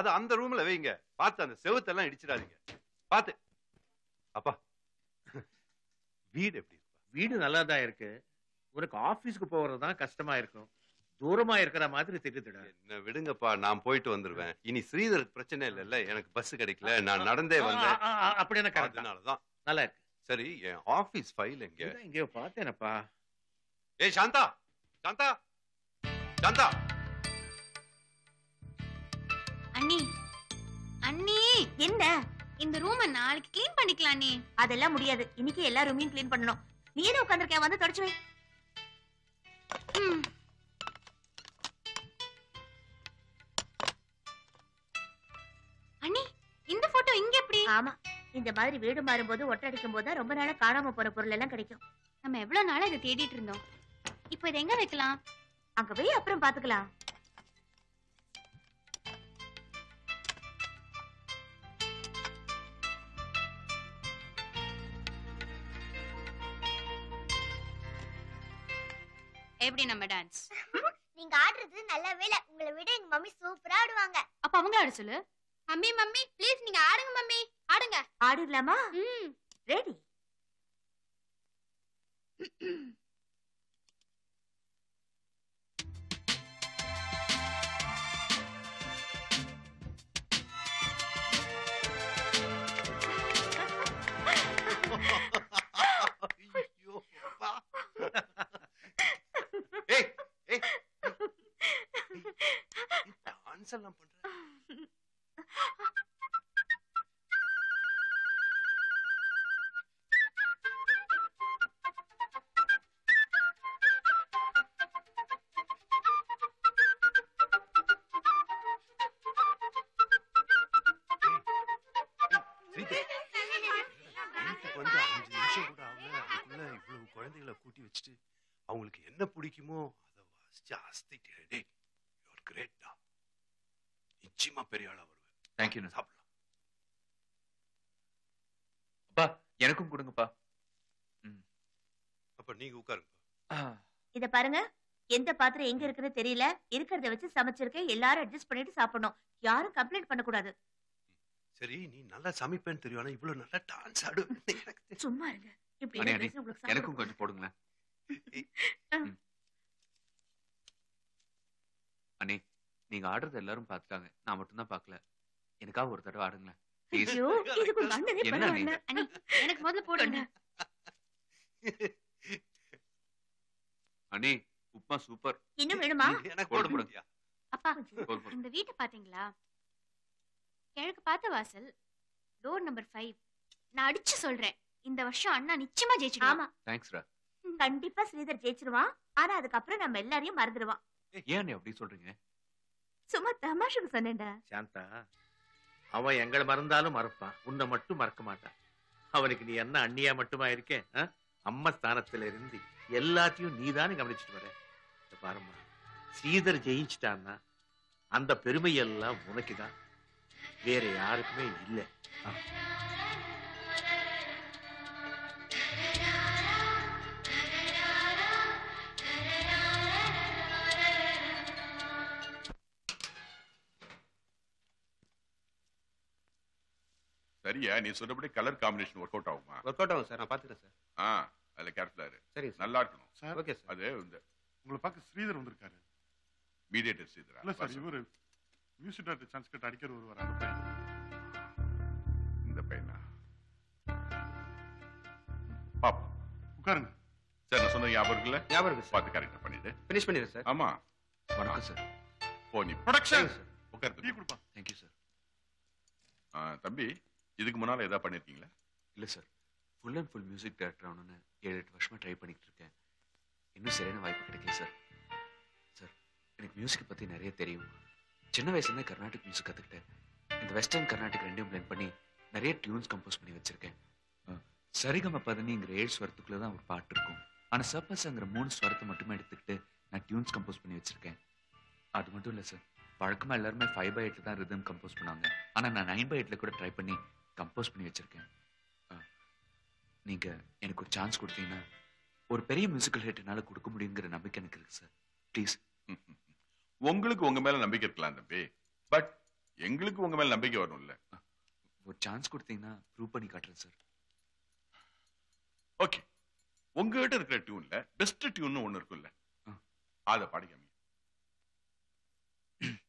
அத அந்த ரூம்ல வைங்க. பார்த்து அந்த செவுத்தெல்லாம் இடிச்சிடாதீங்க. பார்த்து. அப்பா வீடு எப்படி வீடு நல்லா தான் இருக்கு? உனக்கு ஆபீஸ்க்கு போறது தான் கஷ்டமா இருக்கும். தூரமா இருக்கிற மாதிரி தெரியுதுடா என்ன விடுங்கப்பா நான் போயிட்டு வந்துருவேன். இனி ஸ்ரீதருக்கு பிரச்சனை இல்லைல்ல எனக்கு பஸ் கிடைக்கல. நான் நடந்தே வந்தேன். அப்படி என்ன கரெக்ட் அதனாலதான். நல்லா இருக்கு. சரி என் ஆபீஸ் ஃபைல் எங்க? எங்கேயோ பார்த்தேனப்பா. ஏய் சாந்தா! சாந்தா! சாந்தா! என்ன? இந்த ரூமை நாளைக்கு க்ளீன் பண்ணிக்கலாம் அண்ணி அதெல்லாம் முடியாது. இன்னைக்கு எல்லா ரூமையும் க்ளீன் பண்ணணும். நீ என்ன உட்காந்துருக்கேன் வந்து தொடச்சு வை. அண்ணி இந்த போட்டோ இங்க எப்படி? ஆமா. இந்த மாதிரி வீடு மாறும்போது ஒட்டடிக்கும் போது ரொம்ப நாளா காணாம போற பொருள் எல்லாம் கிடைக்கும். நம்ம எவ்வளவு நாளா இதை தேடிட்டு இருந்தோம். இப்போ இதை எங்க வைக்கலாம்? அங்க போய் அப்புறம் பாத்துக்கலாம் எப்படி நம்ம டான்ஸ் நீங்க ஆடுறது நல்ல வேலை உங்களை விட எங்க மம்மி சூப்பரா ஆடுவாங்க. அப்ப அவங்கள ஆட சொல்லு. மம்மி மம்மி ப்ளீஸ் நீங்க ஆடுங்க மம்மி. ஆடுங்க. ஆடிடலாமா? ம். ரெடி டான்ஸ் எல்லாம் இத பாருங்க. எந்த பாத்திரம் எங்க இருக்குன்னு தெரியல. இருக்கிறத வச்சு சமைச்சிருக்கேன் எல்லாரும் அட்ஜஸ்ட் பண்ணிட்டு சாப்பிடணும். யாரும் கம்ப்ளைண்ட் பண்ணக்கூடாது. சரி நீ நல்லா சமைப்பேன்னு தெரியும். ஆனா இவ்வளவு நல்லா டான்ஸ் ஆடு. சும்மா இருங்க. இப்படி எனக்கும் கொஞ்சம் போடுங்களேன். அண்ணே நீங்க ஆடுறது எல்லாரும் பார்த்துட்டாங்க. நான் மட்டும்தான் பார்க்கல. எனக்காக ஒரு தடவை ஆடுங்களேன். எனக்கு முதல்ல போடுங்க. அண்ணே உப்மா சூப்பர் இன்னும் வேணுமா? எனக்கு போடு, போட போடு. முடியா அப்பா இந்த வீட்டை பாத்தீங்களா? கிழக்கு பார்த்த வாசல் டோர் நம்பர் ஃபைவ் நான் அடிச்சு சொல்றேன். இந்த வருஷம் அண்ணா நிச்சயமா ஜெயிச்சிடுவான். ஆமா. தேங்க்ஸ்ரா கண்டிப்பா ஸ்ரீதர் ஜெயிச்சிருவான். ஆனா அதுக்கப்புறம் நம்ம எல்லாரையும் மறந்துடுவான் ஏன் அப்படி சொல்றீங்க? சும்மா தமாஷுக்கு சொன்னேன்டா. சாந்தா அவன் எங்களை மறந்தாலும் மறப்பான். உன்னை மட்டும் மறக்க மாட்டான். அவனுக்கு நீ என்ன அண்ணியா மட்டுமா இருக்கேன்? அம்மா ஸ்தானத்துல இருந்து எல்லாத்தையும் நீதானே கவனிச்சுட்டு வர. இத பாரும்மா. ஸ்ரீதர் ஜெயிச்சிட்டான்னா அந்த பெருமை எல்லாம் உனக்குதான். வேற யாருக்குமே இல்லை. சரியா நீ சொன்னபடி கலர் காம்பினேஷன் ஒர்க் அவுட் ஆகுமா? ஒர்க் அவுட் ஆகும் சார் நான் பாத்துக்கிறேன் சார் ஆ. அதுல கேர்ஃபுல்லா இரு சார் நல்லா இருக்கணும். சார் ஓகே சார் அது இந்த உங்களை பார்க்க ஸ்ரீதர் வந்திருக்காரு. மீடியேட்டர் செய்தரா இல்ல சார் இவரு மியூசிக் டைரக்டர் சான்ஸ் கிட்ட அடிக்கிற ஒருவர் அந்த பையன். இந்த பையனா? பாப்போம். உட்காருங்க. சார் நான் சொன்ன ஞாபகம் இருக்குல்ல? ஞாபகம் இருக்கு பார்த்து கரெக்டா பண்ணிடு. ஃபினிஷ் பண்ணிடுறேன் சார் ஆமா. வணக்கம் சார் போ நீ ப்ரொடக்ஷன் சார் உட்காரு டீ. கொடுப்பா. தேங்க்யூ சார் ஆ, தம்பி இதுக்கு முன்னால ஏதாவது பண்ணிருக்கீங்களா? இல்ல sir full and full music director ஆகணும்னு ஏழு எட்டு வருஷமாக ட்ரை பண்ணிட்டு இருக்கேன் இன்னும் சரியான வாய்ப்பு கிடைக்கல சார் சார் எனக்கு மியூசிக் பற்றி நிறைய தெரியும். சின்ன வயசுலேருந்து கர்நாடிக் மியூசிக் கற்றுக்கிட்டேன் இந்த வெஸ்டர்ன் கர்நாடிக் ரெண்டையும் பிளேன் பண்ணி நிறைய டியூன்ஸ் கம்போஸ் பண்ணி வச்சிருக்கேன். சரிகம பதனிங்கிற ஏழு ஸ்வரத்துக்குள்ளே தான் ஒரு பாட்டு இருக்கும். ஆனால் சப்பஸங்கிற மூணு ஸ்வரத்தை மட்டுமே எடுத்துக்கிட்டு நான் டியூன்ஸ் கம்போஸ் பண்ணி வச்சிருக்கேன். அது மட்டும் இல்லை சார் வழக்கமாக எல்லாருமே ஃபைவ் பை எயிட்டில் தான் ரிதம் கம்போஸ் பண்ணாங்க ஆனால் நான் நைன் பை எயிட்டில் கூட ட்ரை பண்ணி கம்போஸ் பண்ணி வச்சிருக்கேன். நீங்க எனக்கு ஒரு சான்ஸ் கொடுத்தீங்கன்னா ஒரு பெரிய மியூசிக்கல் ஹிட் என்னால கொடுக்க முடியுங்கிற நம்பிக்கை எனக்கு இருக்கு சார் ப்ளீஸ் உங்களுக்கு உங்க மேல நம்பிக்கை இருக்கலாம் தம்பி. பட் எங்களுக்கு உங்க மேல நம்பிக்கை வரும்ல ஒரு சான்ஸ் கொடுத்தீங்கன்னா ப்ரூவ் பண்ணி காட்டுறேன் சார் ஓகே உங்ககிட்ட இருக்கிற டியூன்ல பெஸ்ட் டியூன் ஒண்ணு இருக்குல்ல ஆ. அத பாடிக்காம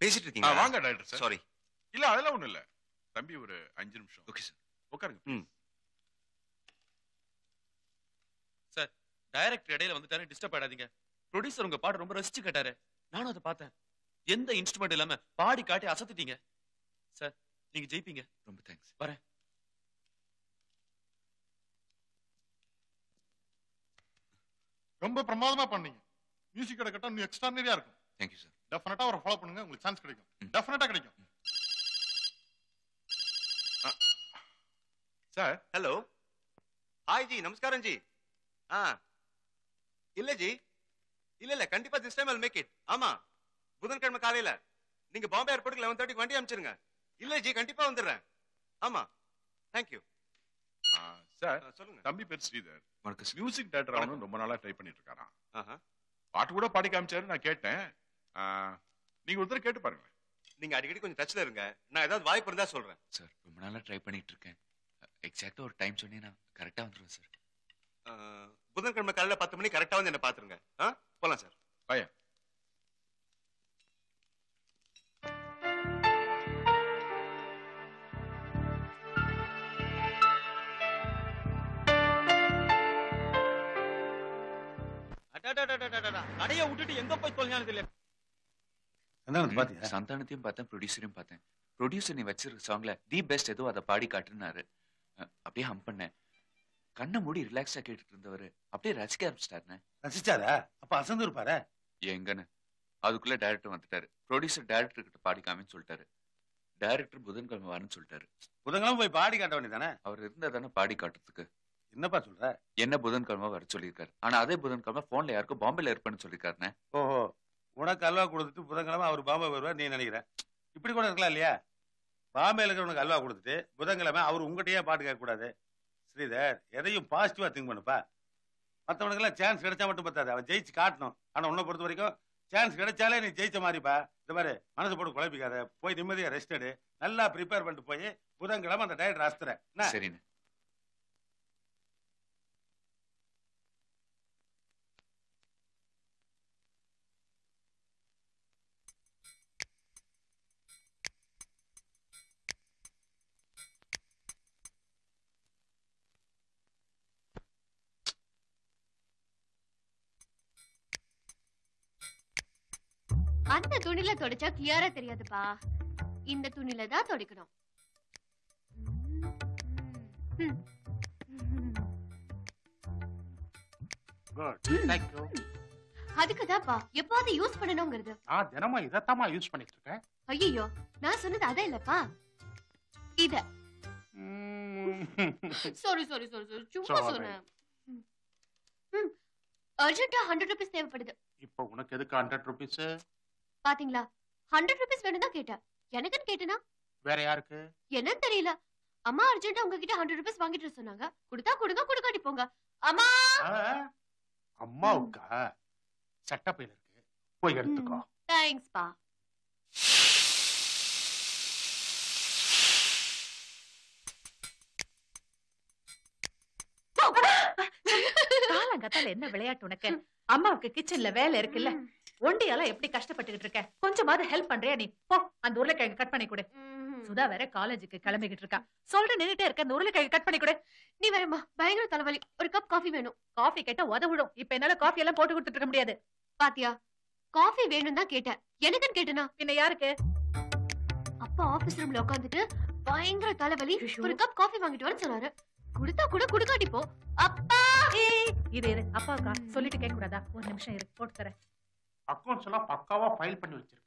பேசிட்டு இருக்கீங்க வாங்க டாக்டர் சார். சாரி இல்ல அதெல்லாம் ஒண்ணும் இல்ல. தம்பி ஒரு அஞ்சு நிமிஷம். Okay sir. உட்காருங்க ம். டைரக்டர் இடையில வந்துட்டாரு டிஸ்டர்ப் ஆயிடாதீங்க. ப்ரொடியூசர் உங்க பாட்டு ரொம்ப ரசிச்சு கேட்டாரு. நானும் அதை பார்த்தேன். எந்த இன்ஸ்ட்ருமெண்ட் இல்லாம பாடி காட்டி அசத்திட்டீங்க? சார் நீங்க ஜெயிப்பீங்க. ரொம்ப தேங்க்ஸ் ரொம்ப பிரமாதமா பண்ணீங்க. மியூசிக் கிடைக்கட்டும் இன்னும் எக்ஸ்ட்ரானரியா இருக்கும். தேங்க்யூ சார் டெஃபினட்டா அவரை ஃபாலோ பண்ணுங்க உங்களுக்கு சான்ஸ் கிடைக்கும். டெஃபினட்டா கிடைக்கும். சார். ஹலோ ஹாய் ஜி நமஸ்காரம் ஜி ஆ. இல்ல ஜி இல்ல இல்ல கண்டிப்பா திஸ் டைம் மேக் இட் ஆமா. புதன்கிழமை காலையில. நீங்க பாம்பே ஏர்போர்ட்டுக்கு லெவன் தேர்ட்டிக்கு வண்டி அனுப்பிச்சிருங்க. இல்ல ஜி கண்டிப்பா வந்துடுறேன். ஆமா. தேங்க்யூ சார் சொல்லுங்க. தம்பி பேர் ஸ்ரீதர். சார் மியூசிக் டேரக்டர் ஆகணும் ரொம்ப நாளா ட்ரை பண்ணிட்டு இருக்காராம். பாட்டு கூட பாடி காமிச்சாரு நான் கேட்டேன். நீங்க ஒருத்தர் கேட்டு பாருங்க நீங்க அடிக்கடி கொஞ்சம் டச்ல இருங்க. நான் ஏதாவது வாய்ப்பு இருந்தா சொல்றேன். சார் ரொம்ப நாளா ட்ரை பண்ணிட்டு இருக்கேன் எக்ஸாக்டா ஒரு டைம் சொன்னீங்க நான் கரெக்டா வந்துருவேன் சார் புதன்கிழமை காலையில பத்து மணி கரெக்டா வந்து என்ன பாத்துருங்க. போலாம் சார் பையா கடையை விட்டுட்டு எங்க போய் தொலைஞ்சாலும் தெரியல என்ன ம், பாத்தியா சந்தானத்தையும் பார்த்தேன் ப்ரொடியூசரையும் பார்த்தேன் ப்ரொடியூசர் நீ வச்சிருக்க சாங்ல தி பெஸ்ட் ஏதோ அதை பாடி காட்டுனாரு அப்படியே ஹம் பண்ணேன். கண்ணை மூடி ரிலாக்ஸா கேட்டுட்டு இருந்தவர். அப்படியே ரசிக்க ஆரம்பிச்சிட்டாருண்ணே. ரசிச்சாரா? அப்ப அசந்து இருப்பாரு? எங்கன்னு அதுக்குள்ள டைரக்டர் வந்துட்டாரு. ப்ரொடியூசர் டைரக்டர் கிட்ட பாடி காமின்னு சொல்லிட்டாரு. டைரக்டர் புதன்கிழமை வரேன்னு சொல்லிட்டாரு. புதன்கிழமை போய் பாடி காட்ட வேண்டியதானே? அவர் இருந்தா தானே பாடி காட்டுறதுக்கு. என்னப்பா சொல்ற? என்ன புதன்கிழமை வர சொல்லியிருக்காரு. ஆனா அதே புதன்கிழமை போன்ல யாருக்கும் பாம்பேல இருப்பேன்னு சொல்லியிருக்காருண்ணே. ஓஹோ. உனக்கு அல்வா கொடுத்துட்டு புதன்கிழமை அவர் பாம்பே வருவார் நீ நினைக்கிற? இப்படி கூட இருக்கலாம் இல்லையா? பாம்பேல இருக்கிறவனுக்கு அல்வா கொடுத்துட்டு புதன்கிழமை அவர் உங்ககிட்டயே பாட்டு கேட்கக்கூடாது. ஸ்ரீதர் எதையும் பாசிட்டிவா திங்க் பண்ணுப்பா. மற்றவனுக்கெல்லாம் சான்ஸ் கிடைச்சா மட்டும் பத்தாது. அவன் ஜெயிச்சு காட்டணும். ஆனா உன்னை பொறுத்த வரைக்கும் சான்ஸ் கிடைச்சாலே நீ ஜெயிச்ச மாதிரிப்பா. இந்த மாதிரி மனசு போட்டு குழப்பிக்காத. போய் நிம்மதியா ரெஸ்ட் எடு. நல்லா ப்ரிப்பேர் பண்ணிட்டு போய் புதன்கிழமை அந்த டயட் அஸ்துறேன் என்ன? சரிண்ணே. அந்த துணில தொடச்சா கிளியரா தெரியாதுப்பா. இந்த துணில தான் துடைக்கணும். ம். ம். குட் தேங்க்யூ அதுக்குதான்ப்பா எப்பாவது யூஸ் பண்ணணுங்கிறது. நான் தினமும் இதைத்தாம்மா யூஸ் பண்ணிட்டு இருக்கேன் ஐயோ நான் சொன்னது அதான் இல்லப்பா. இத. சாரி சாரி சாரி சாரி சும்மா. சொன்னேன். அர்ஜென்ட்டா ஹண்ட்ரட் ருபீஸ் தேவைப்படுது. இப்போ உனக்கு எதுக்கு ஹண்ட்ரட் ருபீஸ் பாத்தீங்களா? ஹண்ட்ரட் ருபீஸ் வேணும் தான் கேட்டேன். எனக்குன்னு கேட்டேனா? வேற யாருக்கு? என்னன்னு தெரியல. அம்மா அர்ஜென்ட்டா உங்ககிட்ட ஹண்ட்ரட் ருபீஸ் வாங்கிட்டு சொன்னாங்க. கொடுத்தா கொடுங்க கொடுக்காட்டி போங்க. அம்மா! அம்மாவுக்கா? சட்டப்பையில இருக்கு. போய் எடுத்துக்கோ. தேங்க்ஸ்பா காலங்கத்தால என்ன விளையாட்டு உனக்கு? அம்மாவுக்கு கிச்சன்ல வேலை இருக்குல்ல. ஒண்டியால எப்படி கஷ்டப்பட்டுக்கிட்டு இருக்க? கொஞ்சமாவது ஹெல்ப் பண்றியா நீ? போ அந்த உருளைக்கிழங்கு கட் பண்ணி கொடு சுதா வேற காலேஜுக்கு கிளம்பிக்கிட்டு இருக்கா. சொல்ற நின்னுட்டே இருக்க அந்த உருளைக்கிழங்கு கட் பண்ணி கொடு நீ வரமா பயங்கர தலைவலி. ஒரு கப் காஃபி வேணும். காஃபி கேட்டா உதவிடும் இப்ப என்னால காஃபி எல்லாம் போட்டு கொடுத்துட்டு இருக்க முடியாது. பாத்தியா காஃபி வேணும் தான் கேட்டேன். எனக்குன்னு கேட்டேனா? பின்ன யாருக்கு? அப்பா ஆபீஸ் ரூம்ல உட்காந்துட்டு பயங்கர தலைவலி. ஒரு கப் காஃபி வாங்கிட்டு வரேன்னு சொன்னாரு. குடுத்தா கூட குடுக்காட்டி போ. அப்பா! ஏய் இரு இரு அப்பாவுக்கா சொல்லிட்டு கேட்க கூடாதா ஒரு நிமிஷம் இரு போட்டு தரேன். அக்கௌண்ட்ஸ் எல்லாம் பக்காவா ஃபைல் பண்ணி வச்சிருக்கேன்.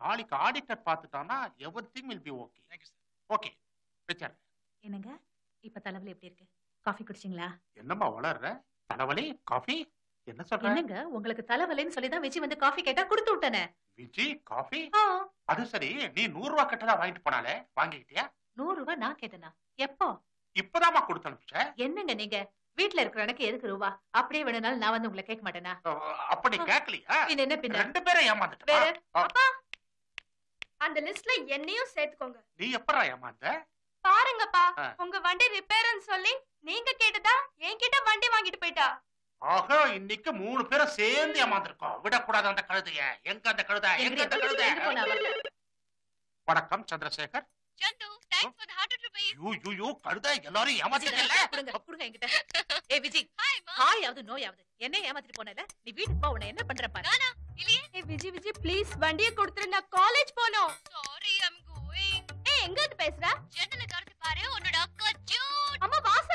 நாளைக்கு auditor பார்த்துட்டானா everything will be okay okay வச்சார் என்னங்க? இப்ப தலைவலி எப்படி இருக்கு? காஃபி குடிச்சிங்களா? என்னம்மா வளர்ற? தலைவலி? காஃபி? என்ன சொல்ற? என்னங்க? உங்களுக்கு தலைவலின்னு சொல்லி தான் விஜி வந்து காஃபி கேட்டா கொடுத்து விட்டனே. விஜி காஃபி? ஆ, அது சரி நீ நூறு ரூபா கிட்ட தான் வாங்கிட்டு போனாலே? வாங்கிக்கிட்டியா? நூறு ரூபாய் நான் கேட்டேனா? எப்போ? இப்பதாம்மா கொடுத்து அனுப்பிச்ச. என்னங்க நீங்க? வீட்ல இருக்கிற எனக்கு எதுக்கு ரூபா? அப்படியே வேணும்னாலும் நான் வந்து உங்களை கேட்க மாட்டேனா? அப்படி கேட்கலையா என்ன பின்ன? ரெண்டு பேரும் ஏமாந்துட்டா. அந்த லிஸ்ட்ல என்னையும் சேர்த்துக்கோங்க. நீ எப்படா ஏமாந்த? பாருங்கப்பா. உங்க வண்டி ரிப்பேர்னு சொல்லி நீங்க கேட்டதா? என்கிட்ட வண்டி வாங்கிட்டு போயிட்டா? ஆக இன்னைக்கு மூணு பேரும் சேர்ந்து ஏமாந்துருக்கோம். விடக்கூடாது அந்த கழுதைய. எங்க அந்த கழுதை? எங்க அந்த கழுதை? வணக்கம் Chandrasekhar. Chandu thanks for the heart ரிப்பை you you you கழுதை எல்லாரும் ஏமாத்திட்டல கொடுங்க கொடுங்க என்கிட்ட. ஏ விஜி ஹாயாவது நோயாவது என்ன ஏமாத்திட்டு போனல நீ வீட்டுக்கு போ உன்னை என்ன பண்ற பாரு. நானா? இல்லையே. ஏய் விஜி விஜி ப்ளீஸ் வண்டியை கொடுத்துரு நான் காலேஜ் போகணும். சாரி ஐ அம் கோயிங் ஏய் எங்க இருந்து பேசுற? ஜன்னல திறந்து பாரு உன்னோட அக்கா ஜூட். அம்மா வாசல்ல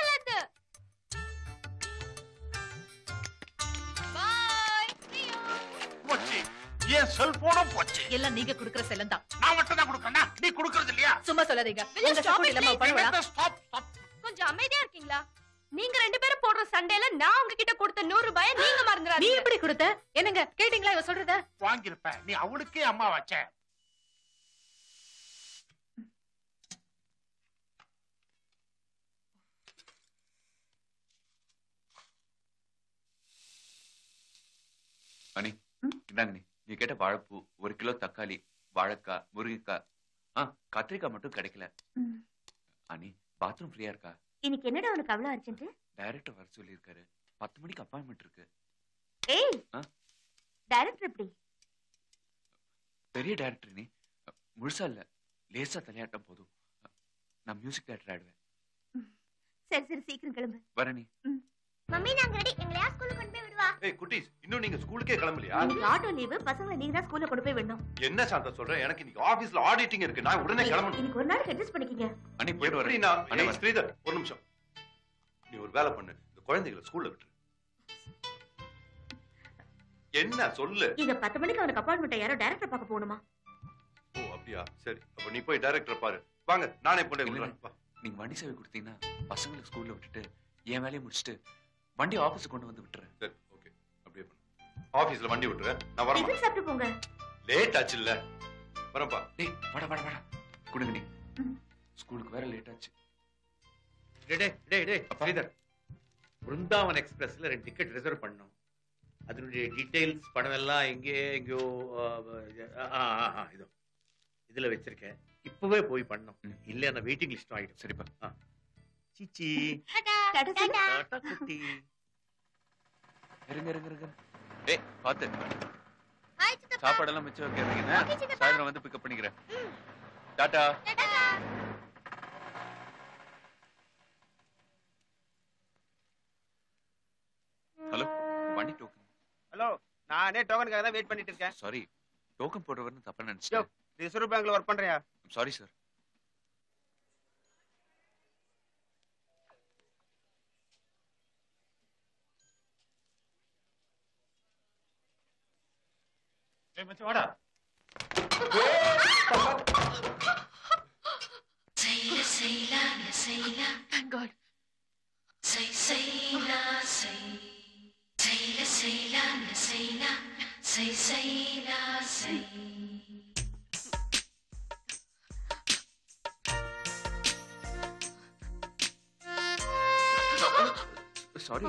என் செல்போனும் போச்சு? எல்லாம் நீங்க குடுக்குற செல்லம் தான். நான் மட்டும் தான் கொடுக்கறேன் நீ கொடுக்கறது இல்லையா? சும்மா சொல்லாதீங்க. Will you உங்க stop சப்போர்ட் it, இல்லாம please? பண்ணுவா ஸ்டாப் ஸ்டாப் கொஞ்சம் அமைதியா இருக்கீங்களா? நீங்க ரெண்டு பேரும் போடுற சண்டையில நான் உங்ககிட்ட கொடுத்த நூறு ரூபாய நீங்க நீ மறந்துடாதீங்க எப்படி கொடுத்த? என்னங்க? கேட்டீங்களா இவ சொல்றத? வாங்கியிருப்ப. நீ அவளுக்கே அம்மா வச்ச. அனி இந்தாங்க நீ நீ கேட்ட வாழைப்பூ ஒரு கிலோ தக்காளி வாழைக்காய் முருங்கைக்காய். ஆ கத்திரிக்காய் மட்டும் கிடைக்கல. அனி பாத்ரூம் ஃப்ரீயா இருக்கா? இன்னைக்கு என்னடா உனக்கு அவ்வளவு அர்ஜென்ட் டைரக்டர் வர சொல்லியிருக்காரு. பத்து மணிக்கு அப்பாயின்மெண்ட் இருக்கு. ஏய்? டைரக்டர் எப்படி? பெரிய டைரக்டர் நீ முழுசா இல்ல லேசா தலையாட்டம் போதும். நான் மியூசிக் டைரக்டர் ஆடுவேன் சரி சரி சீக்கிரம் கிளம்பு. வர நீ மம்மி நாங்க ரெடி எங்களை யார் ஏய் குட்டீஸ் இன்னும் நீங்க ஸ்கூலுக்கே கிளம்பலையா? இன்னைக்கு ஆட்டோ லீவு பசங்களை நீங்க தான் ஸ்கூல்ல கொண்டு போய் விடணும். என்ன சாந்தா சொல்றேன் எனக்கு இன்னைக்கு ஆபீஸ்ல ஆடிட்டிங் இருக்கு. நான் உடனே கிளம்பணும். இன்னைக்கு ஒரு நாளைக்கு அட்ஜஸ்ட் பண்ணிக்கங்க. அனி போயிட்டு வரேன். அண்ணா. ஸ்ரீதர் ஒரு நிமிஷம். நீ ஒரு வேலை பண்ணு. இந்த குழந்தைகளை ஸ்கூல்ல விட்டுரு. என்ன சொல்லு? இங்க பத்து மணிக்கு அவனுக்கு அப்பாயின்மெண்ட் யாரோ டைரக்டர் பார்க்க போகணுமா? ஓ அப்படியா? சரி அப்ப நீ போய் டைரக்டர் பாரு. வாங்க நானே வா. நீங்க வண்டி சேவை கொடுத்தீங்கன்னா பசங்களுக்கு ஸ்கூல்ல விட்டுட்டு என் வேலையை முடிச்சுட்டு வண்டி ஆபீஸ் கொண்டு வந்து விட்டுறேன். சரி. ஆபீஸ்ல வண்டி விட்டுறேன் நான் வரமா டிஃபன் சாப்பிட்டு போங்க. லேட் ஆச்சு இல்ல வரப்பா டேய் வாடா வாடா வாடா. கொடுங்க நீ. ஸ்கூலுக்கு வேற லேட் ஆச்சு. டேய், டேய், டேய், டேய், ஸ்ரீதர். பிருந்தாவன் எக்ஸ்பிரஸ்ல ரெண்டு டிக்கெட் ரிசர்வ் பண்ணோம் அதனுடைய டீடைல்ஸ் படம் எல்லாம் எங்கே எங்கேயோ இதோ. இதுல வச்சிருக்கேன். இப்பவே போய் பண்ணோம். இல்ல நான் வெயிட்டிங் லிஸ்ட் ஆயிடும். சரிப்பா. சிச்சி. டாடா. குட்டி. இருங்க இருங்க இருங்க டேய் பாத்து ஹாய் சித்தப்பா. சாப்பாடெல்லாம் மிச்சம் வைக்காதீங்க. Okay, சித்தப்பா. சாயந்தரம் வந்து பிக்கப் பண்ணிக்கிறேன். டாடா. டாடா. ஹலோ வண்டி டோக்கன் ஹலோ நானே டோக்கனுக்காக தான் வெயிட் பண்ணிட்டு இருக்கேன். சாரி டோக்கன் போடுறவர்னு தப்பா நினைச்சிட்டேன். ரிசர்வ் பேங்க்ல ஒர்க் பண்றியா? சாரி சார் வாடா Thank God. Sorry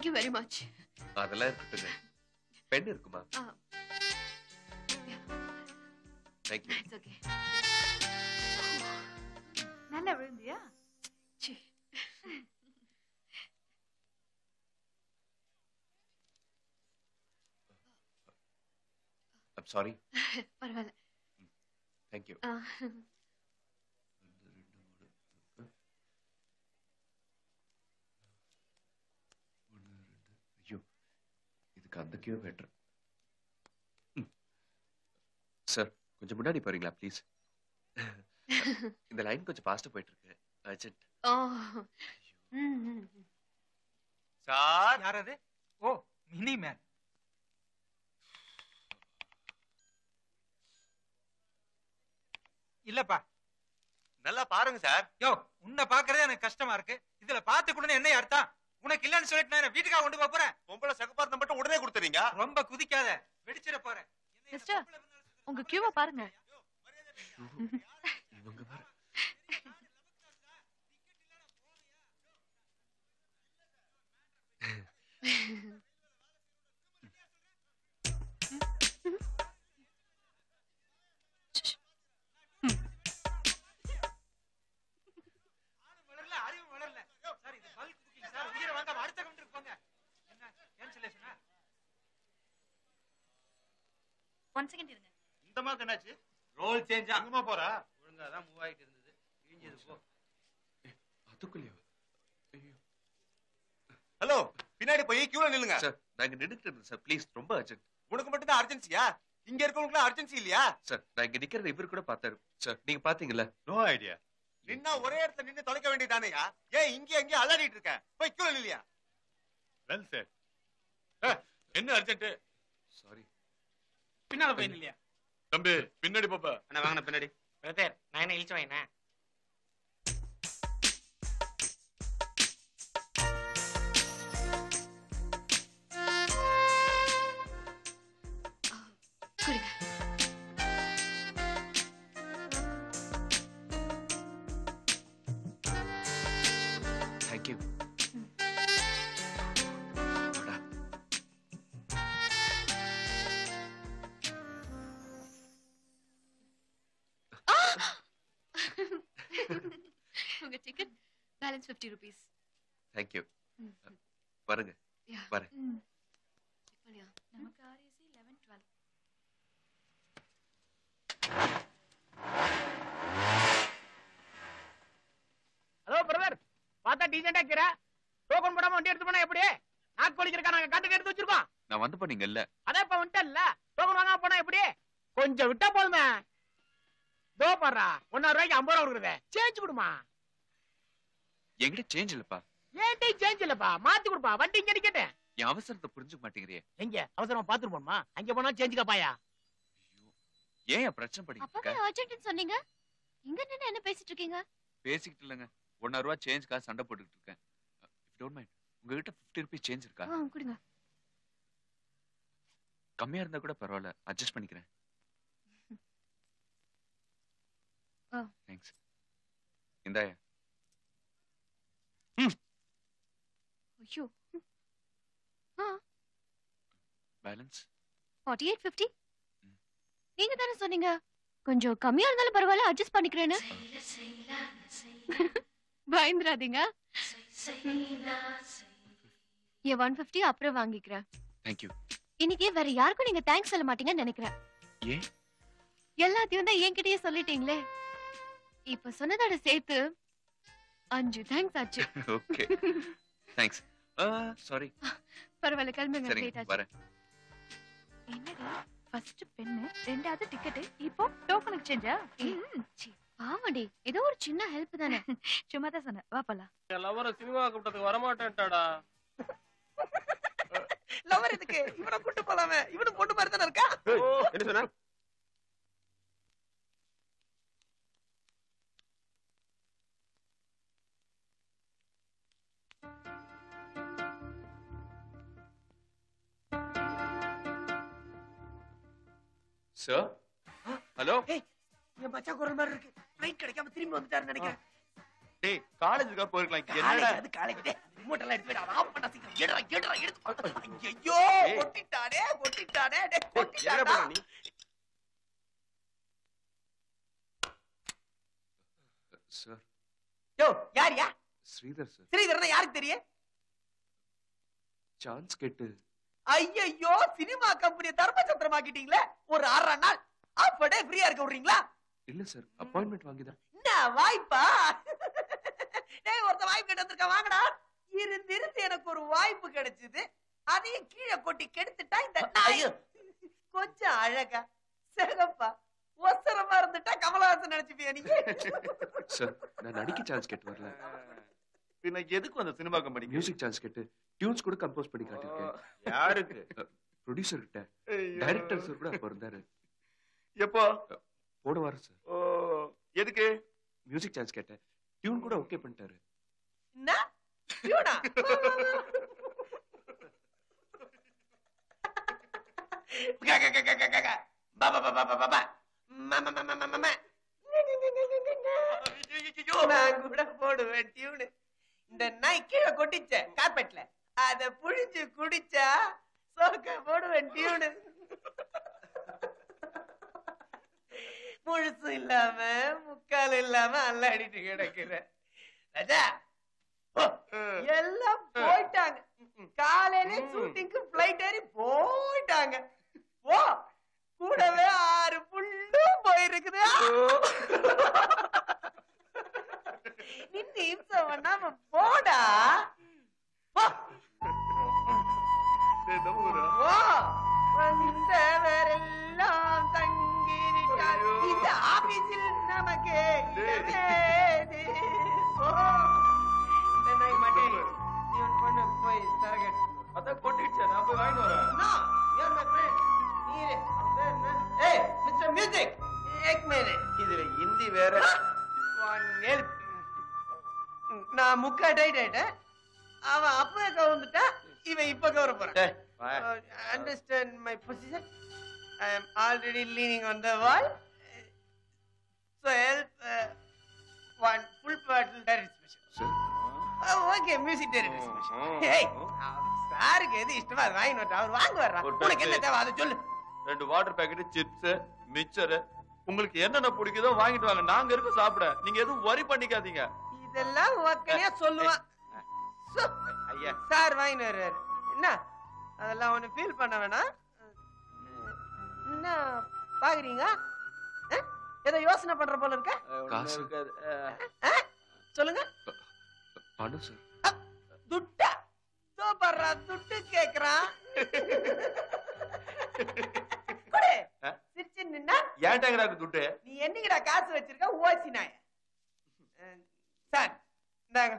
Thank you very much. அதெல்லாம் இருக்கட்டுங்க பென் இருக்குமா ஆ. Thank you It's okay. நல்லா விழுந்தியா ச்சீ. ஐம் சாரி பரவாயில்ல தேங்க்யூ ஆ, கியூ பெட்டர் சார் கொஞ்சம் முன்னாடி போறீங்களா ப்ளீஸ் இந்த லைன் கொஞ்சம் ஃபாஸ்டா போயிட்டு இருக்கு அர்ஜென்ட். சார் யார் அது ஓ மினி மேன் இல்லப்பா. நல்லா பாருங்க சார் யோ உன்னை பாக்குறதே எனக்கு கஷ்டமா இருக்கு. இதுல பாத்து கூட என்ன அர்த்தம்? உனக்கு இல்லன்னு சொல்லிட்டு நான் வீட்டுக்கா கொண்டு போப் போறேன்? பொம்பளை சகப்பாரத்தை மட்டும் உடனே கொடுத்துறீங்க? ரொம்ப குதிக்காத. வெடிச்சிட போறேன். சிஸ்டர் உங்க கியூவை பாருங்க. இவங்க வேற வளரல ஒன் செகண்ட் இருங்க இந்த மாதிரி என்னாச்சு? ரோல் சேஞ்சா எங்கம்மா போறா? ஒழுங்கா தான் மூவ் ஆயிட்டு இருந்தது. கிழிஞ்சது போ. அதுக்குள்ளேயோ? ஹலோ பின்னாடி போய் கியூல நில்லுங்க. சார் நான் இங்க நின்னுட்டு இருந்தேன் சார் ப்ளீஸ் ரொம்ப அர்ஜென்ட் உனக்கு மட்டும் தான் அர்ஜென்சியா இங்க இருக்கவங்களுக்கு அர்ஜென்சி இல்லையா? சார் நான் இங்க நிக்கிறது இவர் கூட பார்த்தாரு. சார் நீங்க பாத்தீங்கல்ல? நோ ஐடியா நின்னா ஒரே இடத்துல நின்னு தொலைக்க வேண்டியதானேயா? ஏன் இங்க அங்க அல்லாடிட்டு இருக்க? போய் கியூல நில்லையா? வெல் சார் என்ன அர்ஜென்ட் சாரி பின்னால போய் இல்லையா? தம்பி பின்னாடி பாப்பா. அண்ணா வாங்கின பின்னாடி. பிரதர் நான் என்ன இழிச்சு வாங்கினேன்? தேங்க்யூ வரங்க வரேன் நமக்கு RAC eleven twelve hello brother பார்த்தா டீசெண்டா இருக்கிற டோக்கன் போடாம வண்டி எடுத்து போனா எப்படி? நாக்கு வலிக்கிறக்கா நாங்க காட்டுக்கு எடுத்து வச்சிருக்கோம். நான் வந்தப்ப நீங்க இல்ல அதே இப்ப வந்துட்டல டோக்கன் வாங்காம போனா எப்படி? கொஞ்சம் விட்டா போதுமே. தோ பாடுறா ஒன்னாறு ரூபாய்க்கு ஐம்பது ரூபா கொடுக்குறத. சேஞ்ச் கொடுமா. என்கிட்ட சேஞ்ச் இல்லப்பா. ஏன்டே சேஞ்ச் இல்லப்பா. மாத்தி கொடுப்பா. வண்டி இங்க நிக்கட்டேன் என் அவசரத்தை புரிஞ்சுக்க மாட்டேங்கிறியே. எங்க? அவசரமா பாத்துட்டு போணுமா? அங்க போனா சேஞ்ச் காப்பாயா ஏன் பிரச்சனை பண்ணிட்டு இருக்க? அர்ஜென்ட்னு சொன்னீங்க. இங்க நின்னு என்ன பேசிட்டு இருக்கீங்க? பேசிக்கிட்டு இல்லைங்க. ஒன்னா ரூபா சேஞ்ச்க்காக சண்டை போட்டுக்கிட்டு இருக்கேன். டோன்ட் மைண்ட் உங்ககிட்ட ஃபிஃப்டி ருபீஸ் சேஞ்ச் இருக்கா? ஆ, கொடுங்க. கம்மியா இருந்தா கூட பரவாயில்ல. அட்ஜஸ்ட் பண்ணிக்கிறேன். ஆ. தேங்க்ஸ் இந்தாயா. ஐயோ. ஆ. பேலன்ஸ் ஃபார்ட்டி எயிட் ஃபிஃப்டி நீங்க தானே சொன்னீங்க? கொஞ்சம் கம்மியா இருந்தாலும் பரவாயில்ல அட்ஜஸ்ட் பண்ணிக்கிறேன்னு. பயந்துராதீங்க ஏன் ஒன் ஃபிஃப்டி அப்புறம் வாங்கிக்கிறேன். தேங்க்யூ இன்னைக்கு வேற யாருக்கும் நீங்க தேங்க்ஸ் சொல்ல மாட்டீங்கன்னு நினைக்கிறேன். ஏன்? எல்லாத்தையும் தான் என்கிட்டயே சொல்லிட்டீங்களே. இப்ப சொன்னதோட சேர்த்து அஞ்சு தேங்க்ஸ் ஆச்சு. ஓகே தேங்க்ஸ் சாரி பரவாயில்ல கிளம்புங்க சரிங்க லேட் ஆச்சு. என்னடி ஃபர்ஸ்ட் பென்னு ரெண்டாவது டிக்கெட் இப்போ டோக்கன் எக்ஸ்சேஞ்சா பாவடி ஏதோ ஒரு சின்ன ஹெல்ப் தானே. சும்மா தான் சொன்னேன் வா போலாம். லவர சினிமா கூப்பிட்டதுக்கு வரமாட்டேன்டாடா லவர் இதுக்கு இவனை கூட்டு போலாமே. இவனு பொண்ணு மாதிரி தானே இருக்கா? என்ன சொன்ன? சார் ஹலோ என் மச்சா குரல் மாதிரி இருக்கு. ட்ரெயின் கிடைக்காம திரும்பி வந்துட்டாருன்னு நினைக்கிறேன். டேய் காலேஜுக்கா போயிருக்கலாம். என்னடா? அது காலேஜ் ரிமோட் எல்லாம் எடுத்து போயிடா ஆஃப் பண்ணா சீக்கிரம். எடுடா எடுடா எடுத்து ஐயோ கொட்டிட்டானே கொட்டிட்டானே டேய், கொட்டிட்டாடா சார் யோ யார் யா? ஸ்ரீதர் சார் ஸ்ரீதரனா யாருக்கு தெரியும்? சான்ஸ் கேட்டு. ஐயோ சினிமா கம்பெனி தர்மசத்திரமாக்கிட்டீங்களே ஒரு அரை நாள். அப்படியே ஃப்ரீயா இருக்க விடுறீங்களா? இல்ல சார் அப்பாயின்மெண்ட் வாங்கிதான். என்ன வாய்ப்பா? டேய் ஒருத்த வாய்ப்பு கேட்டு வந்திருக்க? வாங்கடா. இருந்து இருந்து எனக்கு ஒரு வாய்ப்பு கிடைச்சது. அதையும் கீழே கொட்டி கெடுத்துட்டா இந்த நாய். கொஞ்சம் அழகா சிறப்பா ஒசரமா இருந்துட்டா கமலஹாசன் நினைச்சுப்பியா நீ? சார் நான் நடிக்க சான்ஸ் கேட்டு வரல. பின்ன எதுக்கு அந்த சினிமா கம்பெனி மியூசிக் சான்ஸ் கேட்டு டியூன்ஸ் கூட கம்போஸ் பண்ணி காட்டியிருக்கேன். யாருக்கு? ப்ரொடியூசர் கிட்ட. டைரக்டர் சார் கூட அப்ப இருந்தாரு. எப்போ? போன வாரம் சார் ஓ எதுக்கு? மியூசிக் சான்ஸ் கேட்டேன். டியூன் கூட ஓகே பண்ணிட்டாரு. என்ன? டியூனா நான் கூட போடுவேன் டியூனு இந்த நாய் கீழே கொட்டிச்ச கார்பெட்ல அத புழிஞ்சு குடிச்சா சோக்க போடுவேன் டியூனு. முழுசும் இல்லாம முக்கால் இல்லாம அல்லாடிட்டு கிடக்குற. ராஜா எல்லாம் போயிட்டாங்க. காலையில ஷூட்டிங்க்கு பிளைட் ஏறி போயிட்டாங்க. ஓ கூடவே ஆறு புல்லும் போயிருக்குது. நின்னு இம்சை பண்ணாம போடா. வந்தவரெல்லாம் தங்கி விட்டார் இந்த ஆபீஸில் நமக்கு போய் தரகட்டு அதான் கொட்டிடுச்சு நான் போய் வாங்கிட்டு வரேன். இதுல ஹிந்தி வேற. One help. நான் முக்கா டைட் ஆயிட்டேன் அவன் அப்பவே கவுந்துட்டா இவன் இப்ப கவர போறான் understand my position I am already leaning on the wall so help one full bottle direct special okay music director special ஏய் சாருக்கு எது இஷ்டமா அது வாங்கிட்டு வரட்டும். அவர் வாங்க வர்றா உனக்கு என்ன. தேவை அதை சொல்லு. ரெண்டு வாட்டர் பாக்கெட் சிப்ஸ் மிக்சர் உங்களுக்கு என்னென்ன பிடிக்குதோ வாங்கிட்டு வாங்க. நாங்க இருக்க சாப்பிட. நீங்க எதுவும் வரி பண்ணிக்காதீங்க. இதெல்லாம் ஒக்கனையா சொல்லுவான் ஐயா. சார் வாங்கிட்டு வர்றாரு என்ன? அதெல்லாம் ஒண்ணு ஃபீல் பண்ண வேணாம். என்ன பாக்குறீங்க? ஏதோ யோசனை பண்ற போல இருக்க? சொல்லுங்க. பணம் சார். துட்டா. சூப்பர்ரா. துட்டு கேக்குறான். குடு. சிரிச்சு நின்னா ஏன்டாங்கடா துட்டு? நீ என்னைக்குடா காசு வச்சிருக்க? ஓசி நாய. சார் இந்தாங்க.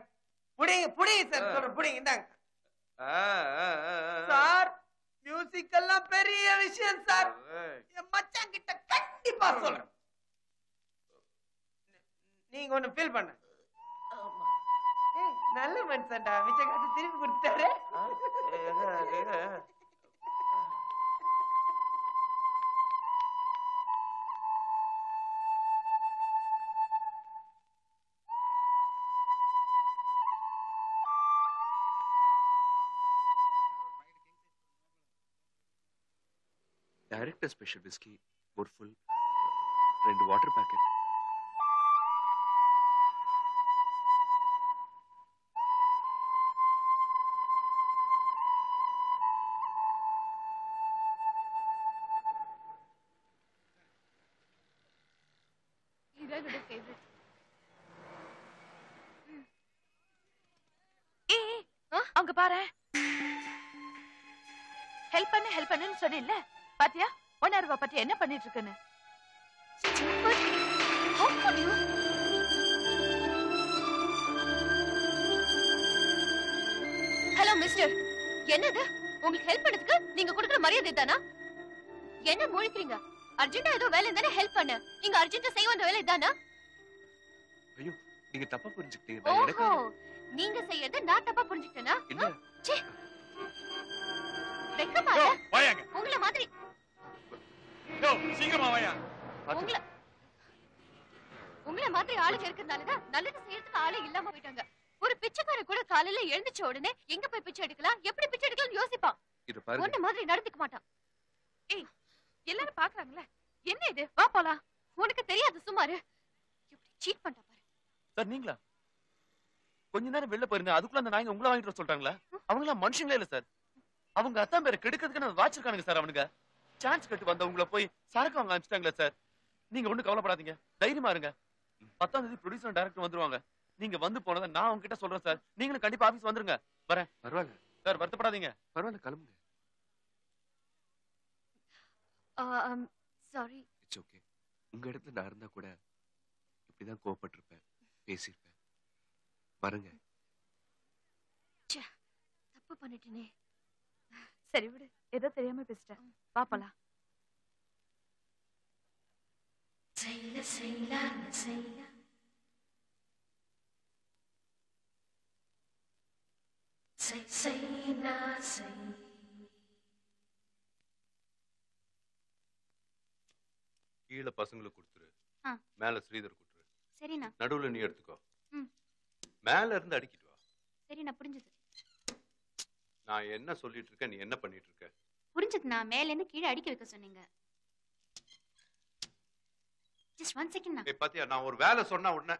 புடிங்க புடிங்க சார் சொல்றேன் புடிங்க இந்தாங்க. சார் மியூசிக் எல்லாம் பெரிய விஷயம் சார். என் மச்சான் கிட்ட கண்டிப்பா சொல்றேன். நீங்க ஒண்ணு ஃபீல் பண்ண. நல்ல மனுஷன்டா மிச்ச காசு திருப்பி கொடுத்தாரு டைரக்டர் ஸ்பெஷல் விஸ்கி ஒரு ஃபுல் ரெண்டு வாட்டர் இருக்குன்னு போயிருந்தேன் அதுக்குள்ள அந்த நாய்ங்க உங்களை வாங்கிட்டு வர சொல்லிட்டாங்களா அவங்களா மனுஷங்களே இல்ல சார். அவங்க அத்தான் பேரை கெடுக்கிறதுக்கு வாச்சிருக்கானுங்க சார் அவனுங்க. சான்ஸ் கட்டு வந்தவங்கள போய் சரக்கு வாங்க அனுப்பிச்சிட்டாங்களே சார். நீங்க ஒண்ணும் கவலைப்படாதீங்க. தைரியமா இருங்க. பத்தாம் தேதி ப்ரொடியூசர் டைரக்டர் வந்துருவாங்க. நீங்க வந்து போனதை நான் உங்ககிட்ட சொல்றேன் சார். நீங்களும் கண்டிப்பா ஆபீஸ் வந்துருங்க. வரேன். பரவாயில்ல. சார் வருத்தப்படாதீங்க. பரவாயில்ல கிளம்புங்க. சாரி இட்ஸ் ஓகே உங்க இடத்துல நான் இருந்தா கூட இப்படிதான் கோவப்பட்டிருப்பேன் பேசியிருப்பேன். பாருங்க தப்பு பண்ணிட்டேனே. சரி விடு. ஏதோ தெரியாம பேசிட்டேன். பாப்பலாம் செய்ல செய்ல செய்ல செய் செய் கீழே பசங்களுக்கு கொடுத்துரு. மேல ஸ்ரீதர் கொடுத்துரு. சரிண்ணா. நடுவுல நீ எடுத்துக்கோ. ம். மேல இருந்து அடிக்கிட்டு வா. சரிண்ணா புரிஞ்சது நான் என்ன சொல்லிட்டு இருக்கேன் நீ என்ன பண்ணிட்டு இருக்க புரிஞ்சதுண்ணா மேல இருந்து கீழே அடிக்க வைக்க சொன்னீங்க. ஜஸ்ட் ஒன் செகண்ட்ண்ணா ஏய் பாத்தியா நான் ஒரு வேலை சொன்னா உடனே.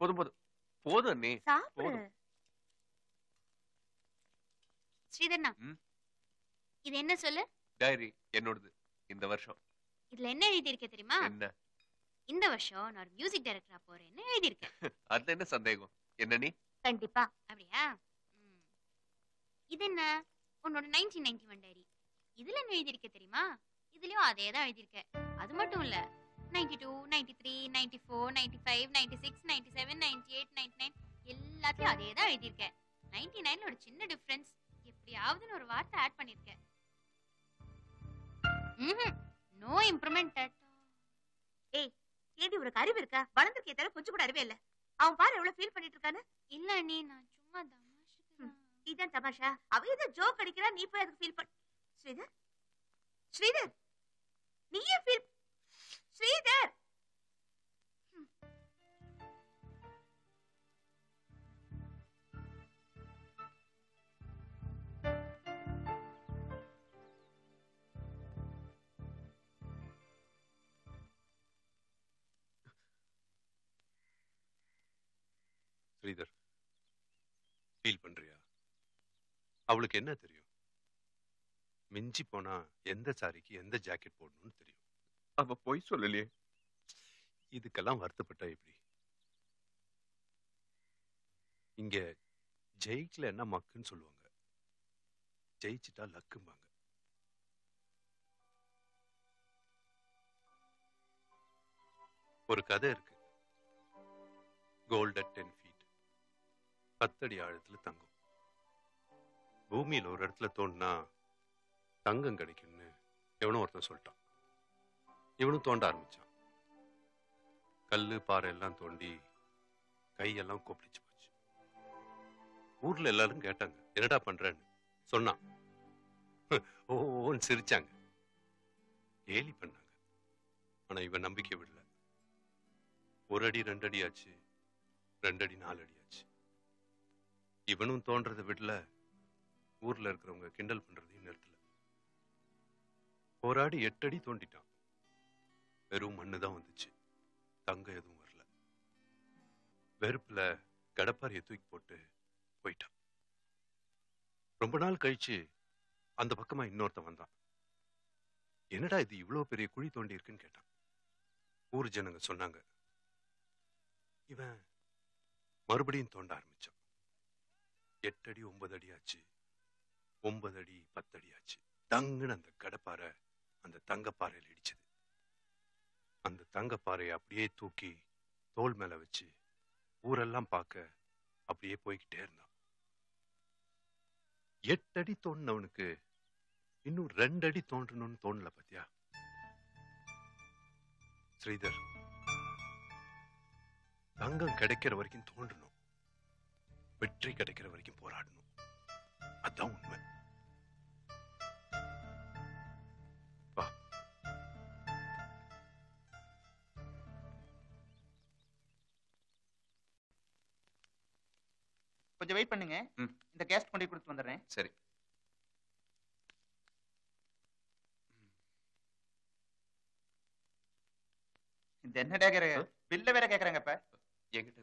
போதும் போதும். போதும் அண்ணே சாப்பிடு. ம்? இது என்ன சொல்லு? டைரி என்னோடது. இந்த வருஷம். இதுல என்ன எழுதியிருக்க தெரியுமா? என்ன? இந்த வருஷம் நான் ஒரு மியூசிக் டைரக்டரா போறேன்னு எழுதியிருக்கேன். அதுல என்ன சந்தேகம்? என்ன நீ? கண்டிப்பா. அப்படியா. இது என்ன? உன்னோட நைன்டீன் நைன்டி ஒன் டைரி இதுல என்ன எழுதியிருக்க தெரியுமா? இதுலயும் அதே தான் எழுதியிருக்க. அது மட்டும் இல்ல. Ninety two ninety three ninety four ninety five ninety six ninety seven ninety eight ninety nine எல்லாத்தையும் அதே தான் எழுதியிருக்க. நைன்டி நைன்ல ஒரு சின்ன டிஃபரன்ஸ் எப்படியாவதுன்னு ஒரு வார்த்தை ஆட் பண்ணிருக்க நோ இம்ப்ரூவ்மெண்ட் ஏய் ஏடி உனக்கு அறிவு இருக்கா? வளர்ந்துருக்கே தவிர கொஞ்சம் கூட அறிவே இல்ல. அவன் பாரு எவ்வளவு ஃபீல் பண்ணிட்டு இருக்கான்னு. இல்ல நீ நான் சும்மா தமாஷுக்கு இதான் தமாஷா. அவ ஏதோ ஜோக் அடிக்கிறா நீ போய் அதுக்கு ஃபீல் பண்ண ஸ்ரீதர்? ஸ்ரீதர்? நீ ஏன் ஃபீல் ஸ்ரீதர்! ஸ்ரீதர் ஃபீல் பண்றியா? அவளுக்கு என்ன தெரியும்? மிஞ்சி போனா எந்த சாரிக்கு எந்த ஜாக்கெட் போடணும்னு தெரியும். அவ பொய் சொல்லலையே. இதுக்கெல்லாம் வருத்தப்பட்டா எப்படி? இங்க ஜெயிக்கல என்ன மக்குன்னு சொல்லுவாங்க. ஜெயிச்சிட்டா லக்கும்பாங்க. ஒரு கதை இருக்கு. கோல்ட் அட் டென் ஃபீட் பத்தடி ஆழத்துல தங்கம். பூமியில ஒரு இடத்துல தோண்டினா தங்கம் கிடைக்கும்னு எவனோ ஒருத்தன் சொல்லிட்டான். இவனும் தோண்ட ஆரம்பிச்சான். கல்லு பாறை எல்லாம் தோண்டி கையெல்லாம் கொப்பளிச்சு போச்சு. ஊர்ல எல்லாரும் கேட்டாங்க என்னடா பண்றேன்னு? சொன்னான். ஓன்னு சிரிச்சாங்க. கேலி பண்ணாங்க. ஆனா இவன் நம்பிக்கை விடல. ஒரு அடி ரெண்டு அடி ஆச்சு. ரெண்டு அடி நாலு அடி ஆச்சு. இவனும் தோன்றதை விடல. ஊர்ல இருக்கிறவங்க கிண்டல் பண்றதையும் நிறுத்தல போராடி எட்டடி தோண்டிட்டான். வெறும் மண்ணு தான் வந்துச்சு. தங்கம் எதுவும் வரல. வெறுப்புல கடப்பாரியை தூக்கி போட்டு போயிட்டான். ரொம்ப நாள் கழிச்சு அந்த பக்கமா இன்னொருத்தன் வந்தான். என்னடா இது இவ்வளவு பெரிய குழி தோண்டி இருக்குன்னு கேட்டான். ஊர் ஜனங்க சொன்னாங்க இவன் மறுபடியும் தோண்ட ஆரம்பிச்சான். எட்டு அடி ஒன்பது அடி ஆச்சு. ஒன்பது அடி பத்து அடி ஆச்சு. தங்குன்னு அந்த கடப்பாறை அந்த தங்கப்பாறையில் இடிச்சது. அந்த தங்கப்பாறையை அப்படியே தூக்கி தோல் மேல வச்சு ஊரெல்லாம் பார்க்க அப்படியே போய்கிட்டே இருந்தான். எட்டு அடி தோண்டினவனுக்கு இன்னும் ரெண்டு அடி தோன்றணும்னு தோணல பாத்தியா? ஸ்ரீதர் தங்கம் கிடைக்கிற வரைக்கும் தோன்றணும். வெற்றி கிடைக்கிற வரைக்கும் போராடணும். அதான் உண்மை. கொஞ்சம் வெயிட் பண்ணுங்க. இந்த கேஸ்ட் கொண்டு கொடுத்து வந்துடுறேன். சரி. இந்த என்னடா கேக்குறாங்க பில்ல வேற கேக்குறாங்க இப்ப என்கிட்ட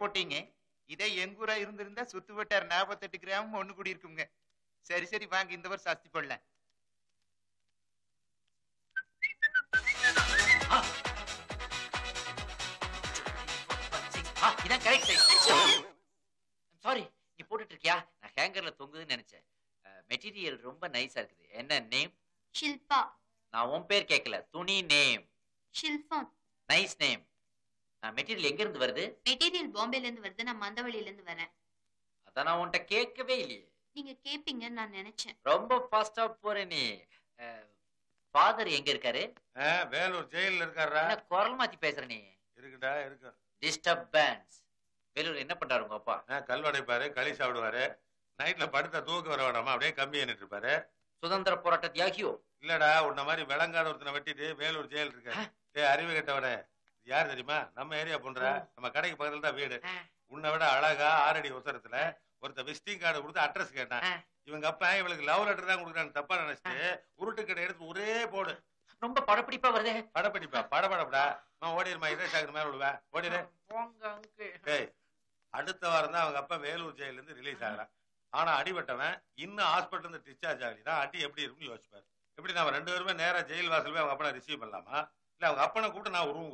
போட்டீங்க. இதே எங்கூரா இருந்திருந்தா சுத்து வட்டார் நாற்பத்தெட்டு கிராம் ஒண்ணு கூடி இருக்குங்க. சரி சரி வாங்க இந்த வருஷம் அஸ்தி போடலாம். ஆ, இதான் கரெக்ட் சாரி நீ போட்டுட்டு இருக்கியா? நான் ஹேங்கர்ல தொங்குதுன்னு நினைச்சேன். மெட்டீரியல் ரொம்ப நைஸா இருக்குது. என்ன நேம் ஷில்பா. நான் உன் பேர் கேட்கல. துணி name Shilpam. Nice name material எங்க இருந்து வருது? பாம்பேல இருந்து வருது நான் மந்தவழியில இருந்து வரேன். அதான் நான் உன்கிட்ட கேட்கவே இல்லையே. நீங்க கேப்பீங்கன்னு நான் நினைச்சேன். ரொம்ப ஃபாஸ்டா போற நீ. ஃபாதர் எங்க இருக்காரு? வேலூர் ஜெயில்ல இருக்காரா என்ன குரல் மாத்தி பேசுற நீ? இருக்குடா இருக்கு. டிஸ்டர்பன்ஸ் வேலூர் என்ன பண்றாரு உங்க அப்பா? ஆ, கல் உடைப்பாரு களி சாப்பிடுவாரு. நைட்ல படுத்த தூக்க வர வேணாமா? அப்படியே கம்பி எண்ணிட்டு இருப்பாரு. சுதந்திர போராட்ட தியாகியோ? இல்லடா உன்ன மாதிரி விளங்காத ஒருத்தனை வெட்டிட்டு வேலூர் ஜெயில் இருக்காரு. அறிவு கெட்டவனே. யார் தெரியுமா? நம்ம ஏரியா போன்ற நம்ம கடைக்கு பக்கத்துல தான் வீடு. உன்னை விட அழகா ஆறடி உசரத்துல ஒருத்த விசிட்டிங் கார்டு கொடுத்து அட்ரஸ் கேட்டான். இவங்க அப்பா இவளுக்கு லவ் லெட்டர் தான் கொடுக்குறான்னு தப்பா நினைச்சிட்டு உருட்டு கடை எடுத்து ஒரே போடு. ரொம்ப படப்பிடிப்பா வருதே. படப்பிடிப்பா படபடப்படா. நான் ஓடிடுமா இதே சாகர் மேல விடுவேன் ஓடிடு டேய் அடுத்த வாரம் தான் அவங்க அப்பா வேலூர் ஜெயில இருந்து ரிலீஸ் ஆகலாம் ஆனா அடிபட்டவன் இன்னும் ஹாஸ்பிட்டல் இருந்து டிஸ்சார்ஜ் ஆகலைன்னா அடி எப்படி இருக்கும்னு யோசிப்பாரு. எப்படி நாம ரெண்டு பேருமே நேரா ஜெயில் வாசல் போய் அவங்க அப்பனை ரிசீவ் பண்ணலாமா? இல்ல அவங்க அப்பனை கூப்பிட்டு நான் ஒரு ரூம்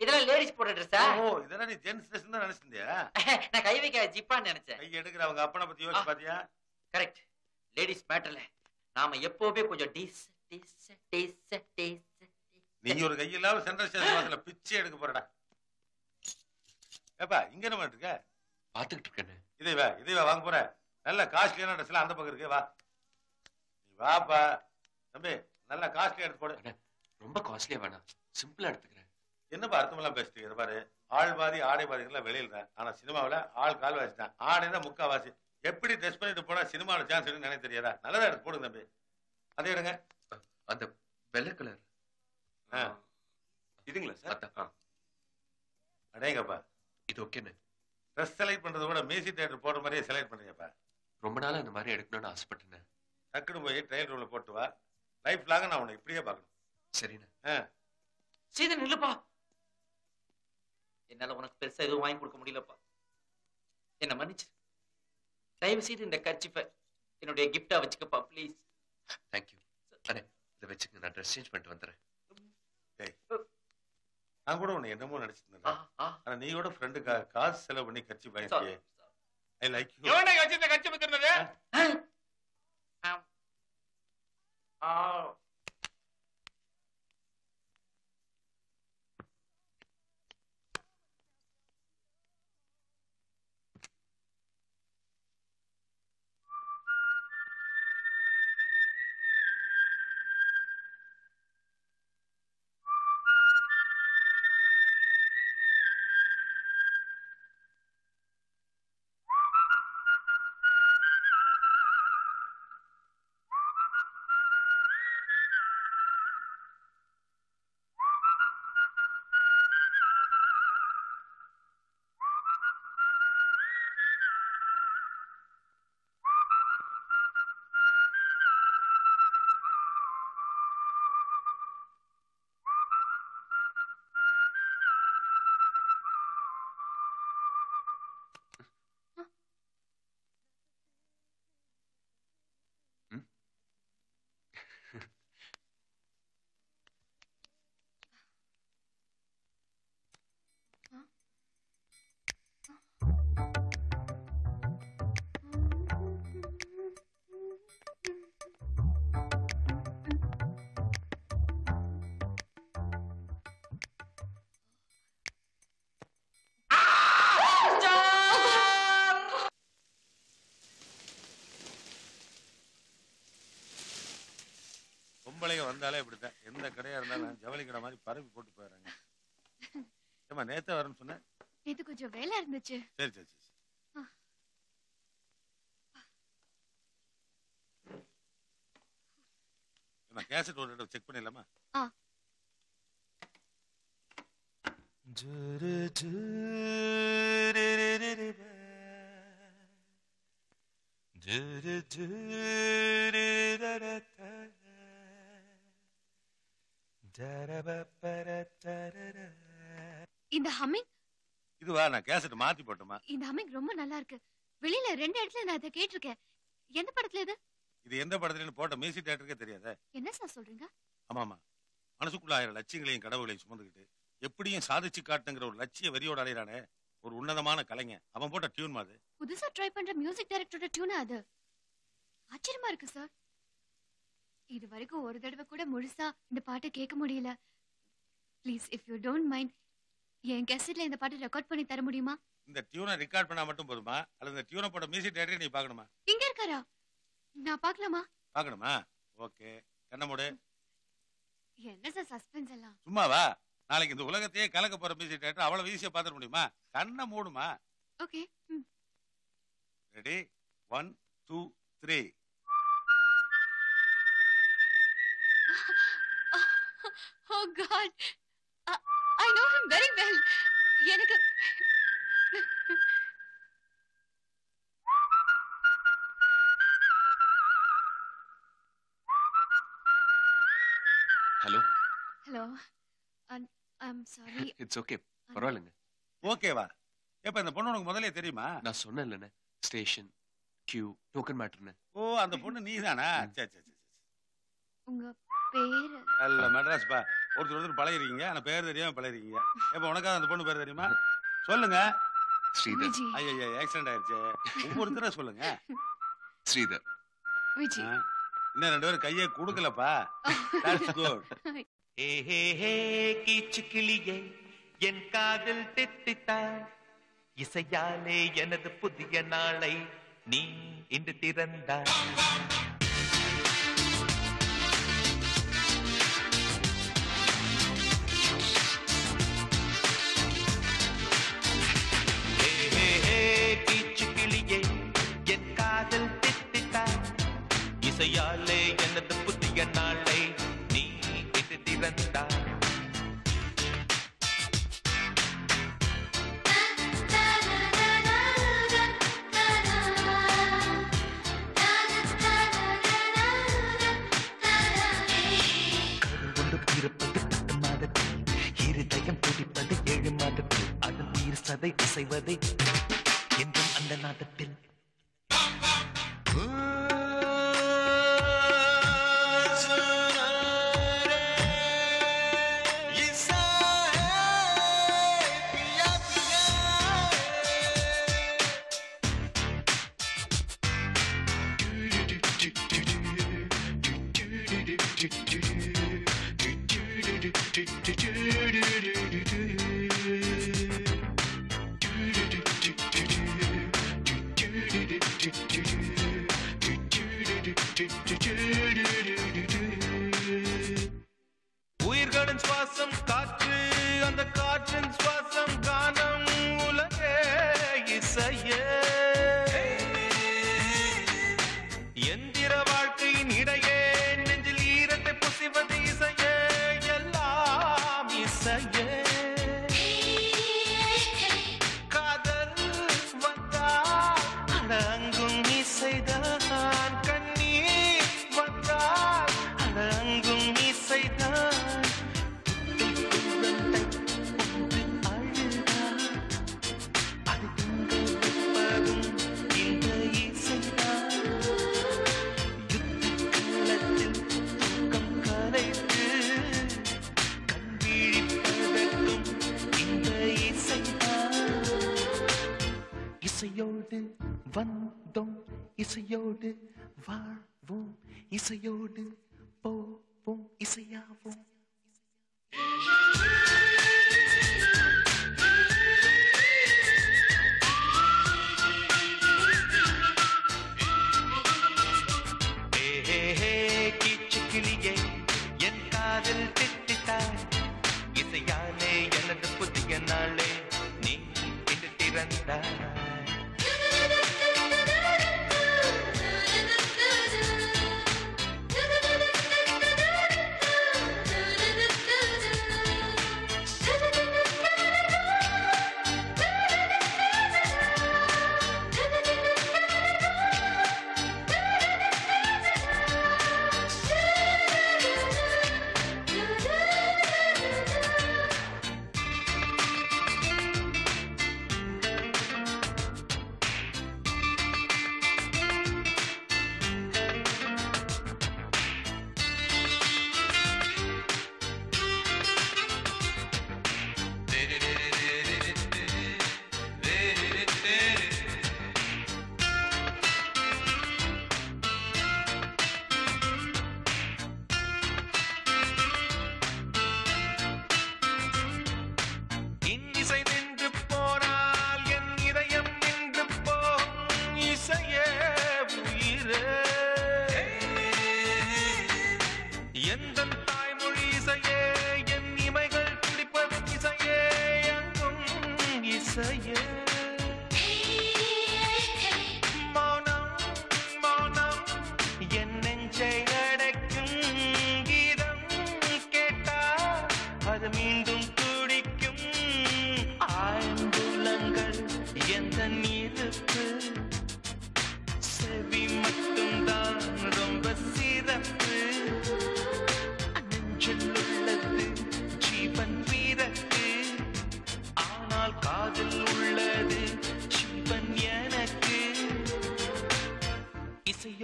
இதெல்லாம் லேடிஸ் போடுற ட்ரெஸ்ஸா ஓ இதெல்லாம் நீ ஜென்ஸ் ட்ரெஸ் தான் நினைச்சிருந்தியா? நான் கை வைக்க ஜிப்பான்னு நினைச்சேன். கை எடுக்கிற அவங்க அப்பனை பத்தி யோசிச்சு பாத்தியா? கரெக்ட் லேடிஸ் மேட்டர்ல நாம எப்பவுமே கொஞ்சம் டீஸ் டீஸ் டீஸ் டீஸ் நீ ஒரு கையில்லாம சென்ட்ரல் ஸ்டேஷன் வாசல்ல பிச்சை எடுக்க போறடா. ஏப்பா இங்க என்ன இருக்க? பாத்துக்கிட்டு இருக்கேன். இதே வா இதே வா வாங்க போற. நல்ல காஸ்ட்லியான ட்ரெஸ் எல்லாம் அந்த பக்கம் இருக்கு வா. நீ வாப்பா. தம்பி நல்ல காஸ்ட்லியா எடுத்து போடு. ரொம்ப காஸ்ட்லியா வேணாம். சிம்பிளா எடுத்துக்கிறேன். என்னப்பா அர்த்தமெல்லாம் பேசிட்டு இதை பாரு. ஆள் பாதி ஆடை பாதிகள்லாம் வெளியில தான். ஆனா சினிமாவுல ஆள் கால் வாசி தான். ஆடை தான் முக்காவாசி. எப்படி ட்ரெஸ் பண்ணிட்டு போனா சினிமாவில் சான்ஸ் எடுன்னு எனக்கு தெரியாதா? நல்லதா எடுத்து போடுங்க தம்பி. அதை எடுங்க அந்த வெள்ளை கலர் இதுங்களா சார் அடேங்கப்பா. இது ஓகேன்னு ட்ரெஸ் செலக்ட் பண்றதை விட மியூசிக் தியேட்டர் போடுற மாதிரியே செலக்ட் பண்ணுங்கப்பா. ரொம்ப நாளா இந்த மாதிரி எடுக்கணும்னு ஆசைப்பட்டேன் டக்குனு போய் ட்ரையல் ரூம்ல போட்டு வா. லைஃப் லாக நான் உன்னை இப்படியே பார்க்கணும். சரிண்ணே. ஆ. சீதை நில்லுப்பா. என்னால உனக்கு பெருசா எதுவும் வாங்கி கொடுக்க முடியலப்பா. என்ன மன்னிச்சு. தயவு செய்து இந்த கர்ச்சிப்பை என்னுடைய கிஃப்டா வச்சுக்கப்பா ப்ளீஸ் தேங்க்யூ அண்ணே இதை வச்சுங்க நான் ட்ரெஸ் சேஞ்ச் பண்ணிட்டு வந்துடுறேன். டேய் நான் கூட உன்னை என்னமோ நினைச்சிட்டு இருந்தேன் ஆனா நீ கூட ஃப்ரெண்டு காசு செலவு பண்ணி கட்சி பயணியே ஐ லைக் யூ எவனை வச்சிருந்த கட்சி பத்திருந்தது பொம்பளைங்க வந்தாலே இப்படித்தான். எந்த கடையா இருந்தாலும் ஜவுளி கடை மாதிரி பரப்பி போட்டு போயிடுறாங்க. ஏமா நேத்தே வரேன்னு சொன்னேன். இது கொஞ்சம் வேலை இருந்துச்சு. சரி சரி சரி ஆ. ஏமா கேசட் ஒரு தடவை செக் பண்ணிடலாமா? ஆ. இந்த ஹம்மிங்? இதுவா நான் கேசட் மாத்தி போட்டோமா? இந்த ஹம்மிங் ரொம்ப நல்லா இருக்கு வெளியில ரெண்டு இடத்துல நான் இதை கேட்டிருக்கேன். எந்த படத்துல இது? இது எந்த படத்துலன்னு போட்ட மியூசிக் டேரக்டருக்கே தெரியாதே. என்ன சார் சொல்றீங்க? ஆமாமா. மனசுக்குள்ள ஆயிரம் லட்சியங்களையும் கடவுளையும் சுமந்துக்கிட்டு எப்படியும் சாதிச்சு காட்டுங்கிற ஒரு லட்சிய வெறியோட அலையிறானே ஒரு உன்னதமான கலைஞன். அவன் போட்ட டியூன் மாதிரி புதுசா ட்ரை பண்ற மியூசிக் டைரக்டரோட டியூனா அது? ஆச்சரியமா இருக்கு சார். இது வரைக்கும் ஒரு தடவை கூட முழுசா இந்த பாட்டை கேட்க முடியல. Please if you don't mind என் கேசட்ல இந்த பாட்டை ரெக்கார்ட் பண்ணி தர முடியுமா? இந்த டியூனை ரெக்கார்ட் பண்ணா மட்டும் போதுமா? அல்லது இந்த டியூனை போட்ட மியூசிக் டேரக்டரை நீ பார்க்கணுமா? இங்க இருக்காரா? நான் பார்க்கலாமா? பார்க்கணுமா? ஓகே கண்ண மூடு. என்ன சார் சஸ்பென்ஸ் எல்லாம்? சும்மாவா? நாளைக்கு இந்த உலகத்தையே கலக்க போற மியூசிக் டேரக்டர் அவ்வளவு ஈஸியா பார்த்துட முடியுமா? கண்ணை மூடுமா? Okay ready one two three oh god I know him very well எனக்கு hello hello I'm sorry it's okay பரவாயில்லைங்க. ஓகேவா? எப்ப இந்த பொண்ணு உனக்கு முதல்ல தெரியுமா? நான் சொன்னேன்லண்ணே. ஸ்டேஷன் கியூ டோக்கன் மேட்டர்னு ஓ அந்த பொண்ணு நீதானா? சரி சரி சரி உங்க பேரு? நல்ல மெட்ராஸ் பா. ஒருத்தர் ஒருத்தர் பழகிறீங்க ஆனா பேர் தெரியாம பழகிறீங்க எப்ப உனக்காக அந்த பொண்ணு பேர் தெரியுமா? சொல்லுங்க. ஸ்ரீதர். ஐயா ஆக்சிடென்ட் ஆயிருச்சு ஒவ்வொருத்தர சொல்லுங்க. ஸ்ரீதர். இன்னும் ரெண்டு பேரும் கையை கொடுக்கலப்பா. ஹே ஹே ஹே கீச்சு கிளியே என் காதில் தித்தித்தாய். இசையாலே எனது புதிய நாளை நீ இன்று திறந்தாய். இசையாலே எனது புதிய நாளை நீ இன்று பத்து மாதத்தில் இருதயம் ஏழு மாதத்தில் அதன் உயிர் சதை அசைவதை என்றும் அந்த நாதத்தில் போவோம் இசையாவோம்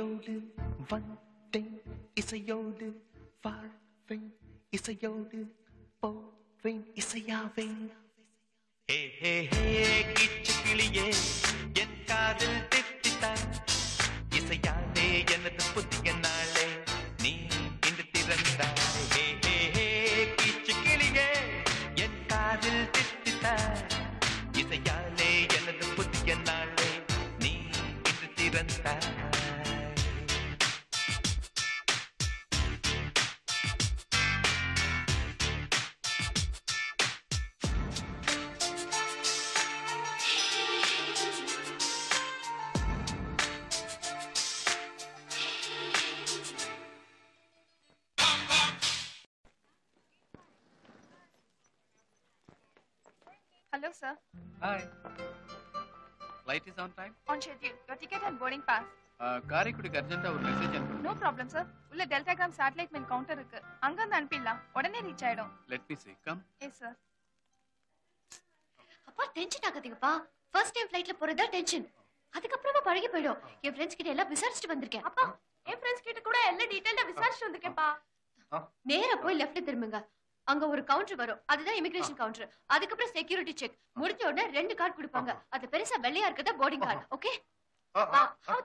இசையோடு வந்தேன் இசையோடு வாழ்வேன் இசையோடு போவேன் இசையாவேன் ஹே ஹே இருந்து அனுப்பிடலாம். உடனே ரீச் ஆயிடும். Let me see. Come yes sir அப்பா டென்ஷன் ஆகாதீங்கப்பா. ஃபர்ஸ்ட் டைம் ஃப்ளைட்ல போறதா டென்ஷன் அதுக்கப்புறமா பழகி போயிடும். என் ஃப்ரெண்ட்ஸ் கிட்ட எல்லாம் விசாரிச்சுட்டு வந்திருக்கேன். அப்பா என் ஃப்ரெண்ட்ஸ் கிட்ட கூட எல்லா டீடைல்டா விசாரிச்சு வந்திருக்கேன்ப்பா. நேரா போய் லெஃப்ட்ல திரும்புங்க. அங்க ஒரு கவுண்டர் வரும். அதுதான் இமிகிரேஷன் கவுண்டர் அதுக்கப்புறம் செக்யூரிட்டி செக் முடிஞ்ச உடனே ரெண்டு கார்டு கொடுப்பாங்க. அது பெருசா வெள்ளையா இருக்கதா போர்டிங் கார்டு ஓகே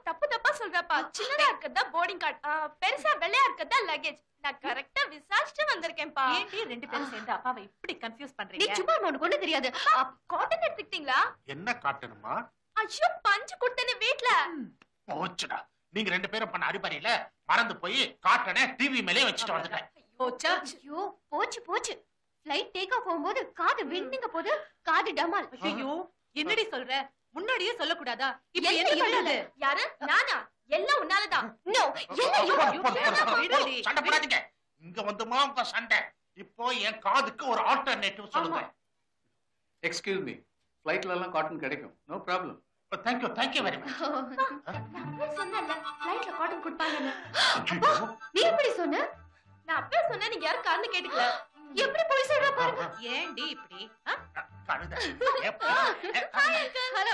தப்பு தப்பா சொல்றப்பா. சின்னதா இருக்கதா போர்டிங் கார்டு பெருசா வெள்ளையா இருக்கதா லக்கேஜ் நான் கரெக்டா விசாரிச்சுட்டு வந்திருக்கேன்ப்பா. ஏன்டி ரெண்டு பேரும் சேர்ந்து அப்பாவை இப்படி கன்ஃபியூஸ் நீ பண்றீங்க சும்மா உனக்கு ஒண்ணு தெரியாது. காட்டன் எடுத்துக்கிட்டீங்களா? என்ன காட்டணுமா? ஐயோ பஞ்சு கொடுத்தேன்னு வீட்ல. போச்சுடா. நீங்க ரெண்டு பேரும் பண்ண அறிபறியில மறந்து போய் காட்டனே டிவி மேலே வச்சுட்டு வந்துட்டேன். போச்சா? ஐயோ போச்சு போச்சு. ஃப்ளைட் டேக் ஆஃப் போகும்போது காது விண்ணுங்க போது காது டமால். ஐயோ என்னடி சொல்ற? முன்னாடியே சொல்லக்கூடாதா? இப்ப என்ன? பண்ணது? யாரு? நானா? எல்லாம் உன்னாலதான். நோ. சண்டை போடாதீங்க. இங்க வந்துமா உங்க சண்டை? இப்போ என் காதுக்கு ஒரு ஆல்டர்னேட்டிவ் சொல்லுங்க. எக்ஸ்கியூஸ் மீ ஃப்ளைட்ல எல்லாம் காட்டன் கிடைக்கும். No problem thank you thank you very much சொன்னல ஃப்ளைட்ல காட்டன் கொடுப்பாங்கன்னு. அப்பா, நீ எப்படி சொன்ன? நான் அப்பவே சொன்னேன் நீங்க யாரும் காரணம் கேட்டுக்கல. எப்படி போய் சொல்ற பாருங்க. ஏன்டி இப்படி?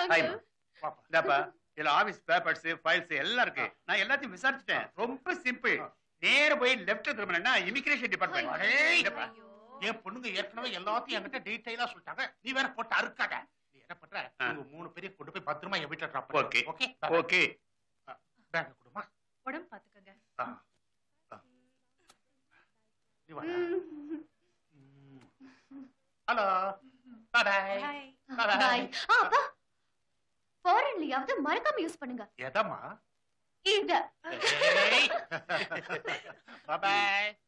ஹலோ இதுல ஆபீஸ் பேப்பர்ஸ் ஃபைல்ஸ் எல்லாம் இருக்கு. நான் எல்லாத்தையும் விசாரிச்சுட்டேன். ரொம்ப சிம்பிள் நேர போய் லெஃப்ட் திரும்பினா இமிகிரேஷன் டிபார்ட்மெண்ட் என் பொண்ணுங்க ஏற்கனவே எல்லாத்தையும் என்கிட்ட டீடைலா சொல்லிட்டாங்க. நீ வேற போட்டு அறுக்காத. நீ என்ன பண்ற? உங்க மூணு பேரையும் கொண்டு போய் பத்திரமா என் வீட்டுல drop okay. Okay? Okay. Bag கொடுமா? உடம்பு பாத்துக்கங்க. நீ வா ஹலோ அப்பா ஃபாரின்லயாவது மறக்காம யூஸ் பண்ணுங்க. எதம்மா? இத. Bye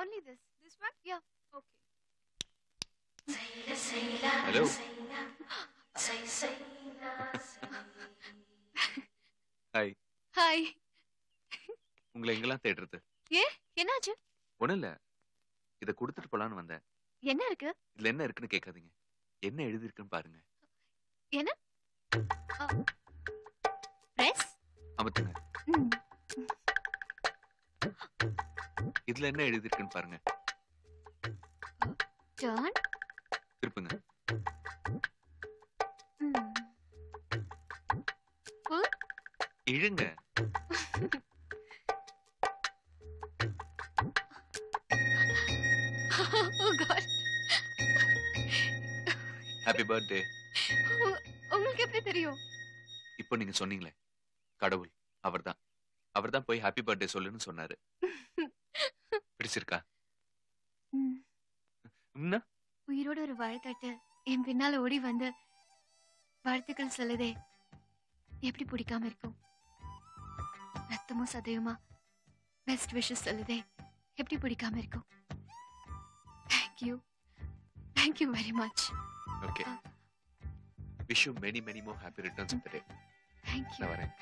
Only this. This one? Yeah. Okay. Hello hi hi உங்களை எங்கெல்லாம் தேடுறது? ஏ? என்னாச்சு? ஒண்ணும் இல்ல. இத கொடுத்துட்டு போலான்னு வந்தேன். என்ன இருக்கு? இதுல என்ன இருக்குன்னு கேட்காதீங்க. என்ன எழுதி இருக்குன்னு பாருங்க. என்ன? பிரஸ் அமுத்துங்க. இதுல என்ன எழுதி இருக்குன்னு பாருங்க திருப்புங்க. இழுங்க ஹாப்பி பர்த்டே உங்களுக்கு எப்படி தெரியும்? இப்போ நீங்க சொன்னீங்களே. கடவுள் அவர்தான். அவர்தான் போய் ஹாப்பி பர்த்டே சொல்லுன்னு சொன்னாரு. பிடிச்சிருக்கா உயிரோட ஒரு வாழைத்தட்டு என் பின்னால ஓடி வந்து வாழ்த்துக்கள் சொல்லுதே. எப்படி பிடிக்காம இருக்கும்? ரத்தமும் சதையுமா? பெஸ்ட் விஷஸ் சொல்லுதே. எப்படி பிடிக்காம இருக்கும்? Thank you thank you very much okay wish you many many more happy returns of the day thank you நான் வரேன்.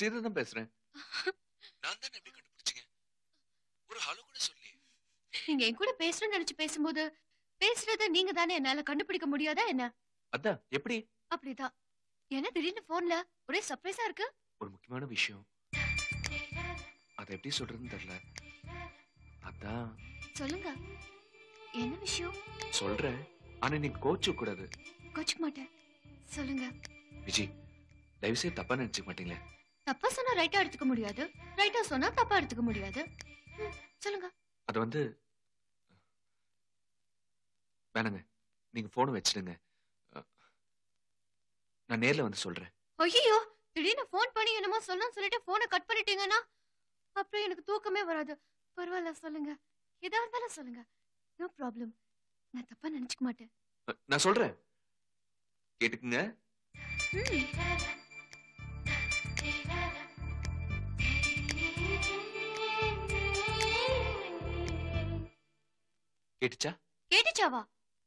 ஸ்ரீதர் தான் பேசுறேன். நான் தான் எப்படி கண்டுபிடிச்சீங்க? ஒரு ஹலோ கூட சொல்லி. நீங்க என் கூட பேசணும்னு நினைச்சு பேசும்போது பேசுறத நீங்க தானே என்னால கண்டுபிடிக்க முடியாதா என்ன? அதான் எப்படி? அப்படிதான். என்ன திடீர்னு போன்ல ஒரே சர்ப்ரைஸா இருக்கு? ஒரு முக்கியமான விஷயம். அதை எப்படி சொல்றதுன்னு தெரியல. அதான். சொல்லுங்க. என்ன விஷயம்? சொல்றேன். ஆனா நீ கோச்சு கூடாது. கோச்சுக்க மாட்டேன். சொல்லுங்க. விஜய் தயவு செய்து தப்பா நினைச்சுக்க மாட்டீங்களே. தப்பா சொன்னா ரைட்டா எடுத்துக்க முடியாது. ரைட்டா சொன்னா தப்பா எடுத்துக்க முடியாது. சொல்லுங்க. அது வந்து வேணாங்க. நீங்க போனை வச்சிடுங்க. நான் நேர்ல வந்து சொல்றேன். ஐயோ திடீர்னு ஃபோன் பண்ணி என்னமோ சொல்லணும்னு சொல்லிட்டு போனை கட் பண்ணிட்டீங்கன்னா அப்புறம் எனக்கு தூக்கமே வராது. பரவாயில்ல சொல்லுங்க. எதா இருந்தாலும் சொல்லுங்க. நோ ப்ராப்ளம் நான் தப்பா நினைச்சுக்க மாட்டேன். நான் சொல்றேன். கேட்டுக்குங்க. கேட்டுச்சா? கேட்டுச்சாவா?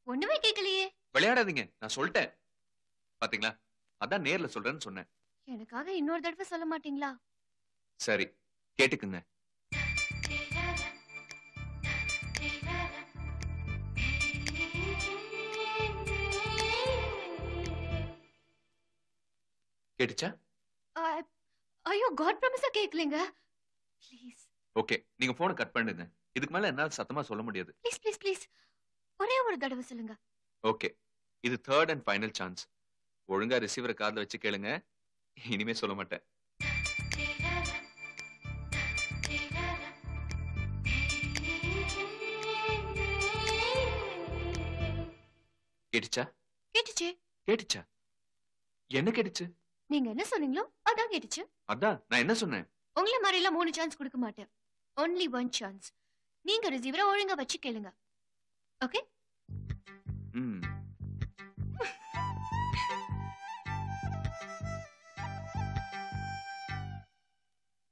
ஒண்ணுமே கேட்கலையே. விளையாடாதீங்க நான் சொல்லிட்டேன். பாத்தீங்களா? அதான் நேர்ல சொல்றேன்னு சொன்னேன். எனக்காக இன்னொரு தடவை சொல்ல மாட்டீங்களா? சரி கேட்டுக்குங்க. கேட்டுச்சா? ஐயோ காட் ப்ராமிஸா கேட்கலங்க. ப்ளீஸ் ஓகே நீங்க போனை கட் பண்ணுங்க இதுக்கு மேல என்னால சத்தமா சொல்ல முடியாது. ப்ளீஸ் ப்ளீஸ் ப்ளீஸ் ஒரே ஒரு தடவை சொல்லுங்க. ஓகே இது தேர்ட் அண்ட் ஃபைனல் சான்ஸ் ஒழுங்கா ரிசீவரை காதுல வச்சு கேளுங்க. இனிமே சொல்ல மாட்டேன். கேட்டுச்சா? கேட்டுச்சே. கேட்டுச்சா? என்ன கேட்டுச்சு? நீங்க என்ன சொன்னீங்களோ அதான் கேட்டுச்சு. அதான் நான் என்ன சொன்னேன்? உங்களை மாதிரி எல்லாம் மூணு சான்ஸ் கொடுக்க மாட்டேன். ஒன்லி ஒன் சான்ஸ் நீங்க ரிசீவரை ஒழுங்கா வச்சு கேளுங்க. ஓகே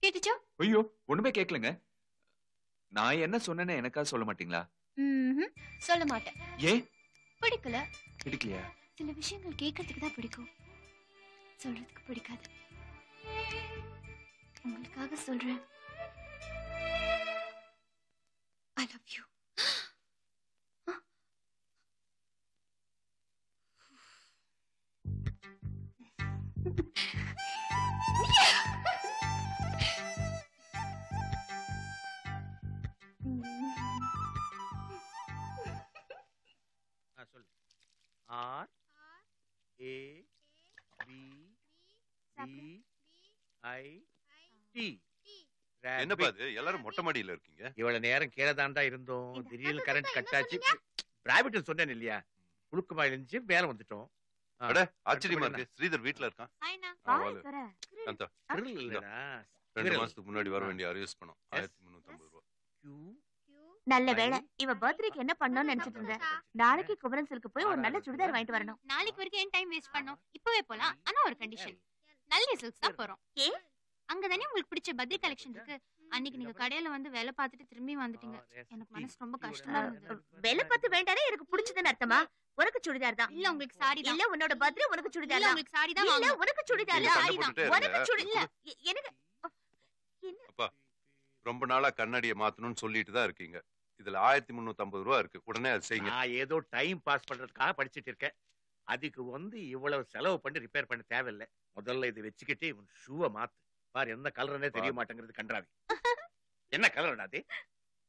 கேட்டுச்சா? ஐயோ ஒண்ணுமே கேட்கலங்க நான் என்ன சொன்னேன்னு எனக்கா சொல்ல மாட்டீங்களா. சொல்ல மாட்டேன். ஏன்? பிடிக்கல. பிடிக்கலையா? சில விஷயங்கள் கேட்கறதுக்கு தான் பிடிக்கும். சொல்றதுக்கு பிடிக்காது. உங்களுக்காக சொல்றேன். R A P T I D என்னப்பா இது எல்லாரும் மொட்டை மாடியில இருக்கீங்க. இவ்வளவு நேரம் கீழே தாண்டா இருந்தோம். திடீர்னு கரண்ட் கட் ஆச்சு. பிராய்வேட் சொன்னேன் இல்லையா? புழுக்கமா இருந்துச்சு மேல வந்துட்டோம். அட ஆச்சரியமா இருக்கு. ஸ்ரீதர் வீட்ல இருக்கான். ரெண்டு. மாசத்துக்கு முன்னாடி வர வேண்டிய அரியர்ஸ் பணம் ஆயிரத்தி முன்னூத்தி ஐம்பது ரூபா. நல்ல வேளை. இவ பர்த்டேக்கு என்ன பண்ணணும்னு நினைச்சிட்டு இருந்தேன். நாளைக்கு குமரன் சில்க்கு போய் ஒரு நல்ல சுடிதார் வாங்கிட்டு வரணும். நாளைக்கு வரைக்கும் ஏன் டைம் வேஸ்ட் பண்ணோம் இப்பவே போலாம். ஆனா ஒரு கண்டிஷன் நல்ல சில்க்ஸ் தான் போறோம். ஏ? அங்க தானே உங்களுக்கு பிடிச்ச பர்த்டே கலெக்ஷன் இருக்கு. அன்னைக்கு நீங்க கடையில வந்து வேலை பார்த்துட்டு திரும்பி வந்துட்டீங்க. எனக்கு மனசு ரொம்ப கஷ்டமா இருந்தது. வேலை பார்த்து வேண்டானே எனக்கு பிடிச்சதுன்னு அர்த்தமா? உனக்கு சுடிதார் தான். இல்ல உங்களுக்கு சாரி தான். இல்ல உன்னோட பர்த்டே உனக்கு சுடிதார் இல்ல உங்களுக்கு சாரி தான் இல்ல. உனக்கு சுடிதார் சாரி தான். உனக்கு. சுடி இல்ல எனக்கு அப்பா ரொம்ப நாளா கண்ணாடியை மாத்தணும்னு சொல்லிட்டு தான் இருக்கீங்க. இதுல ஆயிரத்தி முன்னூத்தி ஐம்பது ரூபா இருக்கு. உடனே அது செய்யுங்க. நான் ஏதோ டைம் பாஸ் பண்றதுக்காக படிச்சிட்டு இருக்கேன். அதுக்கு வந்து இவ்வளவு செலவு பண்ணி ரிப்பேர் பண்ண தேவையில்லை. முதல்ல இதை வச்சுக்கிட்டு உன் ஷூவை மாத்து. பாரு எந்த கலர்னே தெரிய மாட்டேங்கிறது கன்றாவி. என்ன கலர்டா அது?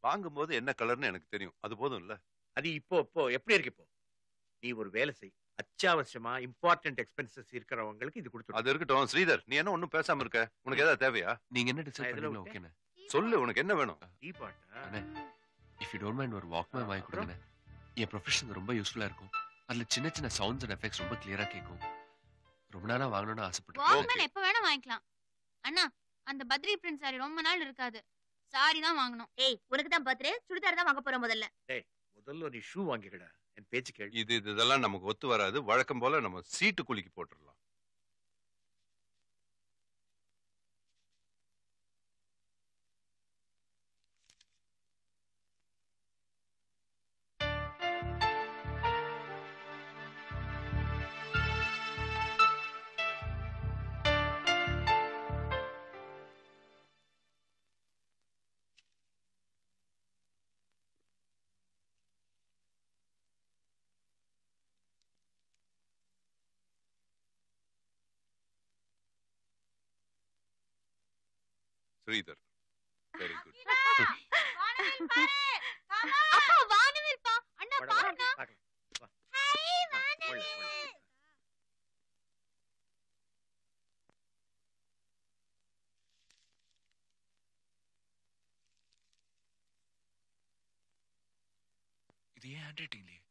வாங்கும்போது என்ன கலர்னு எனக்கு தெரியும். அது போதும் இல்ல? அது இப்போ இப்போ எப்படி இருக்கு இப்போ? நீ ஒரு வேலை செய். அத்தியாவசியமா இம்பார்ட்டன்ட் எக்ஸ்பென்சஸ் இருக்கிறவங்களுக்கு இது கொடுத்து அது இருக்கட்டும். ஸ்ரீதர் நீ என்ன ஒண்ணும் பேசாம இருக்க? உனக்கு ஏதாவது தேவையா? நீங்க என்ன டிசைட். ஓகேண்ணே சொல்லு உனக்கு என்ன வேணும்? டீ பாட்டா? இஃப் யூ டோன்ட் மைண்ட் ஒரு வாக்மேன் வாங்கி கொடுங்கண்ணே என் ப்ரொஃபஷன் ரொம்ப யூஸ்ஃபுல்லா இருக்கும். அதுல சின்ன சின்ன சவுண்ட்ஸ் அண்ட் எஃபெக்ட்ஸ் ரொம்ப கிளியரா கேட்கும். ரொம்ப நாளா வாங்கணும்னு ஆசைப்பட்டேன். வாக்மேன் எப்ப வேணா வாங்கிக்கலாம். அண்ணா அந்த பத்ரி பிரிண்ட் சாரி ரொம்ப நாள் இருக்காது. சாரி தான் வாங்கணும். ஏய் உனக்கு தான் பர்த்டே? சுடிதார் தான் வாங்க போறோம் முதல்ல. டேய் முதல்ல நீ ஷூ வாங்கிக்கடா. என் பேச்சு கேள்வி இது இது இதெல்லாம் நமக்கு ஒத்து வராது. வழக்கம் போல நம்ம சீட்டு குலுக்கி போட்டுடலாம் ஸ்ரீதர். வெரி குட் அப்பா வானவில் பா. அண்ணா பாருங்க. ஹாய். இது ஏன் ஹேண்ட் ரைட்டிங்லயே ஸ்ரீதர்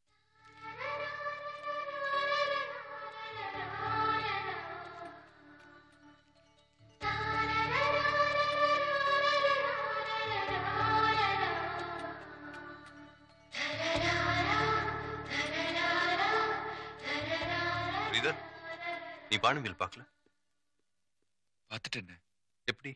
வானவில் பார்க்கல. பார்த்துட்டேண்ணே எப்படி?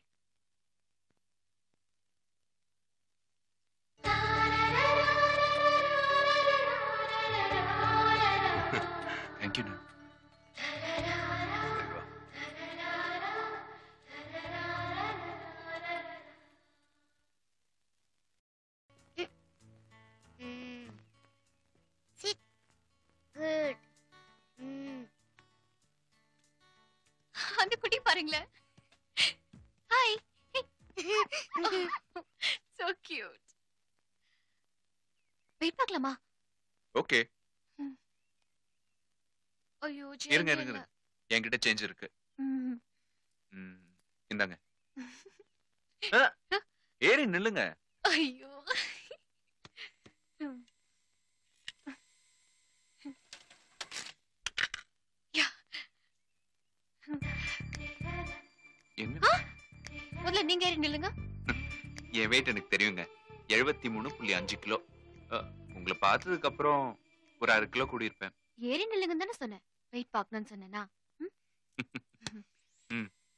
இருங்க இருங்க. இருங்க. என்கிட்ட சேஞ்ச் இருக்கு ம். ம், இந்தாங்க ஆ, ஏறி நில்லுங்க ஐயோ. யா. என்ன! முதல்ல நீங்க ஏறி நில்லுங்க என் வெயிட் எனக்கு தெரியுங்க எழுபத்தி மூணு புள்ளி அஞ்சு கிலோ உங்களை பார்த்ததுக்கு அப்புறம் ஒரு அரை கிலோ கூடி இருப்பேன் ஏறி நில்லுங்கன்னு தானே சொன்னேன் வெயிட் பார்க்கணும்னு சொன்னேனா?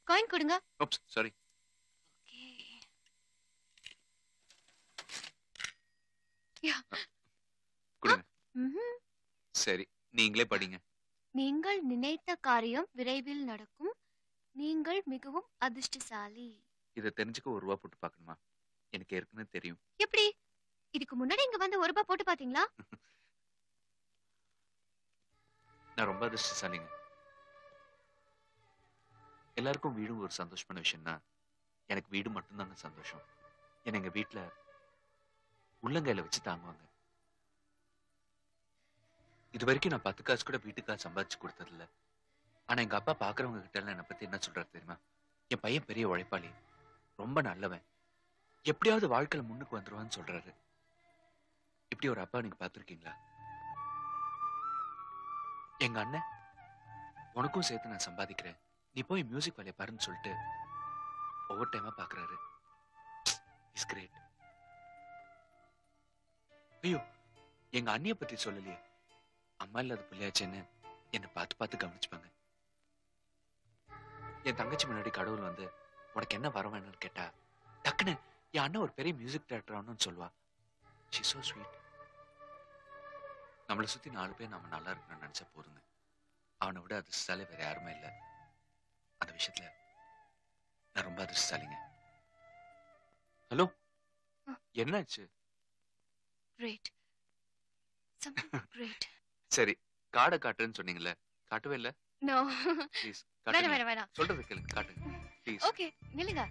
காயின் கொடுங்க. Oops sorry. சரி நீங்களே படிங்க. நீங்கள் நினைத்த காரியம் விரைவில் நடக்கும். நீங்கள் மிகவும் அதிர்ஷ்டசாலி. இதை தெரிஞ்சுக்க ஒரு ரூபா போட்டு பார்க்கணுமா? எனக்கு ஏற்கனவே தெரியும். எப்படி? இதுக்கு முன்னாடி இங்க வந்து ஒரு ரூபாய் போட்டு பாத்தீங்களா நான் ரொம்ப அதிர்ஷ்டசாலிங்க. எல்லாருக்கும் வீடும் ஒரு சந்தோஷமான விஷயம்னா எனக்கு வீடு மட்டும்தாங்க சந்தோஷம். என்னை எங்க வீட்டுல உள்ளங்கையில் வச்சு தாங்குவாங்க. இது வரைக்கும் நான் பத்து காசு கூட வீட்டுக்காக சம்பாதிச்சு கொடுத்ததில்ல. ஆனா எங்க அப்பா பாக்குறவங்க கிட்ட எல்லாம் என்னை பத்தி என்ன சொல்றாரு தெரியுமா? என் பையன் பெரிய உழைப்பாளி. ரொம்ப நல்லவன். எப்படியாவது வாழ்க்கையில முன்னுக்கு வந்துருவான்னு சொல்றாரு. இப்படி ஒரு அப்பா நீங்க பார்த்திருக்கீங்களா? எங்க அண்ணன்? உனக்கும் சேர்த்து நான் சம்பாதிக்கிறேன். நீ போய் மியூசிக் வேலையை பாருன்னு சொல்லிட்டு ஒவ்வொரு டைமா பாக்குறாரு. இஸ் கிரேட் ஐயோ எங்க அண்ணிய பத்தி சொல்லலையே. அம்மா இல்லாத பிள்ளையாச்சேன்னு என்னை பார்த்து பார்த்து கவனிச்சுப்பாங்க. என் தங்கச்சி முன்னாடி கடவுள் வந்து உனக்கு என்ன வர வேணும்னு கேட்டா டக்குன்னு என் அண்ணன் ஒரு பெரிய மியூசிக் டேரக்டர் ஆகணும்னு சொல்லுவா. ஷி சோ ஸ்வீட் நம்மளை சுத்தி நாலு பேர் நம்ம நல்லா இருக்கணும்னு நினைச்சா போதுங்க. அவனை விட அதிர்ஷ்டசாலி வேற யாருமே இல்லை. அந்த விஷயத்துல நான் ரொம்ப அதிர்ஷ்டசாலிங்க ஹலோ? என்னாச்சு? கிரேட் கிரேட் சரி காடை காட்டுன்னு சொன்னீங்கல்ல காட்டவே இல்ல? நோ ப்ளீஸ் வேணாம் வேணாம் வேணாம். சொல்றது கேளுங்க காட்டுங்க. ப்ளீஸ் ஓகே நில்லுங்க.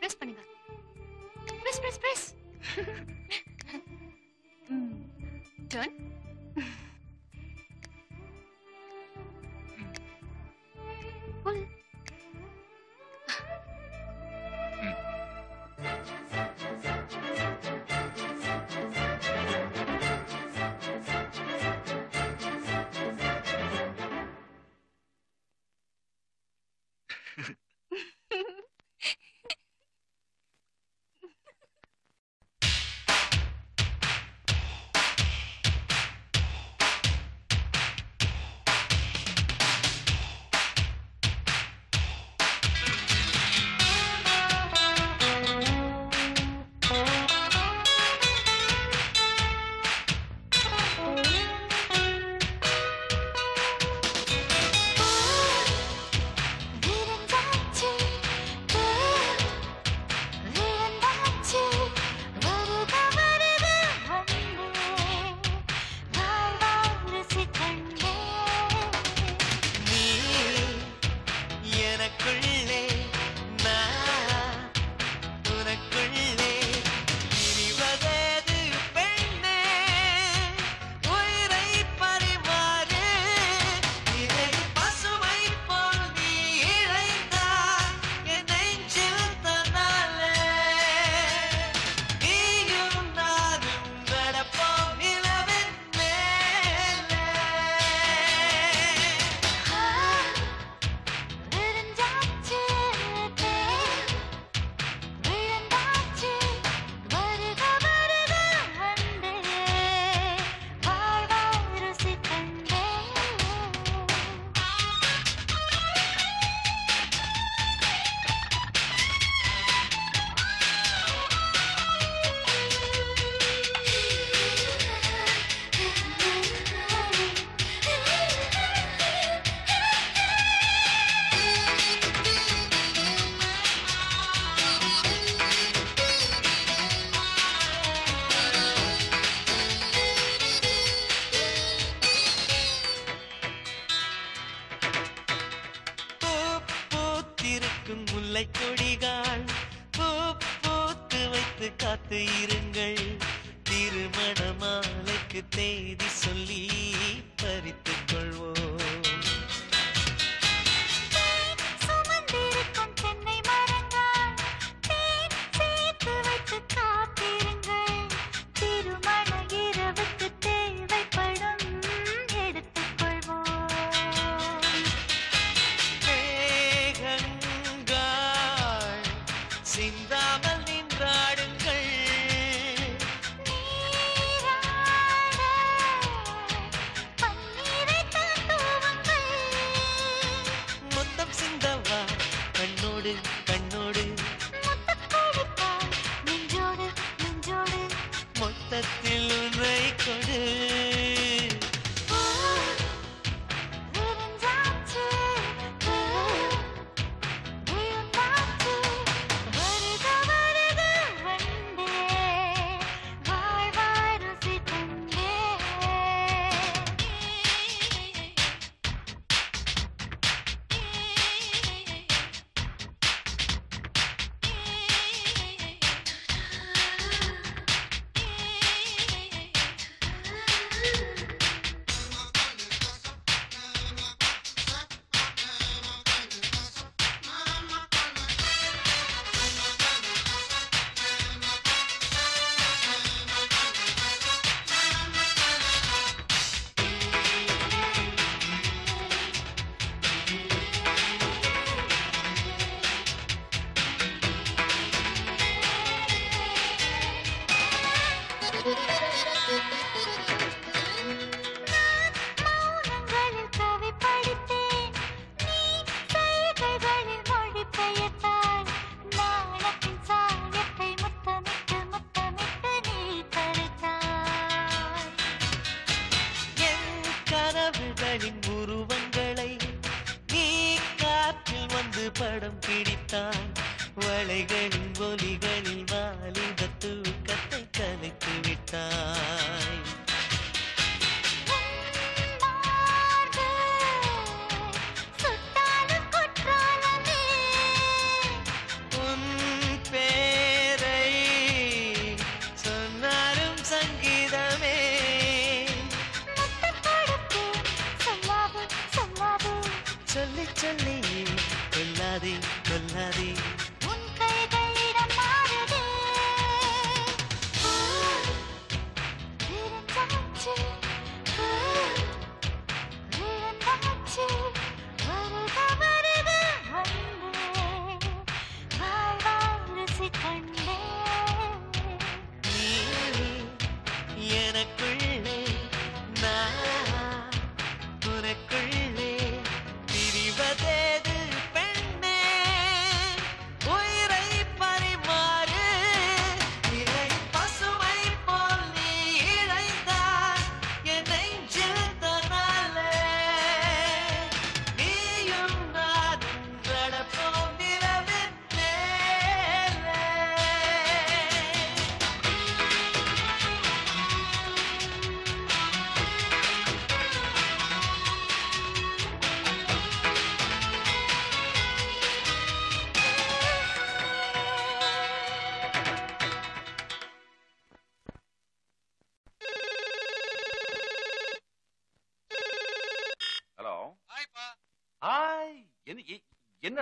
பிரஸ் பண்ணுங்க press press press turn pull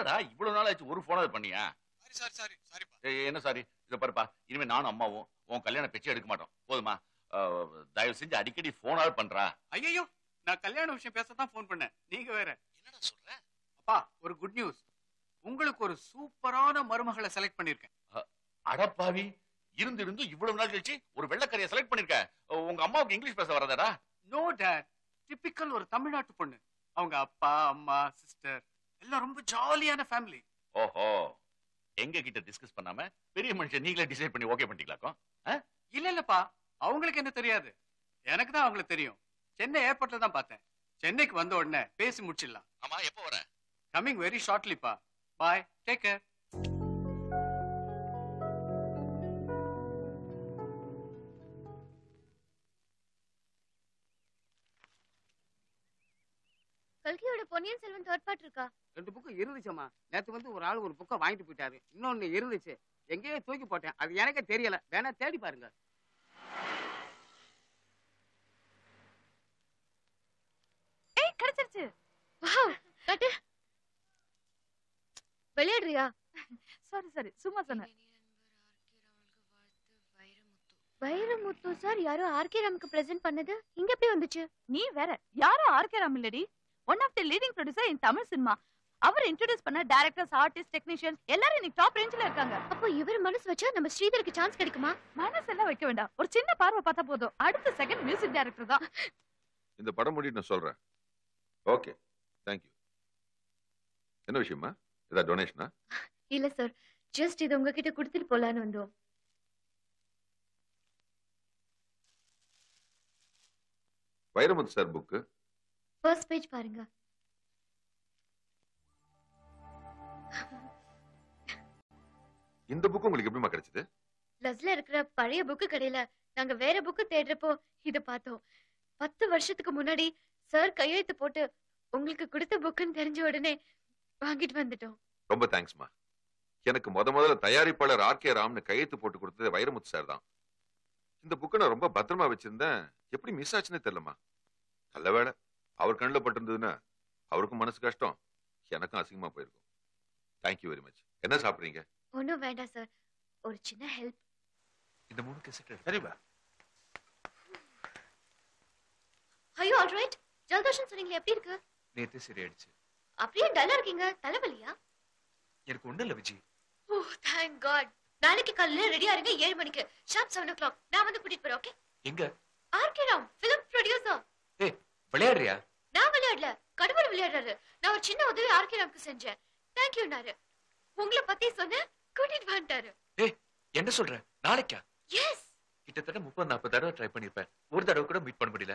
என்னடா இவ்வளவு நாள் ஆச்சு ஒரு போனாவது பண்ணியா? சாரி சாரி சாரி ஏய், என்ன சாரி இத பாருப்பா. இனிமே நானும் அம்மாவும் உன் கல்யாண பேச்சு எடுக்க மாட்டோம். போதுமா? தயவு செஞ்சு அடிக்கடி போனாவது பண்றா. ஐயோ நான் கல்யாண விஷயம் பேச தான் ஃபோன் பண்ணேன். நீங்க வேற. என்னடா சொல்ற? அப்பா ஒரு குட் நியூஸ் உங்களுக்கு ஒரு சூப்பரான மருமகளை செலக்ட் பண்ணிருக்கேன். அடப்பாவி இருந்து இருந்து இவ்வளவு நாள் கழிச்சு ஒரு வெள்ளக்கரையை செலக்ட் பண்ணிருக்க. உங்க அம்மாவுக்கு இங்கிலீஷ் பேச வராதடா? நோ டேட் டிபிக்கல் ஒரு தமிழ்நாட்டு பொண்ணு. அவங்க அப்பா அம்மா சிஸ்டர் எல்லாம் ரொம்ப ஜாலியான ஃபேமிலி ஓஹோ. எங்க கிட்ட டிஸ்கஸ் பண்ணாம பெரிய மனுஷன் நீங்களே டிசைட் பண்ணி ஓகே பண்ணிக்கலாக்கும் இல்ல இல்லப்பா. அவங்களுக்கு என்ன தெரியாது. எனக்கு தான் அவங்களுக்கு தெரியும். சென்னை ஏர்போர்ட்ல தான் பார்த்தேன். சென்னைக்கு வந்த உடனே பேசி முடிச்சிடலாம். ஆமா எப்போ வர கம்மிங் வெரி ஷார்ட்லிப்பா பாய் டேக் கேர் கல்கியோட பொன்னியின் செல்வன் தேர்ட் பார்ட் இருக்கா ரெண்டு புக்கு இருந்துச்சம்மா. நேத்து வந்து ஒரு ஆள் ஒரு புக்கை வாங்கிட்டு போயிட்டாரு. இன்னொன்னு இருந்துச்சு. எங்கேயோ தூக்கி போட்டேன். அது எனக்கே தெரியல. வேணா தேடி பாருங்க. ஏய் கிடைச்சிருச்சு. வாவ் கட்டு. விளையாடுறியா? சாரி சாரி சும்மா சொன்னேன். வைரமுத்து சார் யாரோ ஆர்கே ராமுக்கு பிரசன்ட் பண்ணது? இங்க எப்படி வந்துச்சு? நீ வேற. யாரும் ஆர்கே ராம் இல்லடி. One of the leading producer in Tamil cinema our introduce பண்ண டைரக்டர்ஸ் ஆர்டிஸ்ட் டெக்னீஷியன்ஸ் எல்லாரும் இன்னைக்கு டாப் ரேஞ்சில இருக்காங்க. அப்போ இவர் மனசு வச்சா நம்ம ஸ்ரீதருக்கு சான்ஸ் கிடைக்குமா? மனசெல்லாம் வைக்க வேண்டாம். ஒரு சின்ன பார்வை பார்த்தா போதும். அடுத்த செகண்ட் மியூசிக் டைரக்டர் தான். இந்த படம் முடிட்டு நான் சொல்றேன். ஓகே தேங்க்யூ என்ன விஷயமா ஏதாவது டொனேஷனா இல்ல சார் ஜஸ்ட் இது உங்ககிட்ட கொடுத்துட்டு போலான்னு வந்தோம். Vairamuthu sir book first page பாருங்க. இந்த புக்கு உங்களுக்கு எப்படிமா கிடைச்சது? லஸ்ல இருக்கிற பழைய புக்கு கடையில நாங்க வேற புக்கு தேடுறப்போ இத பார்த்தோம். பத்து வருஷத்துக்கு முன்னாடி சார் கையெழுத்து போட்டு உங்களுக்கு கொடுத்த புக்குன்னு தெரிஞ்ச உடனே வாங்கிட்டு வந்துட்டோம். ரொம்ப தேங்க்ஸ்மா எனக்கு முத முதல்ல தயாரிப்பாளர் ஆர் கே ராம்னு கையெழுத்து போட்டு கொடுத்தது வைரமுத்து சார் தான். இந்த புக்கை நான் ரொம்ப பத்திரமா வச்சிருந்தேன். எப்படி மிஸ் ஆச்சுன்னே தெரியலமா நல்ல வேளை. அவர் கண்ணில் பட்டிருந்ததுன்னா அவருக்கும் மனசு கஷ்டம். எனக்கும் அசிங்கமா போயிருக்கும். தேங்க்யூ வெரி மச் என்ன சாப்பிடுறீங்க? ஒன்றும் வேண்டாம் சார் ஒரு சின்ன ஹெல்ப் இந்த மூணு கேசட் சரிப்பா ஐயோ ஆல்ரைட் ஜலதோஷம் சொன்னீங்களே எப்படி இருக்கு? நேத்தே சரியாயிடுச்சு. அப்படியே டல்லா இருக்கீங்க தலைவலியா? எனக்கு ஒண்ணு இல்ல விஜி. ஓ தேங்க் காட் நாளைக்கு காலையில ரெடியா இருங்க ஏழு மணிக்கு. ஷார்ப் செவன் ஓ கிளாக் நான் வந்து கூட்டிட்டு போறேன் ஓகே எங்க? ஆர்கே ராம் பிலிம் ப்ரொடியூசர் ஏய் விளையாடுறியா? நான் கடவுள் விளையாடுறாரு. நான் ஒரு சின்ன உதவி ஆர்கே ராம்க்கு செஞ்சேன். தேங்க்யூனாரு உங்களை பத்தி சொன்ன கூட்டிட்டு வந்துட்டாரு ஏய் என்ன சொல்ற? நாளைக்கா? எஸ் கிட்டத்தட்ட முப்பது நாற்பது தடவை ட்ரை பண்ணிருப்பேன். ஒரு தடவை கூட மீட் பண்ண முடியல.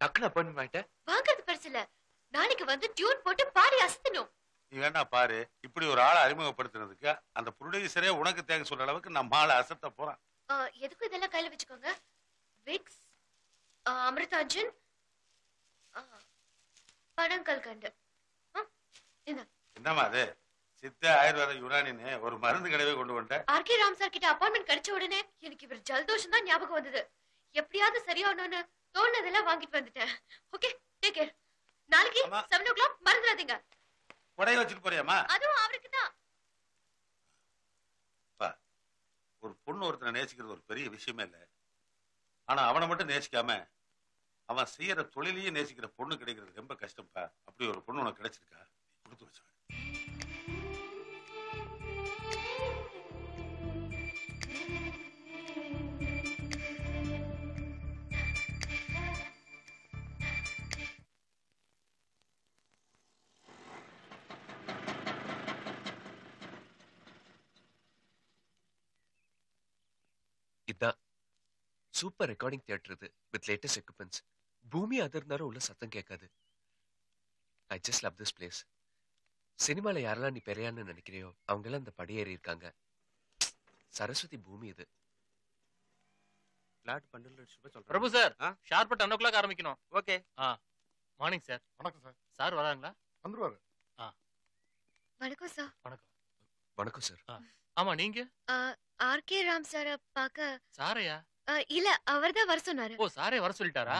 டக்குனு அப்பாயின்மெண்ட் ஆயிட்டேன் வாங்குறது பெருசு இல்ல நாளைக்கு வந்து டியூன் போட்டு பாடி அசத்தணும். நீ வேணா பாரு. இப்படி ஒரு ஆளை அறிமுகப்படுத்துறதுக்கு அந்த ப்ரொடியூசரே உனக்கு தேங்க சொல்ற அளவுக்கு நம்ம ஆளை அசத்த போறான். ஆ, எதுக்கும் இதெல்லாம் கையில வச்சுக்கோங்க. விக்ஸ் ஆ, அமிர்தாஞ்சன் ஆ, இந்தா. என்னம்மா அது? சித்த ஆயுர்வேத யுனானின்னு ஒரு மருந்து கடவே கொண்டு வந்துட்டேன் ஆர்கே ராம் சார் கிட்ட அப்பாயின்மெண்ட் கிடைச்ச உடனே எனக்கு இவர் ஜலதோஷம் தான் ஞாபகம் வந்தது. எப்படியாவது சரியாகணும்னு தோணுனதெல்லாம் வாங்கிட்டு வந்துட்டேன். ஓகே டேக் கேர் நாளைக்கு செவன் ஓ கிளாக் மறந்துடாதீங்க. உடைய வச்சுட்டு போறியாமா அதுவும் அவருக்கு தான். ஒரு பொண்ணு ஒருத்தனை நேசிக்கிறது ஒரு பெரிய விஷயமே இல்லை. ஆனா அவனை மட்டும் நேசிக்காம அவன் செய்யற தொழிலையே நேசிக்கிற பொண்ணு கிடைக்கிறது ரொம்ப கஷ்டம்ப்பா. அப்படி ஒரு பொண்ணு உனக்கு கிடைச்சிருக்கா? நீ கொடுத்து வச்ச இதான் சூப்பர் ரெக்கார்டிங் தியேட்டர் இது வித் லேட்டஸ்ட் எக்யூப்மெண்ட்ஸ் பூமி அதிர்ந்தாலும் உள்ள சத்தம் கேட்காது. I just love this place சினிமால யாரெல்லாம் நீ பெரியான்னு நினைக்கிறியோ அவங்க எல்லாம் இந்த படியேறி இருக்காங்க. சரஸ்வதி பூமி இது. பிளாட் பண்டில் சொல்றேன் பிரபு சார் ஷார்ப்பா டென் ஓ கிளாக் ஆரம்பிக்கணும். ஓகே ஆ மார்னிங் சார் வணக்கம் சார் சார் வராங்களா? வந்துருவாரு. ஆ. வணக்கம் சார் வணக்கம். வணக்கம் சார் ஆமா நீங்க? ஆர்கே ராம் சார பார்க்க சாரையா இல்ல அவர்தான் வர சொன்னாரு. ஓ சாரே வர சொல்லிட்டாரா?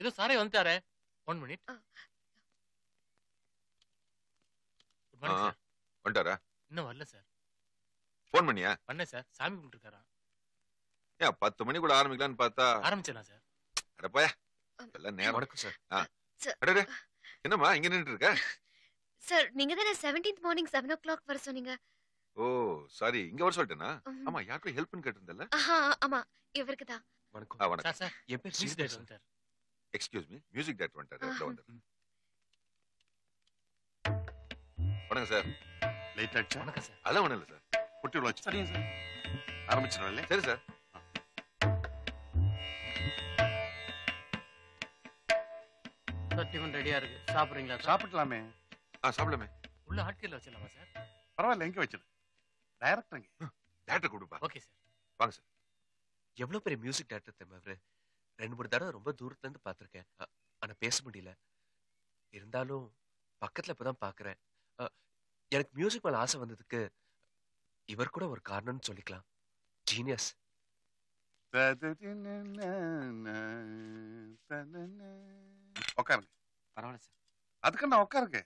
ஏதோ சாரே வந்துட்டாரே. One minute. வந்துட்டாரா? இன்னும் வரல சார் ஃபோன் பண்ணியா? பண்ணேன் சார் சாமி கும்பிட்டுருக்காராம் ஏன் பத்து மணி கூட ஆரம்பிக்கலாம்னு பார்த்தா? ஆரம்பிச்சிடலாம் சார் அடப்பாயா எல்லாம் நேரம். வணக்கம் சார் ஆ. சார். அடடே என்னம்மா இங்க நின்னுட்டு இருக்க? சார் நீங்க தானே seventeenth morning seven o'clock வர சொன்னீங்க? Oh sorry. இங்க வர சொல்லிட்டேனா. ஆமா யாருக்கும் ஹெல்ப்னு கேட்டிருந்தல்ல ஆஹா ஆமா. இவருக்கு தான் வணக்கம். சார் என் பேர் Sridhar sir. Excuse me music director வந்துட்டாரு. உள்ள ஆஹா. வந்துரு வணக்கம் சார். லேட் ஆயிடுச்சா? வணக்கம் சார். அதெல்லாம் ஒண்ணும் இல்ல சார். பொட்டி வச்சு. சரிங்க சார். ஆரம்பிச்சிடல சரி சார். டிஃபன் ரெடியா இருக்கு. சாப்பிடுறீங்களா சாப்பிடலாமே. ஆ சாப்பிடலாமே. உள்ள ஆட்கள் வச்சிடலாமா சார்? பரவாயில்ல எங்க வச்சிரு? டைரக்டர் எங்க டைரக்டர் கொடுப்பா ஓகே சார் வாங்க சார் எவ்வளவு பெரிய மியூசிக் டைரக்டர் தெரியுமா அவரு ரெண்டு மூணு தடவை ரொம்ப தூரத்துல இருந்து பார்த்திருக்கேன். அ- ஆனா பேச முடியல. இருந்தாலும் பக்கத்துல இப்பதான் பாக்குறேன் அ, எனக்கு மியூசிக் மேல ஆசை வந்ததுக்கு இவர் கூட ஒரு காரணம்னு சொல்லிக்கலாம். ஜீனியஸ் உட்காருங்க. பரவாயில்ல சார் அதுக்கு நான் உட்காருங்க.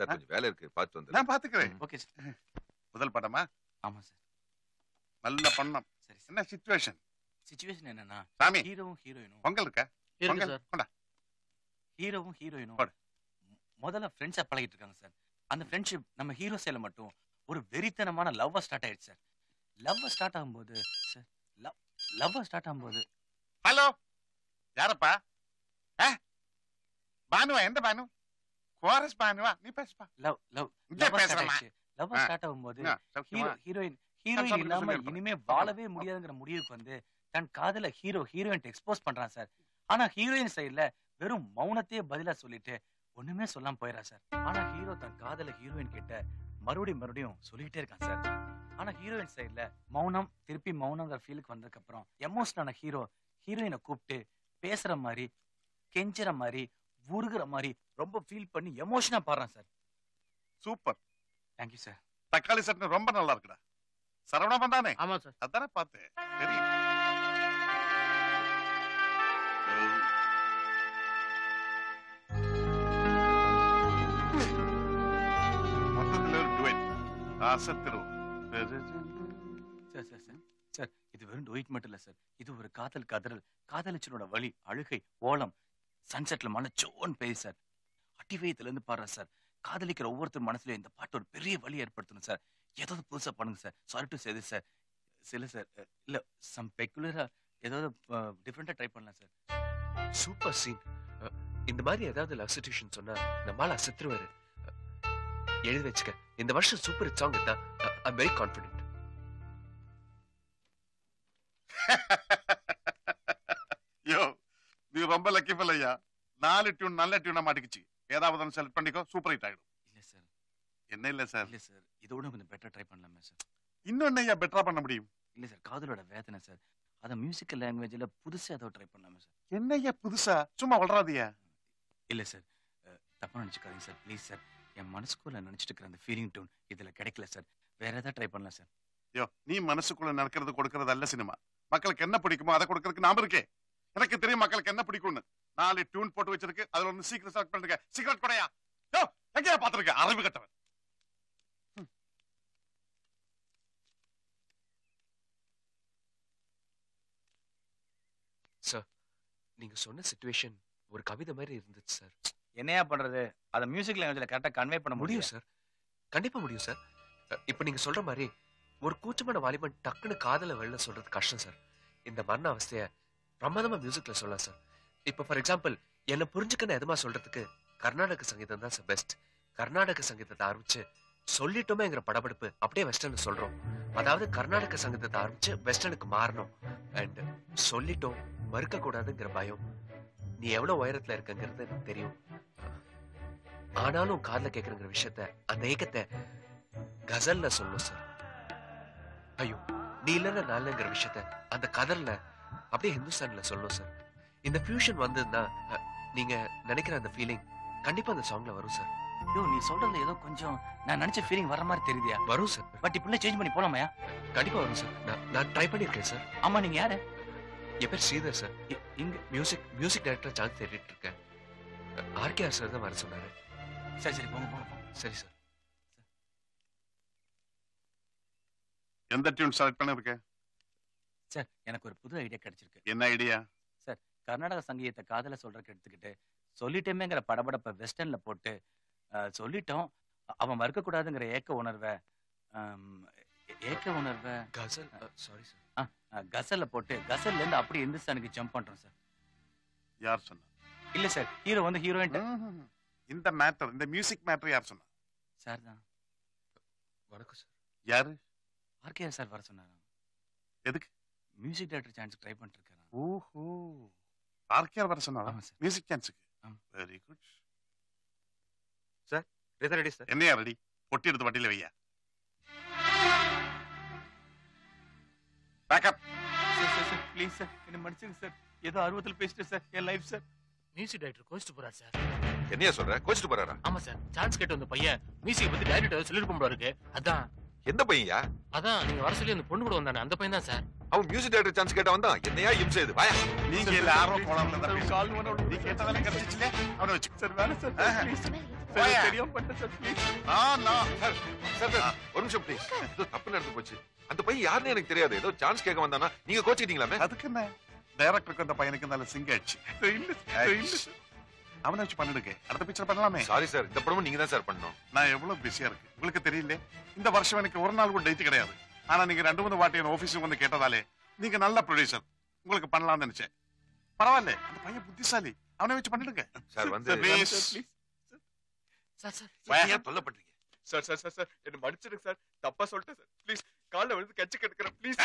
சார் கொஞ்சம் வேலை இருக்கு. பார்த்து வந்து நான் பாத்துக்கிறேன் ஓகே சார் முதல் படமா? ஆமா சார். நல்ல பண்ணம் சரி என்ன சுச்சுவேஷன் சுச்சுவேஷன் என்னன்னா சாமி. ஹீரோவும் ஹீரோயினும். பொங்கல் இருக்கா இருக்கு பொங்கல் சார். கொண்டா. ஹீரோவும் ஹீரோயினும். முதல்ல ஃப்ரெண்ட்ஸா பழகிட்டு இருக்காங்க சார். அந்த ஃப்ரெண்ட்ஷிப் நம்ம ஹீரோ சைல மட்டும் ஒரு வெறித்தனமான லவ்வா ஸ்டார்ட் ஆயிடுச்சு சார். லவ் ஸ்டார்ட் ஆகும்போது சார் லவ் லவ் ஸ்டார்ட் ஆகும்போது. ஹலோ யாரப்பா? பானுவா? எந்த பானு? கோரஸ் பானுவா? நீ பேசுப்பா. லவ் லவ் இங்கே லவ் ஸ்டார்ட் ஆகும்போது ஹீரோயின் ஹீரோயின் இல்லாம. இனிமே வாழவே முடியாதுங்கிற முடிவுக்கு வந்து தன் காதல ஹீரோ ஹீரோயின் எக்ஸ்போஸ் பண்றான் சார். ஆனா ஹீரோயின் சைடுல வெறும் மௌனத்தையே பதிலா சொல்லிட்டு ஒண்ணுமே சொல்லாம போயிடறான் சார். ஆனா ஹீரோ தன் காதல ஹீரோயின் கிட்ட மறுபடியும் மறுபடியும் சொல்லிட்டே இருக்கான் சார். ஆனா ஹீரோயின் சைடுல மௌனம் திருப்பி மௌனங்கிற ஃபீலுக்கு வந்ததுக்கு அப்புறம் எமோஷனான ஹீரோ ஹீரோயினை கூப்பிட்டு பேசுற மாதிரி கெஞ்சுற மாதிரி உருகுற மாதிரி ரொம்ப ஃபீல் பண்ணி எமோஷனா பாடுறான் சார். சூப்பர். தேங்க்யூ சார் தக்காளி சட்னி ரொம்ப நல்லா இருக்குடா சரவணா பண்ணானே ஆமா சார் அதானே பார்த்தேன். தெரியும் சார் சார் சார் சார் இது வெறும் டொயிட் மட்டும் இல்ல சார் இது ஒரு காதல் கதறல். காதலிச்சனோட வழி அழுகை ஓலம் சன்செட்ல மழை சோன் பெய்யுது சார் அடிவயத்துல இருந்து பாடுறேன் சார் காதலிக்கிற ஒவ்வொருத்தர் மனசுலயும் இந்த பாட்டு ஒரு பெரிய வழி ஏற்படுத்தணும் சார். ஏதாவது புதுசா பண்ணுங்க sir. Sorry to Sethu sir. சில சார் இல்ல சம் பெக்குலரா ஏதாவது டிஃப்ரெண்டா ட்ரை பண்ணலாம் சார். சூப்பர் சீன் இந்த மாதிரி ஏதாவது லவ் சிச்சுவேஷன் சொன்னா நம்மால அசத்துருவாரு. எழுதி வச்சுக்க. இந்த வருஷம் சூப்பர் ஹிட் சாங் தான் ஐ வெரி கான்ஃபிடென்ட் யோ நீ ரொம்ப லக்கி ஐயா. நாலு டியூன் நல்ல டியூனா மாட்டிக்கிச்சு. ஏதாவது ஒன்று செலக்ட் பண்ணிக்கோ சூப்பர் ஹிட் ஆயிடும். இல்ல சார் என்ன இல்ல சார் இல்ல சார் இதோட கொஞ்சம் பெட்டரா ட்ரை பண்ணலாமே சார் இன்னும் என்ன ஐயா பெட்டரா பண்ண முடியும்? இல்ல சார் காதலோட வேதனை சார் அத மியூசிக்கல் லாங்குவேஜ்ல புதுசா ஏதோ ட்ரை பண்ணலாமே சார் என்ன ஐயா புதுசா? சும்மா வளராதியா இல்ல சார் அஹ், தப்பா நினைச்சுக்காதீங்க சார் ப்ளீஸ் சார் என் மனசுக்குள்ள நினைச்சிட்டு இருக்கிற அந்த ஃபீலிங் டோன் இதுல கிடைக்கல சார் வேற ஏதாவது ட்ரை பண்ணலாம் சார் யோ நீ மனசுக்குள்ள நடக்கிறது கொடுக்கறது அல்ல சினிமா. மக்களுக்கு என்ன பிடிக்குமோ அதை கொடுக்கறதுக்கு நாம இருக்கே. எனக்கு தெரியும் மக்களுக்கு என்ன பிடிக்கும்னு. நாலு டியூன் போட்டு வச்சிருக்கு. அதுல ஒன்று சீக்கிரம் செலக்ட் பண்ணுங்க சிகரெட் கொடையா எங்கேயா பாத்துருக்க அறிவு கட்டவன். சார் நீங்க சொன்ன சுச்சுவேஷன் ஒரு கவிதை மாதிரி இருந்துச்சு சார் என்னையா பண்றது? அத மியூசிக் லாங்குவேஜ்ல கரெக்டா கன்வே பண்ண முடியும் சார் கண்டிப்பா முடியும் சார் இப்ப நீங்க சொல்ற மாதிரி ஒரு கூச்சமான வாலிபன் டக்குன்னு காதல வெளில சொல்றது கஷ்டம் சார் இந்த மரண அவஸ்தைய பிரமாதமா மியூசிக்ல சொல்லலாம் சார் இப்ப ஃபார் எக்ஸாம்பிள் என்ன புரிஞ்சுக்கன்னு எதுமா சொல்றதுக்கு? கர்நாடக சங்கீதம் தான் சார் பெஸ்ட் கர்நாடக சங்கீதத்தை ஆரம்பிச்சு சொல்லிட்டோமேங்கிற படபடுப்பு அப்படியே வெஸ்டர்ன் சொல்றோம். அதாவது கர்நாடக சங்கீதத்தை ஆரம்பிச்சு வெஸ்டர்னுக்கு மாறணும். அண்ட் சொல்லிட்டோம் மறுக்க கூடாதுங்கிற பயம். நீ எவ்வளவு உயரத்துல இருக்கங்கிறது எனக்கு தெரியும். ஆனாலும் காதுல கேக்குறங்கிற விஷயத்த அந்த ஏக்கத்தை கசல்ல சொல்லணும் சார் ஐயோ நீ இல்லைன்னா நான் இல்லைங்கிற விஷயத்த அந்த கதல்ல அப்படியே ஹிந்துஸ்தான்ல சொல்லணும் சார் இந்த ஃபியூஷன் வந்ததுன்னா நீங்க நினைக்கிற அந்த ஃபீலிங் கண்டிப்பா அந்த சாங்ல வரும் சார் யோ நீ சொல்றதுல ஏதோ கொஞ்சம் நான் நினைச்ச ஃபீலிங் வர மாதிரி தெரியுதியா? வரும் சார் பட் இப்படி சேஞ்ச் பண்ணி போலாமையா? கண்டிப்பா வரும் சார் நான் நான் ட்ரை பண்ணிருக்கேன் சார் ஆமா நீங்க யாரு? என் பேர் ஸ்ரீதர் சார் இங்க மியூசிக் மியூசிக் டைரக்டர் சான்ஸ் தேடிட்டு இருக்கேன். ஆர்கே சார் தான் வர சொன்னாரு. சரி சரி போங்க போங்க சரி சார் எந்த டியூன் செலக்ட் பண்ணிருக்க சார் எனக்கு ஒரு புது ஐடியா கிடைச்சிருக்கு. என்ன ஐடியா கர்நாடக சங்கீதத்தை காதல சொல்றதுக்கு எடுத்துக்கிட்டு சொல்லிட்டேமேங்கிற படபடப்பை வெஸ்டர்ன்ல போட்டு சொல்லிட்டோம். அவன் மறுக்கக்கூடாதுங்கிற ஏக்க உணர்வை ஏக்க உணர்வை கசல் சாரி சார் கசல்ல போட்டு கசல்ல இருந்து அப்படியே இந்துஸ்தானுக்கு ஜம்ப் பண்றோம் சார் யார் சொன்னா? இல்ல சார் ஹீரோ வந்து ஹீரோயின் இந்த மேட்டர் இந்த மியூசிக் மேட்டர் யார் சொன்னா? சார் தான். வணக்கம் சார் யாரு? ஆர்கே சார் வர சொன்னாங்க எதுக்கு? மியூசிக் டைரக்டர் சான்ஸ் ட்ரை பண்ணிட்டு இருக்கேன் ஓஹோ. ஆர்கேஆர் வர சொன்னா ஆமா sir. Music சான்ஸுக்கு very good sir ready sir. என்னையா ரெடி பொட்டி எடுத்து வண்டியில வையா? Pack up sir sir sir please sir என்ன மன்னிச்சுங்க சார் ஏதோ ஆர்வத்தில் பேசிட்டேன் சார் என் லைஃப் சார் மியூசிக் டைரக்டர் கோச்சிட்டு போறாரு சார் என்னையா சொல்ற? கோச்சிட்டு போறாரா? ஆமா சார் சான்ஸ் கேட்டு வந்த பையன் மியூசிக் பத்தி டைரக்டர் சொல்லிருக்க இருக்கு அதான். எந்த பையன்யா? அதான் நீங்க வர சொல்லி அந்த பொண்ணு கூட வந்தானே அந்த பையன் தான் சார். அவன் மியூசிக் டைரக்டர் சான்ஸ் கேட்ட வந்தான். என்னையா இம்சை இது? வாயா. நீங்க எல்லாரும் கோலாம்ல தான் பேசுறீங்க. நீ கேட்டதானே கிடைச்சிச்சுல? அவனை வச்சு சார் வேணாம் சார் ப்ளீஸ். சார் தெரியாம பண்ணிட்டேன் சார் ப்ளீஸ் ஆ, நான் சார் சார் ஒரு நிமிஷம் ப்ளீஸ் ஏதோ தப்பு நடந்து போச்சு. அந்த பையன் யாருன்னு எனக்கு தெரியாது. ஏதோ சான்ஸ் கேட்க வந்தானா நீங்க கோச்சிட்டீங்களாமே அதுக்கு என்ன? டைரக்டருக்கு அந்த பையனுக்கு நல்ல சிங்க ஆச்சு இல்ல இல்ல. அவனை வச்சு பண்ணிடுங்க. அடுத்த பிக்சர் பண்ணலாமே? சாரி சார் இந்த படமும் நீங்க தான் சார் பண்ணணும். நான் எவ்வளவு பிஸியா இருக்கு. உங்களுக்கு தெரியல இந்த வருஷம் எனக்கு ஒரு நாள் கூட டேட் கிடையாது. ஆனா நீங்க ரெண்டு மூணு வாட்டி என் ஆபீஸுக்கு வந்து கேட்டதாலே நீங்க நல்ல ப்ரொடியூசர் உங்களுக்கு பண்ணலாம்னு நினைச்சேன். பரவாயில்ல அந்த பையன் புத்திசாலி. அவனை வச்சு பண்ணிடுங்க. சார் வந்து. Sir sir sir sir sir sir என்ன மன்னிச்சிடுங்க சார் தப்பா சொல்லிட்டேன் சார் ப்ளீஸ் காலைல விழுந்து கட்சி கட்டுக்கிறேன். ப்ளீஸ்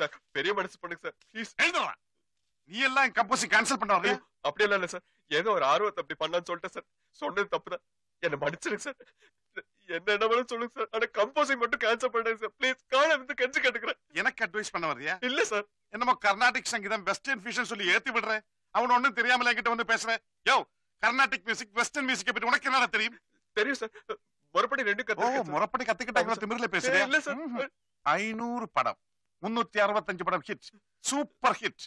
சார் பெரிய மனசு பண்ணுங்க சார் ப்ளீஸ் எழுந்துவா நீ எல்லாம் கம்போசிங் கேன்சல் பண்ண வரையா அப்படியெல்லாம் இல்ல சார் ஏதோ ஒரு ஆர்வத்தை அப்படி பண்ணலாம்னு சொல்லிட்டேன் சார் சொன்னது தப்பு தான் என்ன மன்னிச்சிடுங்க சார் என்ன என்ன சொல்லுங்க சார் ஆனா கம்போசிங் மட்டும் கேன்சல் பண்ணுங்க சார் ப்ளீஸ் காலை வந்து கட்சி கட்டுக்கிறேன். எனக்கு அட்வைஸ் பண்ண வரியா இல்ல சார் என்னமோ கர்நாடிக் சங்கீதம் வெஸ்டர்ன் ஃபியூஷன் சொல்லி ஏத்தி விடுறேன் அவன் ஒண்ணும் தெரியாமல என்கிட்ட வந்து பேசுறேன் யோ கர்நாடிக் மியூசிக் வெஸ்டர்ன் மியூசிக் பத்தி உனக்கு என்ன தெரியும்? தெரியும் சார் முறப்படி ரெண்டு ஓ முறப்படி கத்துக்கிட்டாங்க திமிர்ல பேசுறேன் இல்ல சார் ஐநூறு படம் முன்னூத்தி அறுபத்தஞ்சு படம் ஹிட் சூப்பர் ஹிட்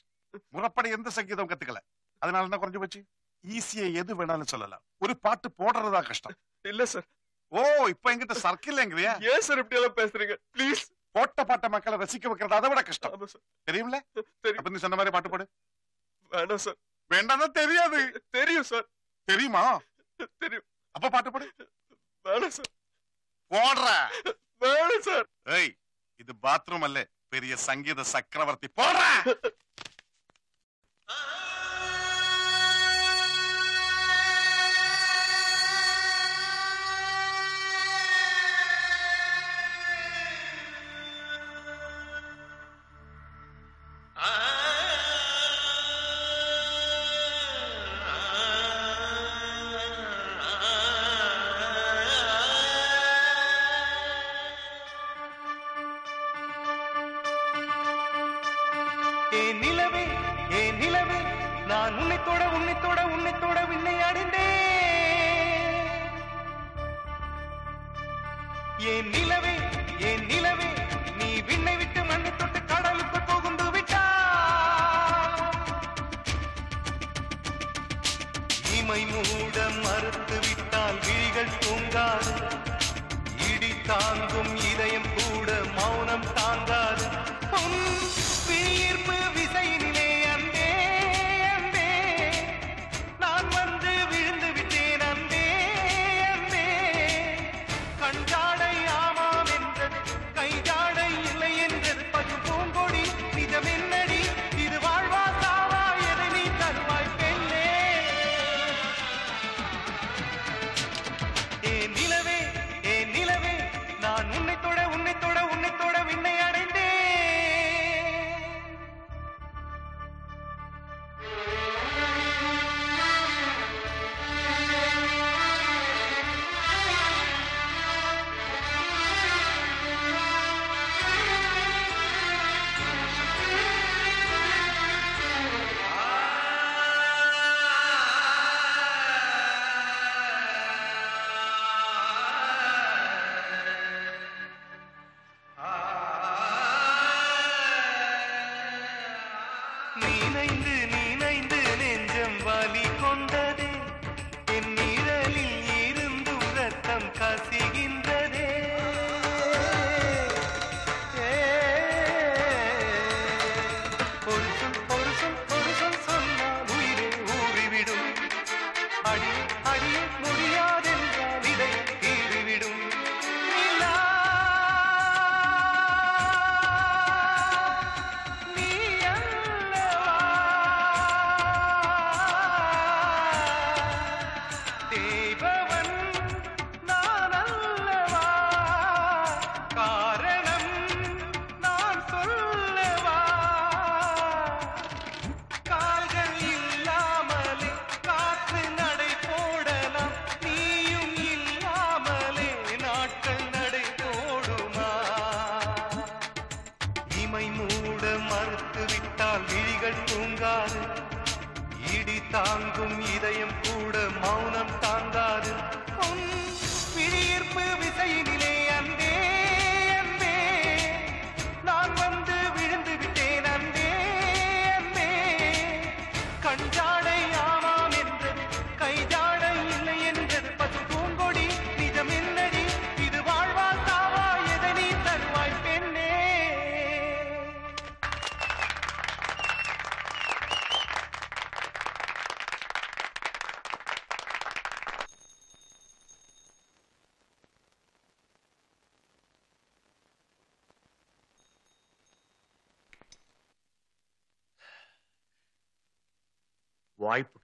முறப்படி எந்த சங்கீதம் கத்துக்கல. அதனால என்ன குறைஞ்சு போச்சு. ஈஸியா எது வேணாலும் சொல்லலாம். ஒரு பாட்டு போடுறதா கஷ்டம். இல்ல சார் ஓ இப்ப என்கிட்ட சர்க்கிள் எங்கறியா ஏன் சார் இப்படி எல்லாம் பேசுறீங்க? ப்ளீஸ் போட்ட பாட்ட மக்களை ரசிக்க வைக்கிறது அதை விட கஷ்டம். தெரியும்ல? அப்ப நீ சொன்ன மாதிரி பாட்டு போடு. வேணாம் சார் வேண்டாம்னா தெரியாது. தெரியும் சார் தெரியுமா? தெரியும். அப்ப பாட்டு போடு. வேணாம் சார் போடுற. வேணாம் சார் ஏய் இது பாத்ரூம் அல்ல. பெரிய சங்கீத சக்கரவர்த்தி. போடுற.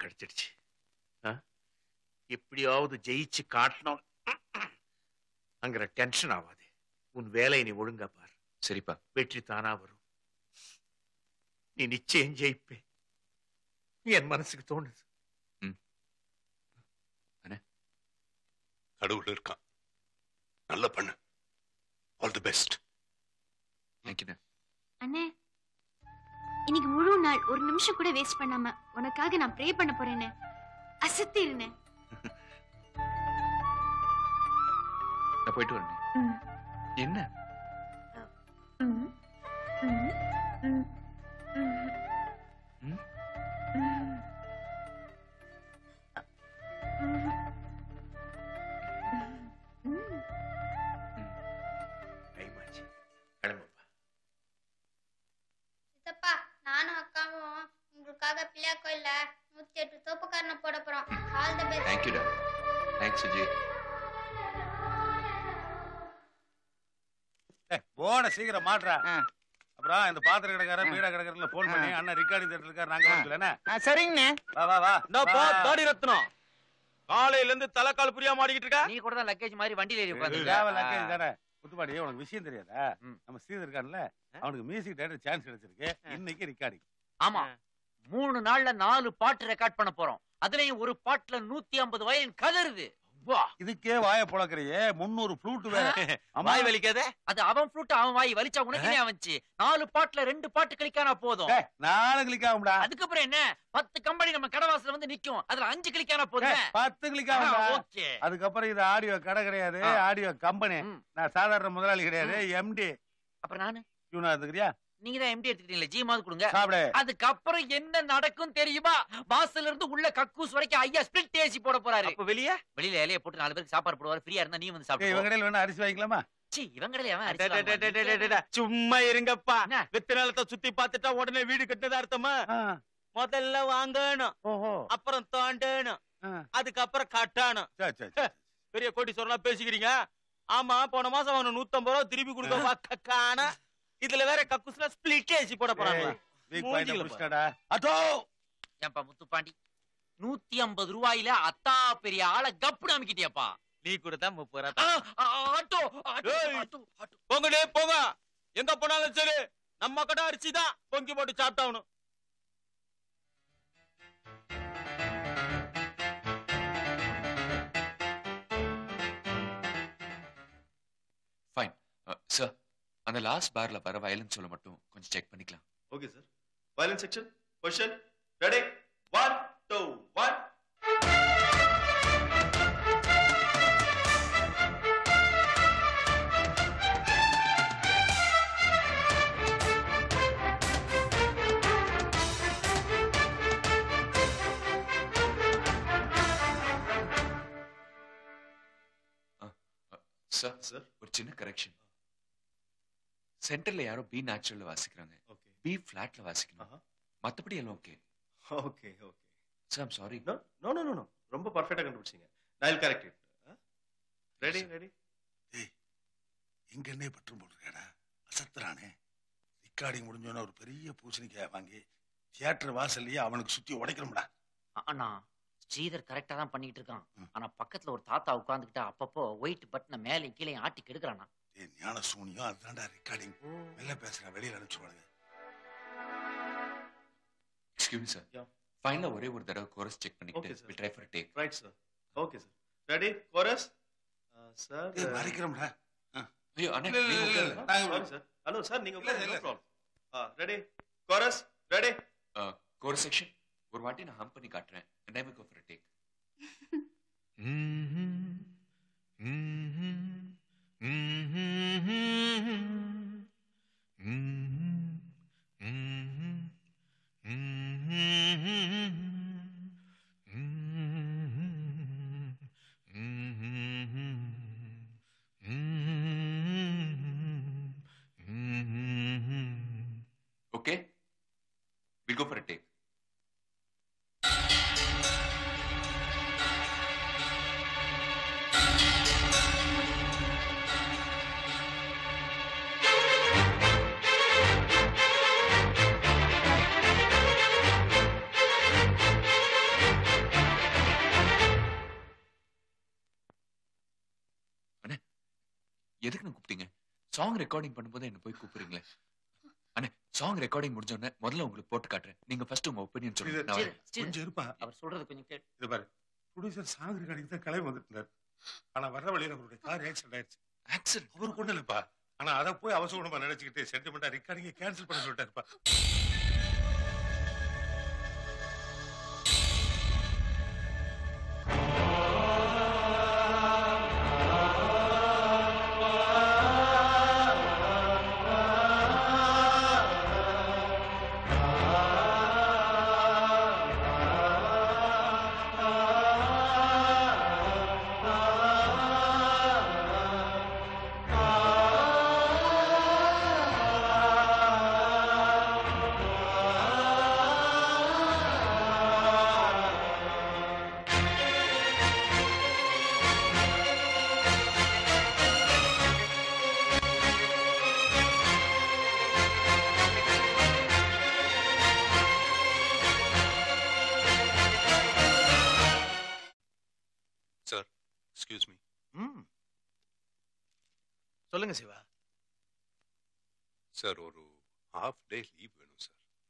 கிடைச்சிடுச்சு? எப்படியாவது ஜெயிச்சு காட்டணும். அங்கிற டென்ஷன் ஆகாது உன் வேலையை நீ ஒழுங்கா பார். சரிப்பா. வெற்றி தானா வரும். நீ நிச்சயம் ஜெயிப்பே என் மனசுக்கு தோணுது. கடவுள் இருக்கான் வேஸ்ட் பண்ணாம உனக்காக நான் ப்ரே பண்ண போறேன்னு அசத்தி இருந்தேன். நான் போயிட்டு வரேன். என்ன? சீக்கிரம் மாட்றா. அப்புறம் இந்த பாத்திர கடைக்காரன் பீடா கடைக்காரன் போன் பண்ணி அண்ணன் ரெக்கார்டிங் தேட்டர் இருக்காரு நாங்க வரல சரிங்கண்ணே. வா வா வா. இந்த போ வா. தாடி ரத்னம். காலையில இருந்து தலைக்கால் புரியா மாடிக்கிட்டு இருக்க. நீ கூட தான் லக்கேஜ் மாதிரி வண்டியில ஏறி தேவை உட்காந்துருக்க லக்கேஜ் தானே. முத்துப்பாடி உனக்கு விஷயம் தெரியாதா? நம்ம ஸ்ரீதர் இருக்கான்ல அவனுக்கு மியூசிக் டைரக்டர் சான்ஸ் கிடைச்சிருக்கு. இன்னைக்கு ரெக்கார்டிங் ஆமா. மூணு நாள்ல நாலு பாட்டு ரெக்கார்ட் பண்ண போறோம். அதுலயும் ஒரு பாட்டுல நூத்தி ஐம்பது வயலின் கதறுது இதுக்கே வாய புழக்கறியே முன்னூறு ஃப்ளூட் வேற. வாய் வலிக்காத? அது அவன் ஃப்ளூட் அவன் வாய் வலிச்சா உனக்கு வந்துச்சு நாலு பாட்டுல ரெண்டு பாட்டு கிளிக்கானா போதும்? நாலு கிளிக் ஆகும்டா அதுக்கப்புறம் என்ன? பத்து கம்பெனி நம்ம கடவாசல வந்து நிக்கும். அதுல அஞ்சு கிளிக்கானா போதும்? பத்து கிளிக் ஓகே. அதுக்கப்புறம் இது ஆடியோ கடை கிடையாது. ஆடியோ கம்பெனி நான் சாதாரண முதலாளி கிடையாது. எம்டி அப்புறம் நானு? இவனா இருந்துக்கிறியா நீங்க தான் எம்டி எடுத்துக்கிட்டீங்களா ஜி மாவது கொடுங்க. சாப்பிடு. அதுக்கப்புறம் என்ன நடக்கும் தெரியுமா? வாசல்ல இருந்து உள்ள கக்கூஸ் வரைக்கும் ஐயா ஸ்பிளிட் ஏசி போட போறாரு. அப்ப வெளிய? வெளியில இலைய போட்டு நாலு பேருக்கு சாப்பாடு போடுவாரு. ஃப்ரீயா இருந்தா நீ வந்து சாப்பிடு. கடையில் வேணா அரிசி வாங்கிக்கலாமா. சும்மா இருங்கப்பா. வித்து நிலத்தை சுத்தி பார்த்துட்டா உடனே வீடு கட்டுதா அர்த்தமா? முதல்ல வாங்கணும். அப்புறம் தோண்டணும். அதுக்கப்புறம் கட்டணும். பெரிய கோட்டீஸ்வரனா பேசிக்கிறீங்க. ஆமா போன மாசம் அவனு நூத்தம்பது ரூபா திருப்பி கொடுக்க காணா இதுல வேற கக்குஸ்ல ஸ்பிளிட் ஏசி போட போறாங்க. அட்டோ ஏன்பா முத்துப்பாண்டி நூத்தி ஐம்பது ரூபாயில அத்தா பெரிய ஆளை கப்புனு அமைக்கிட்டியாப்பா நீ கொடுத்தா முப்பது ரூபா ஆ, ஆ, ஆட்டோ ஆட்டோ ஏய். ஆட்டோ போங்க. எங்க போனாலும் சரி நம்ம கடை அரிசி தான் பொங்கி போட்டு சாப்பிட்டாகணும். ஃபைன் சார் அந்த லாஸ்ட் பார்ல வர வயலன் சொல்ல மட்டும் கொஞ்சம் செக் பண்ணிக்கலாம். Okay sir violin section position ready one two one sir sir ஒரு சின்ன கரெக்ஷன் சென்டர்ல யாரோ பி நேச்சுரல்ல வாசிக்கிறாங்க. பி ஃபிளாட்ல வாசிக்கணும். மத்தபடி எல்லாம் okay okay okay sir I'm sorry no no no no ரொம்ப பர்ஃபெக்ட்டா கண்டுபிடிச்சீங்க. நான் கரெக்ட் இட் ரெடி ரெடி எங்க எண்ணெய் பற்றும் போட்டிருக்கேடா அசத்துறானே. ரெக்கார்டிங் முடிஞ்சோன்னு ஒரு பெரிய பூசணிக்காய் வாங்கி தியேட்டர் வாசல்லையே அவனுக்கு சுத்தி உடைக்கணும்டா. அண்ணா ஸ்ரீதர் கரெக்டா தான் பண்ணிட்டு இருக்கான். ஆனா பக்கத்துல ஒரு தாத்தா உட்கார்ந்துகிட்டு அப்பப்போ ஒயிட் பட்டனை மேலே கீழே ஆட்டி கெடுக்கிறானா? ஞான சூனியம் அதுதான்டா ரெக்கார்டிங் மெல்ல பேசுறேன் வெளியில அனுப்பிச்சுடுவானுங்க. எக்ஸ்கியூஸ் சார் ஃபைனலா ஒரே ஒரு தடவை கோரஸ் செக் பண்ணிட்டு. We try for take right sir okay sir ready chorus sir ஏய், மறைக்கிறோம்டா. ஐயோ அண்ணே சாரி சார் ஹலோ சார் நீங்க இல்ல. No problem ready chorus? Ready? Core section ஒரு வாட்டி நான் ஹம் பண்ணி காட்டுறேன். We go for a take. Okay? We'll go for a take. எதுக்கு கூப்பிட்டீங்க? சாங் ரெக்கார்டிங் பண்ணும்போது என்ன போய் கூப்பிடுறீங்களே? அண்ணே சாங் ரெக்கார்டிங் முடிஞ்ச உடனே முதல்ல உங்களுக்கு போட்டு காட்டுறேன். நீங்க ஃபர்ஸ்ட் உங்க ஒப்பீனியன் சொல்லுங்க. கொஞ்சம் இருப்பா. அவர் சொல்றது கொஞ்சம் கேட்டு இது பாரு. ப்ரொடியூசர் சாங் ரெக்கார்டிங் தான் கிளம்பி வந்துட்டு இருந்தார் ஆனா வர்ற வழியில அவருடைய கார் ஆக்சிடென்ட் ஆயிடுச்சு. ஆக்சிடென்ட் அவரு கொண்டு இல்லப்பா. ஆனா அதை போய் அவசரமா நினைச்சுக்கிட்டு சென்டிமெண்டா ரெக்கார்டிங்க கேன்சல் பண்ண சொல்லிட்டாருப்பா.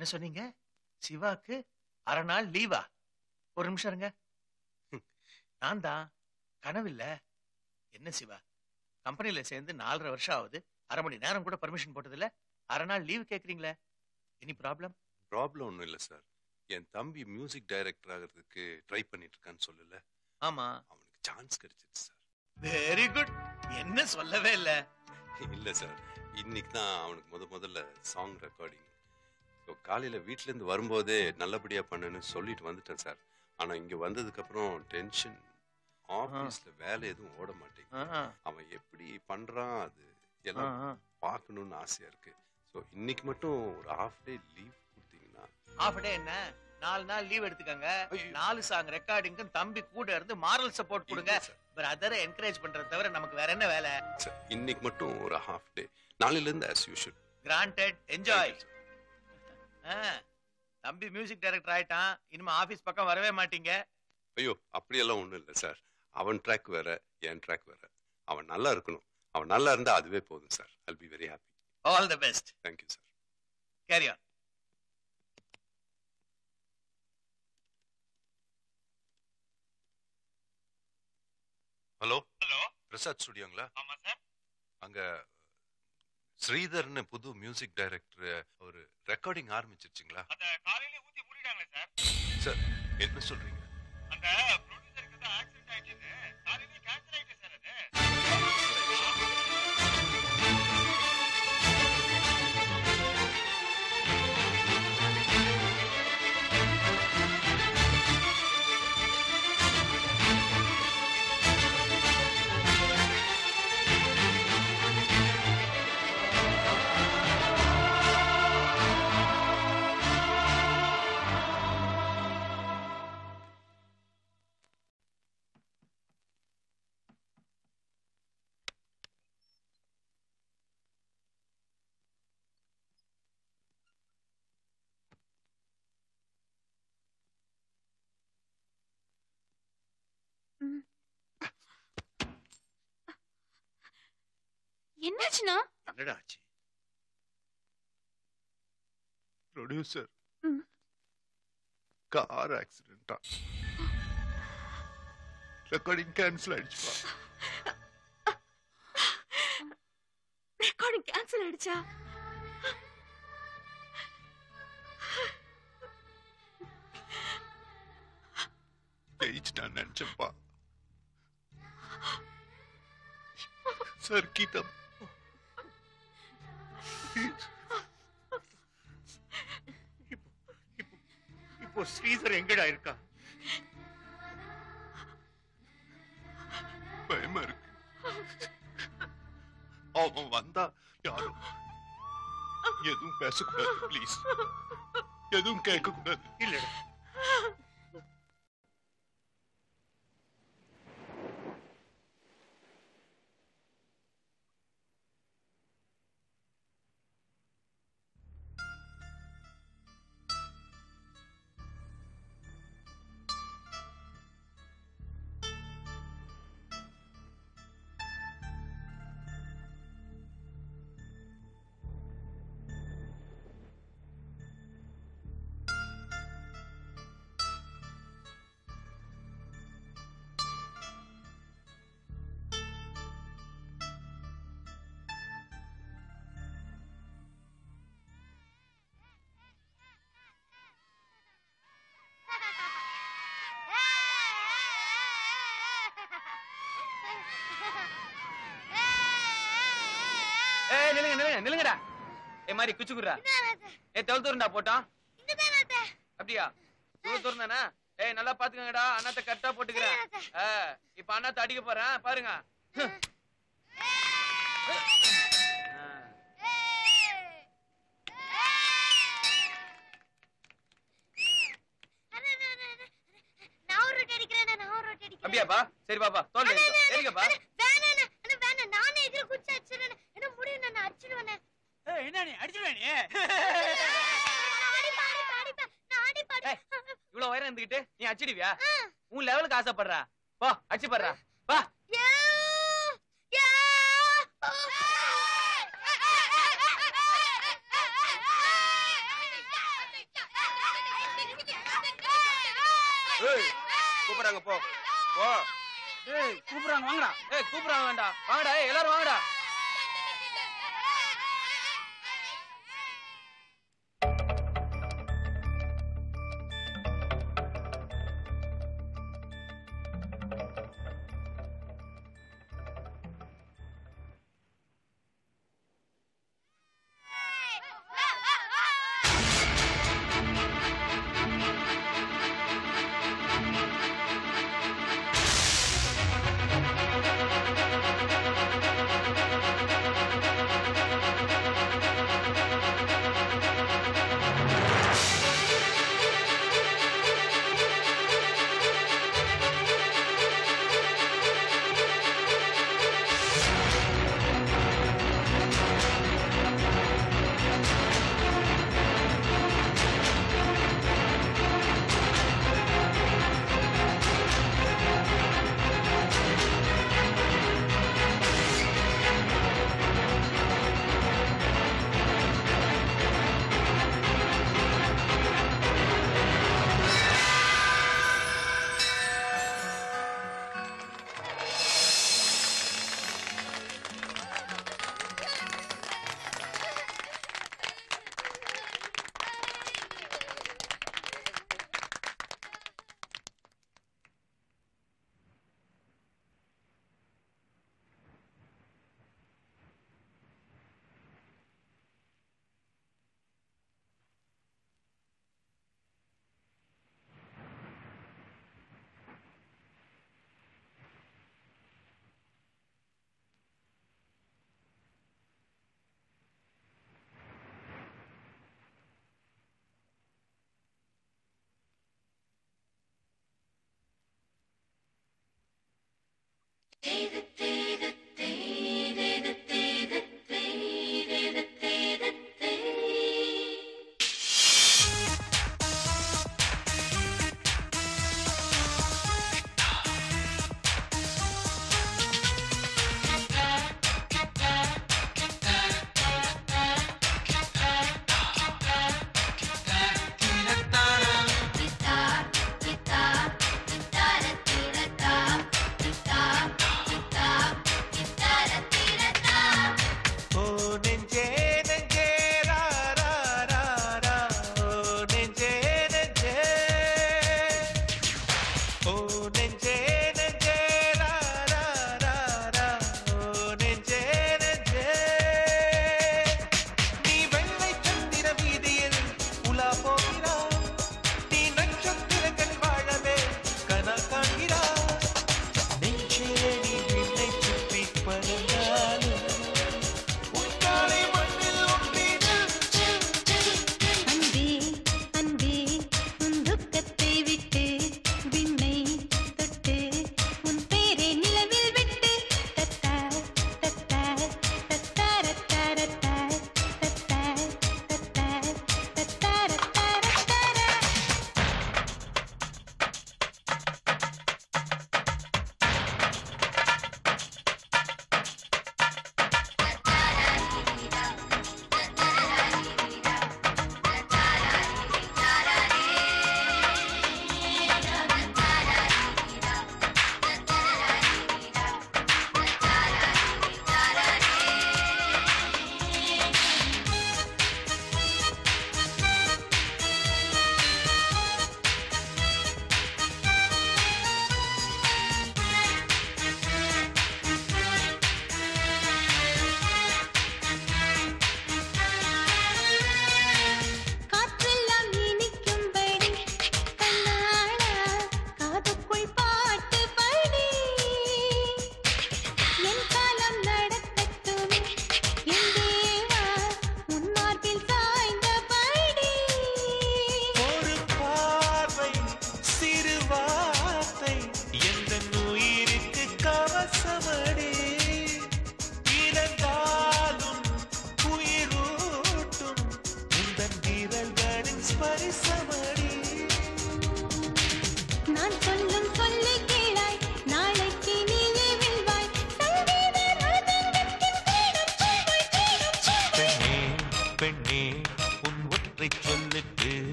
என்ன சொன்னீங்க? சிவாக்கு அரை நாள் லீவா ஒரு நிமிஷம் இருங்க. நான் தான் கனவில்ல. என்ன சிவா? கம்பெனில சேர்ந்து நாலரை வருஷம் ஆகுது. அரை மணி நேரம் கூட பர்மிஷன் போட்டதில்ல. அரை நாள் லீவ் கேக்குறீங்களே. எனி ப்ராப்ளம் ப்ராப்ளம் ஒன்றும் இல்லை சார் என் தம்பி மியூசிக் டைரக்டர் ஆகிறதுக்கு ட்ரை பண்ணிட்டு இருக்கான்னு சொல்லல. ஆமா. அவனுக்கு சான்ஸ் கிடைச்சிருச்சு சார் வெரி குட் என்ன சொல்லவே இல்ல. இல்ல சார் இன்னைக்கு தான் அவனுக்கு முத முதல்ல சாங் ரெக்கார்டிங் காலையில வீட்ல இருந்து வரும்போதே நல்லபடியா பண்ணுன்னு சொல்லிட்டு வந்துட்டேன் சார். ஆனா இங்க வந்ததுக்கு அப்புறம் டென்ஷன். ஆபீஸ்ல வேலை எதுவும் ஓட மாட்டேங்குது. அவன் எப்படி பண்றான் அது எல்லாம் ஆ, ஆ. பார்க்கணும்னு ஆசையா இருக்கு. ஸோ இன்னைக்கு மட்டும் ஒரு ஹாஃப் டே லீவ் கொடுத்தீங்கன்னா. ஹாஃப் டே என்ன? நாலு நாள் லீவ் எடுத்துக்கங்க. நாலு சாங் ரெக்கார்டிங்க்கும் தம்பி கூட இருந்து மாரல் சப்போர்ட் கொடுங்க. பிரதரை என்கரேஜ் பண்றத தவிர நமக்கு வேற என்ன வேலை? இன்னைக்கு மட்டும் ஒரு ஹாஃப் டே நாளையில இருந்து as usual. கிராண்டட் என்ஜாய் தம்பி மியூசிக் டைரக்டர் ஆயிட்டான். இனிமே ஆபீஸ் பக்கம் வரவே மாட்டீங்க. ஐயோ அப்படியெல்லாம் ஒண்ணும் இல்லை சார் அவன் ட்ராக் வேற என் ட்ராக் வேற. அவன் நல்லா இருக்கணும். அவன் நல்லா இருந்தா அதுவே போதும் sir I'll be very happy all the best thank you sir carry on hello hello Prasad ஸ்டுடியோங்களா ஆமா சார் அங்க ஸ்ரீதர்னு புது மியூசிக் டைரக்டர் ஒரு ரெக்கார்டிங் ஆரம்பிச்சிருச்சுங்களா? அத காலையில ஊத்தி மூடிட்டாங்க சார். சார் என்ன சொல்றீங்க? அந்த ப்ரொடியூசருக்கு தான் ஆக்சிடென்ட் ஆயிடுச்சு காலையில கேன்சல் ஆயிட்டு சார் அது. என்னாச்சுனா என்னடா ஆச்சு? ப்ரொடியூசர் கார் ஆக்சிடென்ட்டா ரெக்கார்டிங் கேன்சல் ரெக்கார்டிங் கேன்சல் ஆயிடுச்சா? ஜெயிச்சுட்டான் நினைச்சப்பா சார் கீதம் இப்போ ஸ்ரீதர் எங்கடா இருக்கா? பயமா இருக்கு. அவன் வந்தா யாரும் எதுவும் பேசக்கூடாது ப்ளீஸ் எதுவும் கேட்க கூடாது இல்லடா. ஏய் நில்லுங்க நில்லுங்க நில்லுங்கடா ஏ மாதிரி குச்சு குடுறா ஏ தொல் தூரண்டா போட்டான் அப்படியா தானே ஏய் நல்லா பாத்துக்கங்கடா அண்ணாத்த கரெக்டா போட்டுக்கிறேன் இப்ப அண்ணாத்த அடிக்க போறேன் பாருங்க அப்படியாப்பா சரி பாப்பா தோல் ஏறிக்கோ ஏறிக்கப்பா வேணாண்ணே அண்ணா வேணாம் நானே இதுல குச்சி அடிச்சிடுறேன் என்ன முடியும் நான் அடிச்சிடுவேன் என்ன நீ? அடிச்சிருவே நீ? இவ்வளவு உயரம் இருந்துகிட்டு நீ அடிச்சிடுவியா? உன் லெவலுக்கு ஆசைப்படுறா. போ அடிச்சு படுறா வா கூப்பிடுறாங்க போ. போ. ஏய் கூப்பிடுறாங்க வாங்கடா. ஏய் கூப்பிடுறாங்க வேண்டாம். வாங்கடா ஏய் எல்லாரும் வாங்கடா.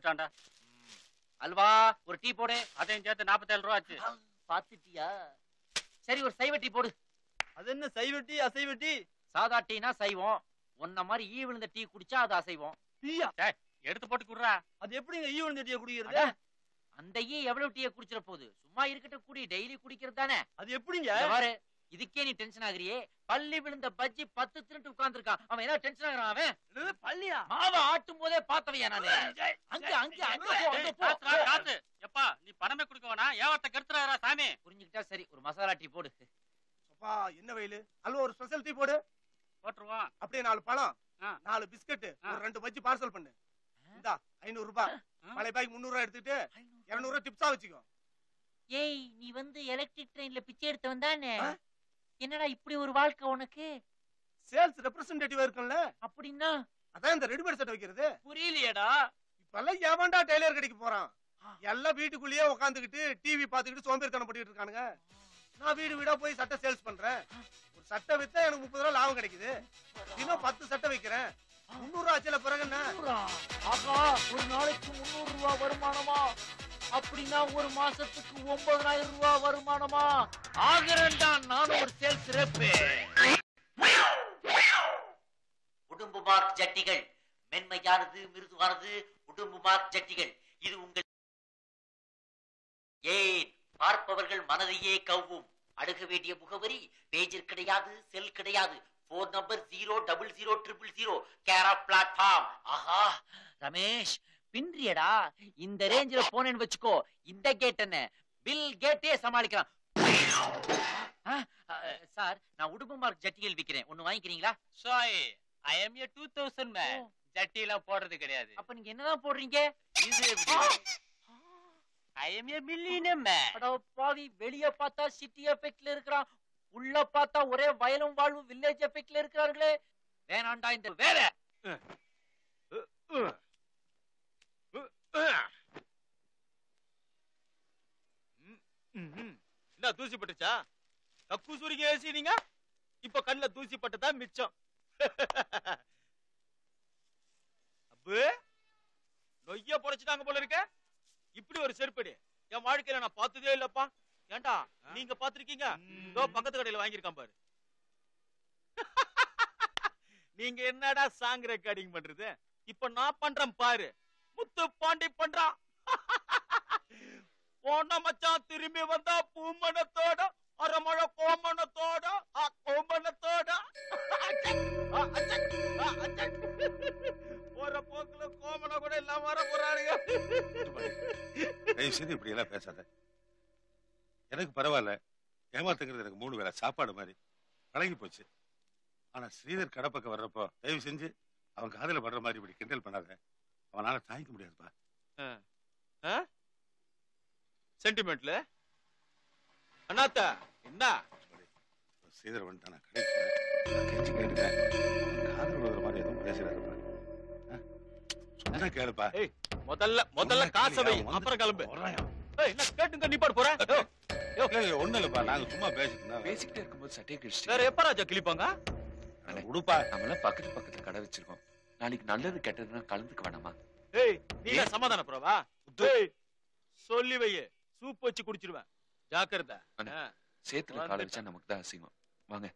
வந்துட்டான்டா. அல்வா ஒரு டீ போடு. அதையும் சேர்த்து நாற்பத்தேழு ரூபா ஆச்சு. பாத்துட்டியா? சரி ஒரு சைவ டீ போடு. அது என்ன சைவ டீ அசைவ டீ? சாதா டீனா சைவம் உன்ன மாதிரி ஈ விழுந்த டீ குடிச்சா அது அசைவம். டீயா? எடுத்து போட்டு குடுறா. அது எப்படிங்க ஈ விழுந்த டீயை குடிக்கிறது? அந்த ஈ எவ்வளவு டீயை குடிச்சிட போகுது? சும்மா இருக்கட்டும் குடி. டெய்லி குடிக்கிறது தானே. அது எப்படிங்க? இதுக்கே நீ டென்ஷன் ஆகுறியே? பள்ளி விழுந்த பஜ்ஜி பத்து திருட்டு உட்கார்ந்திருக்கான் அவன் என்ன டென்ஷன் ஆகுறான் அவன்? பள்ளியா? மாவை ஆட்டும் போதே பார்த்தவையா நானு? அங்க அங்க அங்க காத்து எப்பா நீ பணமே கொடுக்க வேணாம். ஏவத்த கெடுத்துறாரா சாமி? புரிஞ்சுக்கிட்டா சரி ஒரு மசாலா டீ போடு. அப்பா என்ன வெயில்? அல்வா ஒரு ஸ்பெஷல் டீ போடு. போட்டுருவோம். அப்படியே நாலு பழம் நாலு பிஸ்கட் ஒரு ரெண்டு பஜ்ஜி பார்சல் பண்ணு. இந்தா ஐநூறு ரூபாய். பழைய பாய்க்கு முந்நூறு ரூபாய் எடுத்துட்டு இருநூறு ரூபாய் டிப்ஸா வச்சுக்கோ. ஏய் நீ வந்து எலக்ட்ரிக் ட்ரெயின்ல பிச்சை எடுத்தவன் தானே? என்னடா இப்படி ஒரு வாழ்க்கை உனக்கு? சேல்ஸ் ரெப்ரசன்டேட்டிவா இருக்கும்ல? அப்படின்னா? அதான் இந்த ரெடிமேட் செட் வைக்கிறது. புரியலையேடா. இப்பெல்லாம் எவன்டா டெய்லர் கடைக்கு போறான். எல்லாம் வீட்டுக்குள்ளேயே உட்காந்துக்கிட்டு டிவி பார்த்துக்கிட்டு சோம்பேறித்தனம் பண்ணிட்டு இருக்கானுங்க. நான் வீடு வீடா போய் சட்டை சேல்ஸ் பண்றேன். ஒரு சட்டை வித்தா எனக்கு முப்பது ரூபா லாபம் கிடைக்குது. இன்னும் பத்து சட்டை வைக்கிறேன். முந்நூறு ரூபா ஆச்சுல பிறகு என்ன? ஒரு நாளைக்கு முந்நூறு ரூபாய் வருமானமா? அப்படின்னா ஒரு மாசத்துக்கு ஒன்பதாயிரம் ரூபாய் வருமானமா? ஆகிறேன் தான் நானும் ஒரு சேல்ஸ் ரெப்பு. உடும்பு மார்க் சட்டிகள் மென்மையானது மிருதுவானது உடும்பு மார்க் சட்டிகள் இது உங்கள் ஏன்? பார்ப்பவர்கள் மனதையே கவ்வும். அணுக வேண்டிய முகவரி பேஜர் கிடையாது செல் கிடையாது. Phone number zero double zero triple zero கேரா பிளாட்ஃபார்ம் ஆஹா ரமேஷ் பின்றியடா இந்த ரேஞ்சில போனேன்னு வச்சுக்கோ இந்த கேட் என்ன பில் கேட்டே சமாளிக்கலாம் சார் நான் உடும்பு மார்க் ஜட்டிகள் விக்கிறேன் ஒண்ணு வாங்கிக்கிறீங்களா? Sai I am a two thousand man ஜட்டி எல்லாம் போடுறது கிடையாது. அப்ப நீங்க என்னதான் போடுறீங்க? இது I am a millionaire man பாவி வெளிய பார்த்தா சிட்டி எஃபெக்ட்ல இருக்கிறான். உள்ள பார்த்தா ஒரே வயலும் வாழ்வும் வில்லேஜ் எஃபெக்ட்ல இருக்கிறார்களே. வேணாண்டா இந்த வேலை. என்ன தூசி பட்டுச்சா? கக்கு சூரிங்க ஏசினீங்க? இப்ப கண்ணுல தூசி பட்டதா மிச்சம். அப்பு நொய்ய புடைச்சிட்டாங்க போல இருக்க. இப்படி ஒரு செருப்படி. என் வாழ்க்கையில நான் பார்த்ததே இல்லப்பா. ஏன்டா நீங்க பாத்திருக்கீங்க இதோ பக்கத்து கடையில வாங்கியிருக்கான் பாரு. நீங்க என்னடா சாங் ரெக்கார்டிங் பண்றது? இப்ப நான் பண்றேன் பாரு. முத்து பாண்டி பண்றான் போன மச்சான் திரும்பி வந்தா பூமணத்தோட அரமழ கோமணத்தோட கோமணத்தோட போற போக்குல கோமண கூட எல்லாம் வர போறாருங்க தயவு இப்படி எல்லாம் பேசாத. எனக்கு பரவாயில்ல. ஏமாத்துங்கிறது எனக்கு மூணு வேளை. சாப்பாடு மாதிரி. பழகி போச்சு. ஆனா ஸ்ரீதர் கடப்பக்க வர்றப்போ தயவு செஞ்சு அவன் காதுல படுற மாதிரி இப்படி கிண்டல் பண்ணாத. அவனால தாங்கிக்க முடியாதுப்பா. சென்டிமெண்ட்ல அண்ணாத்தா என்ன ஸ்ரீதர் வந்துட்டான் கெஞ்சி கேட்டுட்டேன் காதுல விழுற மாதிரி எதுவும் பேசுறாருப்பா ஆ? சொன்னா கேளுப்பா? ஏய் முதல்ல முதல்ல காசை வை அப்புறம் கிளம்பு. ஏய் என்ன கேட்டுங்க நீ பாடு போற ஒண்ணு இல்லப்பா நாங்க சும்மா பேசிட்டு பேசிக்கிட்டே இருக்கும்போது சட்டையை கிழிச்சிட்டு வேற எப்ப ராஜா கிளிப்பாங்க உடுப்பா. நம்மளாம் பக்கத்து பக்கத்துல கடை வச்சிருக்கோம். நாளைக்கு நல்லது கெட்டதுன்னா கலந்துக்க வேணாமா? ஏய் நீ சமாதான புறவா சொல்லி வையே. சூப் வச்சு குடிச்சிருவேன். ஜாக்கிரதை. சேத்துல கால வச்சா நமக்கு தான் அசிங்கம். வாங்க.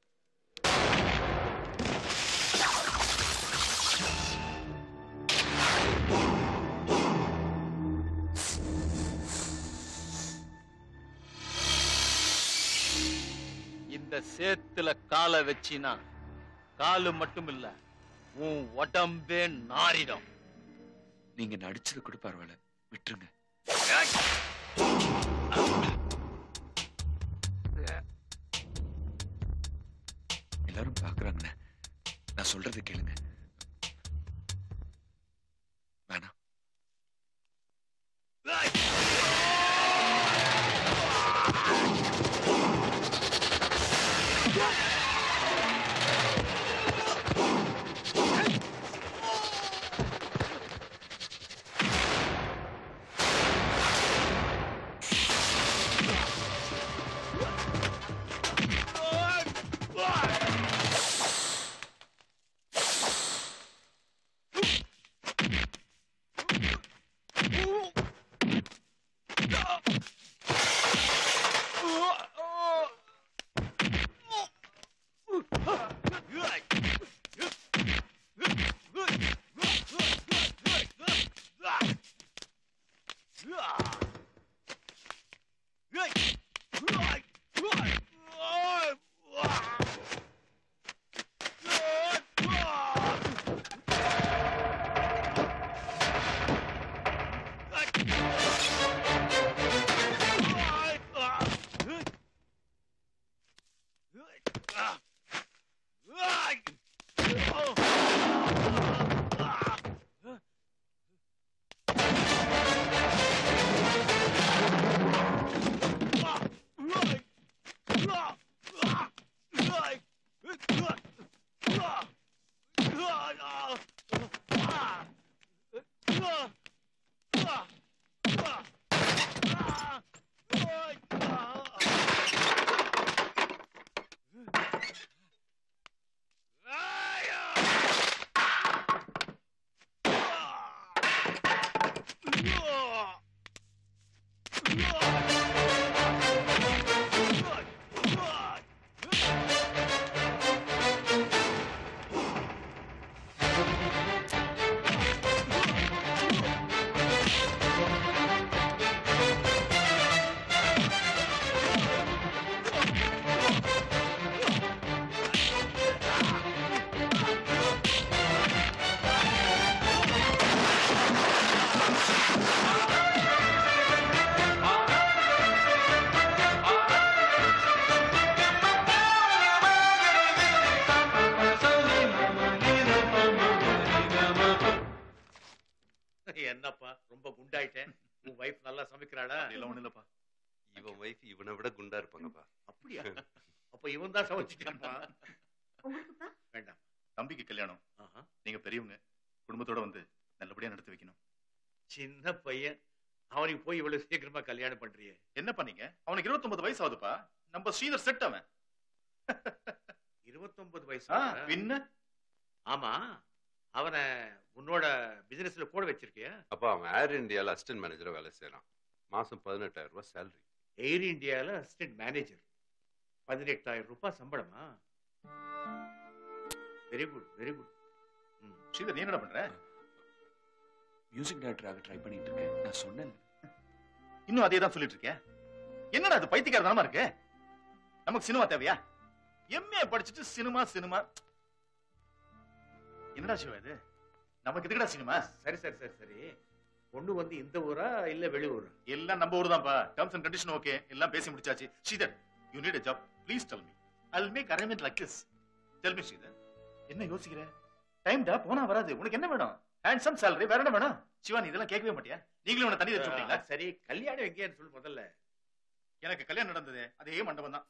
இந்த சேத்துல காலை வச்சினா காலு மட்டும் இல்ல. உன் உடம்பே நாரிடும். நீங்க நடிச்சது கூட பரவாயில்ல. விட்டுருங்க. எல்லாரும் பாக்குறாங்கண்ணே. நான் சொல்றது கேளுங்க. வேணாம். தான் சமைச்சிட்டான்ப்பா. வேண்டாம். தம்பிக்கு கல்யாணம். நீங்க பெரியவங்க குடும்பத்தோட வந்து நல்லபடியா நடத்தி வைக்கணும். சின்ன பையன் அவனுக்கு போய் இவ்வளவு சீக்கிரமா கல்யாணம் பண்றியே. என்ன பண்ணீங்க அவனுக்கு 29 வயசு ஆகுதுப்பா நம்ம ஸ்ரீதர் செட் அவன். இருபத்தொன்பது வயசு பின்ன? ஆமா. அவனை உன்னோட பிசினஸ்ல கூட வச்சிருக்கியா? அப்பா அவன் ஏர் இந்தியால அசிஸ்டன்ட் மேனேஜரா வேலை செய்யறான் மாசம் பதினெட்டாயிரம் ரூபாய் சேலரி எய்ர் இந்தியால அசிஸ்டன்ட் மேனேஜர் பதினெட்டாயிரம் ரூபாய் சம்பளமா? Very good very good Sridhar நீ என்னடா பண்ற? மியூசிக் டைரக்டராக ட்ரை பண்ணிட்டு இருக்கேன். நான் சொன்னேன். இன்னும் அதே தான் சொல்லிட்டு இருக்கேன் என்னடா அது பைத்தியக்காரதனமா இருக்கு? நமக்கு சினிமா தேவையா? எம்ஏ படிச்சுட்டு சினிமா சினிமா என்னடா சிவா இது? நமக்கு எதுக்குடா சினிமா சரி சரி சரி சரி. பொண்ணு வந்து இந்த ஊரா இல்ல வெளி ஊரா? எல்லாம் நம்ம ஊர் தான்ப்பா டர்ம்ஸ் அண்ட் கண்டிஷன் ஓகே எல்லாம் பேசி முடிச்சாச்சு. Sridhar you need a job please tell me I make arrangement like this tell me Sridhar என்ன யோசிக்கிற? டைம் டா போனா வராது. உனக்கு என்ன வேணும்? ஹேண்ட்ஸம் salary வேற என்ன வேணும்? சிவா நீ இதெல்லாம் கேட்கவே மாட்டியா? நீங்களும் உன தண்ணி வச்சுட்டீங்களா சரி கல்யாணம் எங்கேன்னு சொல்லு முதல்ல. எனக்கு கல்யாணம் நடந்தது அதே மண்டபம் தான்.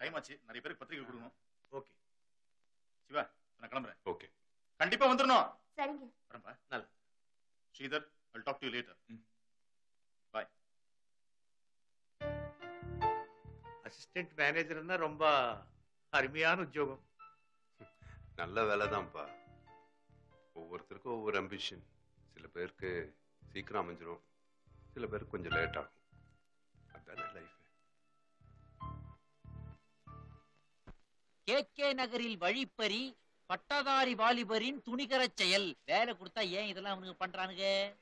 டைம் ஆச்சு. நிறைய பேருக்கு பத்திரிக்கை கொடுக்கணும். ஓகே. சிவா நான் கிளம்புறேன். ஓகே. கண்டிப்பா வந்துடணும் சரிங்க. வரேன்ப்பா நல்ல. ஸ்ரீதர் to you அசிஸ்டன்ட் மேனேஜர்னா ரொம்ப அருமையான உத்தியோகம். நல்ல வேலை தான்ப்பா. ஒவ்வொருத்தருக்கும் ஒவ்வொரு அம்பிஷன் சில பேருக்கு சீக்கிரம் அமைஞ்சிரும். சில பேருக்கு கொஞ்சம் லேட் ஆகும். அதானே லைஃப் கே கே நகரில் வழிப்பறி பட்டதாரி வாலிபரின் துணிகரச் செயல். வேலை கொடுத்தா ஏன் இதெல்லாம் அவனுக்கு பண்றானுங்க?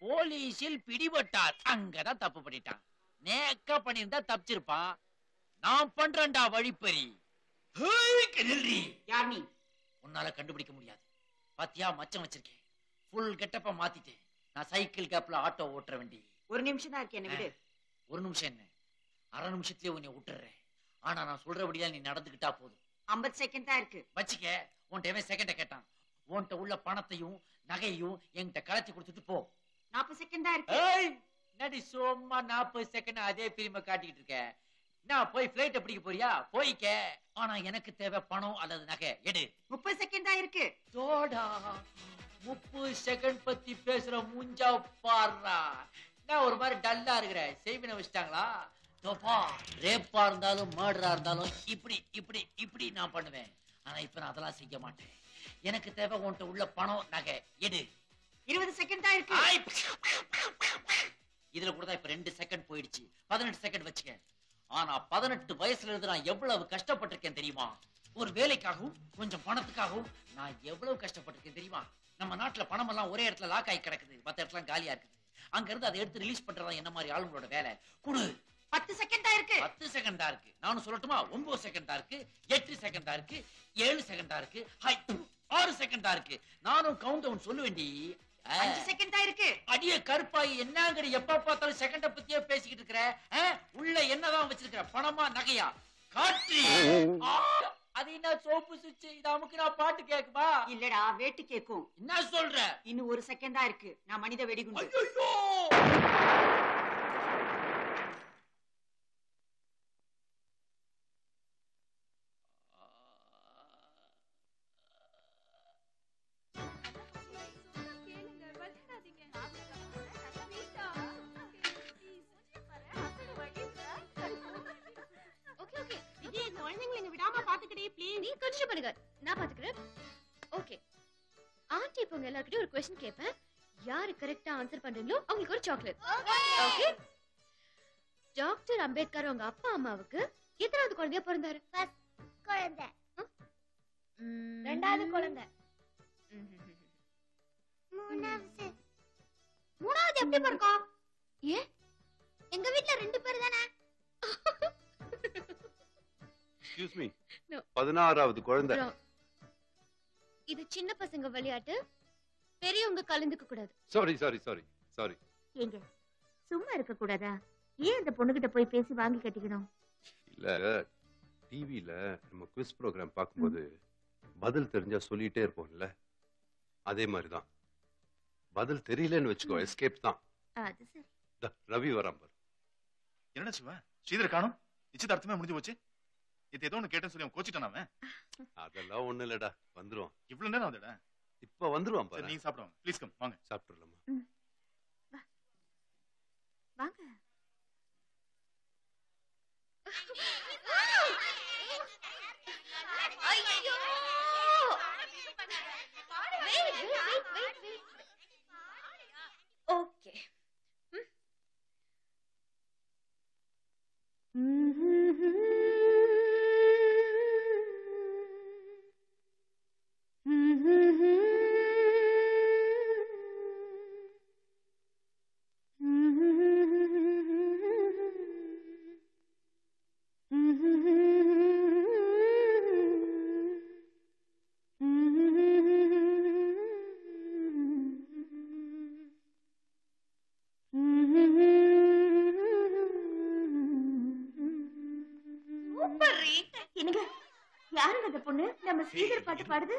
போலீஸில் பிடிபட்டார். அங்கதான் தப்பு பண்ணிட்டான். நேக்கா பண்ணியிருந்தா தப்பிச்சிருப்பான். நான் பண்றேன்டா வழிப்பறி. யார் நீ? உன்னால கண்டுபிடிக்க முடியாது. பாத்தியா மச்சம் வச்சிருக்கேன். ஃபுல் கெட்டப்ப மாத்திட்டேன். நான் சைக்கிள் கேப்ல ஆட்டோ ஓட்டுற வேண்டி. ஒரு நிமிஷம் தான் இருக்கு என்ன விடு. ஒரு நிமிஷம் என்ன? அரை நிமிஷத்துலயே உன்னை விட்டுறேன். ஆனா நான் சொல்றபடியா நீ நடந்துக்கிட்டா போதும். ஐம்பது செகண்ட் தான் இருக்கு. வச்சுக்க உன்கிட்ட செகண்ட கேட்டான்? உன்கிட்ட உள்ள பணத்தையும் நகையும் என்கிட்ட கலத்தி கொடுத்துட்டு போ. நாற்பது செகண்ட் தான் இருக்கு. நடி சும்மா நாற்பது செகண்ட் அதே பிலிம காட்டிக்கிட்டு இருக்க? நான் போய் பிளைட்ட பிடிக்க போறியா? போய்க்க. ஆனா எனக்கு தேவை பணம் அல்லது நகை. எடு. முப்பது செகண்ட் தான் இருக்கு. தோடா. முப்பது செகண்ட் பத்தி பேசுற மூஞ்சா பாடுறா நான் ஒரு மாதிரி டல்லா இருக்கிறேன் செய்வினை வச்சுட்டாங்களா? தோப்பா ரேப்பா இருந்தாலும் மர்டரா இருந்தாலும் இப்படி இப்படி இப்படி நான் பண்ணுவேன். ஆனா இப்ப நான் அதெல்லாம் செய்ய மாட்டேன். எனக்கு தேவை உன்கிட்ட உள்ள பணம் நகை. எடு. இருபது செகண்ட் தான் இருக்கு. இதுல கூட தான் இப்ப ரெண்டு செகண்ட் போயிடுச்சு. பதினெட்டு செகண்ட் வச்சுக்க ஆனா பதினெட்டு வயசுல இருந்து நான் எவ்வளவு கஷ்டப்பட்டிருக்கேன் தெரியுமா? ஒரு வேலைக்காகவும் கொஞ்சம் பணத்துக்காகவும் நான் எவ்வளவு கஷ்டப்பட்டிருக்கேன் தெரியுமா? நம்ம நாட்டுல பணம் எல்லாம் ஒரே இடத்துல லாக் ஆகி கிடக்குது. மத்த இடத்துல காலியா இருக்குது. அங்க இருந்து அதை எடுத்து ரிலீஸ் பண்றதா என்ன மாதிரி ஆளுங்களோட வேலை? குடு. பத்து செகண்ட் இருக்கு. பத்து செகண்ட் இருக்கு. நானும் சொல்லட்டுமா? ஒன்பது செகண்ட் இருக்கு. எட்டு செகண்ட் இருக்கு. ஏழு செகண்ட் இருக்கு. ஆறு செகண்ட் இருக்கு. நானும் கவுண்ட் டவுன் சொல்லுவேண்டி அஞ்சு செகண்ட் தான் இருக்கு. அடிய கருப்பாயி என்னங்கடி எப்ப பார்த்தாலும் செகண்ட பத்தியே பேசிக்கிட்டு இருக்கிற? உள்ள என்னதான் வச்சிருக்கிற? பணமா நகையா? காற்று அது என்ன சோப்பு சுவிட்ச்? இது அமுக்கு நான் பாட்டு கேக்குமா இல்லடா வேட்டு கேக்கும். என்ன சொல்ற? இன்னும் ஒரு செகண்ட் தான் இருக்கு. நான் மனித வெடிகுண்டு. சாக்லேட் ஓகே டாக்டர் அம்பேத்கர் உங்க அப்பா அம்மாவுக்கு எத்தனாவது குழந்தையா பிறந்தாரு? குழந்தை. ரெண்டாவது குழந்தை. மூணாவது. மூணாவது எப்படி பிறக்கும்? ஏன் எங்க வீட்ல ரெண்டு பேர் தானே? Excuse me. பதினாறாவது குழந்தை. இது சின்ன பசங்க விளையாட்டு. பெரியவங்க கலந்துக்க கூடாது. சாரி சாரி சாரி சாரி ஏங்க சும்மா இருக்க கூடாதா? ஏன் இந்த பொண்ணுகிட்ட போய் பேசி வாங்கி கட்டிக்கணும்? இல்ல டிவியில நம்ம குவிஸ் ப்ரோக்ராம் பார்க்கும்போது பதில் தெரிஞ்சா சொல்லிட்டே இருப்போம்ல. அதே மாதிரிதான். பதில் தெரியலன்னு வச்சுக்கோ எஸ்கேப் தான். அது சரி. இந்தா, ரவி வரான் பாரு. என்னடா சிவா? ஸ்ரீதர் காணும்? நிச்சயதார்த்தமே முடிஞ்சு போச்சு. இது ஏதோ ஒன்று கேட்டேன்னு சொல்லி அவன் கோச்சிட்டான் அவன். அதெல்லாம் ஒண்ணு இல்லடா. வந்துருவான். இவ்வளவு நேரம் வந்துடா இப்ப வந்துருவான் பாரு. நீங்க சாப்பிடுவாங்க ப்ளீஸ் கம் வாங்க. சாப்பிட்டுலாமா வாங்க. ஐயோ! Wait wait wait wait okay super பொண்ணு பாட்டு பாடுது.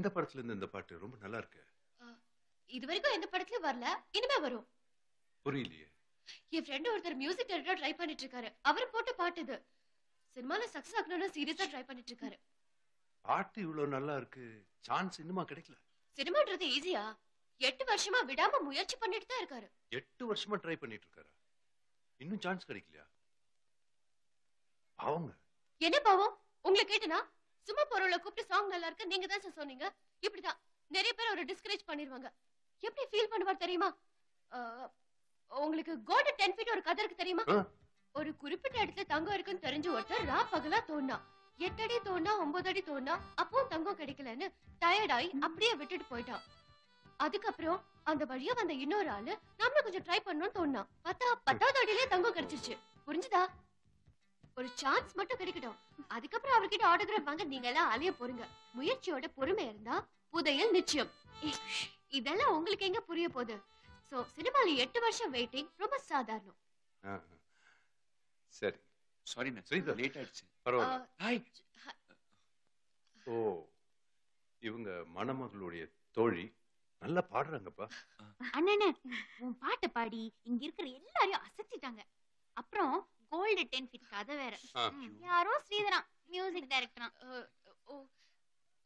எந்த படத்துல இருந்து இந்த பாட்டு? ரொம்ப நல்லா இருக்கு இது வரைக்கும் எந்த படத்துலயும் வரல இனிமே வரும். புரியலையே. என் ஃப்ரெண்ட் ஒருத்தர் மியூசிக் டைரக்டர் ட்ரை பண்ணிட்டு இருக்காரு அவர் போட்ட பாட்டு இது. சினிமால சக்சஸ் ஆகணும்னு சீரியஸா ட்ரை பண்ணிட்டு இருக்காரு பாட்டு இவ்வளவு நல்லா இருக்கு சான்ஸ் இன்னுமா கிடைக்கல. சினிமான்றது ஈஸியா எட்டு வருஷமா விடாம முயற்சி பண்ணிட்டு தான் இருக்காரு. எட்டு வருஷமா ட்ரை பண்ணிட்டு இருக்காரா இன்னும் சான்ஸ் கிடைக்கலையா? அவங்க என்ன பாவம்? உங்களை கேட்டனா? சும்மா போறவள கூப்பிட்டு சாங் நல்லா இருக்கு நீங்க தான் சொன்னீங்க. இப்படிதான். நிறைய பேர் அவரை டிஸ்கரேஜ் பண்ணிருவாங்க. எப்படி ஃபீல் பண்ணுவார் தெரியுமா? உங்களுக்கு கோல்டு டென் ஃபீட் ஒரு கதை இருக்கு தெரியுமா? ஒரு குறிப்பிட்ட இடத்துல தங்கம் இருக்குன்னு தெரிஞ்ச ஒருத்தர் ரா பகலா தோணா எட்டு அடி தோணா ஒன்பது அடி தோணா அப்போ தங்கம் கிடைக்கலன்னு டயர்ட் ஆகி அப்படியே விட்டுட்டு போயிட்டான். அதுக்கப்புறம் அந்த வழியா வந்த இன்னொரு ஆளு நம்மள கொஞ்சம் ட்ரை பண்ணணும்னு தோணா பார்த்தா பத்தாவது அடியிலே தங்கம் கிடைச்சிருச்சு. புரிஞ்சுதா? ஒரு சான்ஸ் மட்டும் கிடைக்கட்டும். அதுக்கப்புறம் அவர்கிட்ட ஆட்டோகிராஃப் வாங்க நீங்க எல்லாம் அலைய போறீங்க முயற்சியோட பொறுமை இருந்தா புதையல் நிச்சயம். இதெல்லாம் உங்களுக்கு எங்க புரிய போகுது? சோ சினிமால எட்டு வருஷம் வெயிட்டிங் ரொம்ப சாதாரணம். சரி. Sorry ma'am Sridhar. லேட் ஆயிடுச்சு. பரவாயில்ல. ஓ இவங்க மணமகளுடைய தோழி. நல்லா பாடுறாங்கப்பா. அண்ணனே உன் பாட்டை பாடி இங்க இருக்கிற எல்லாரையும் அசத்திட்டாங்க. அப்புறம் கோல்டு டென் ஃபீட் கதை வேற. யாரோ ஸ்ரீதரா மியூசிக் டைரக்டரா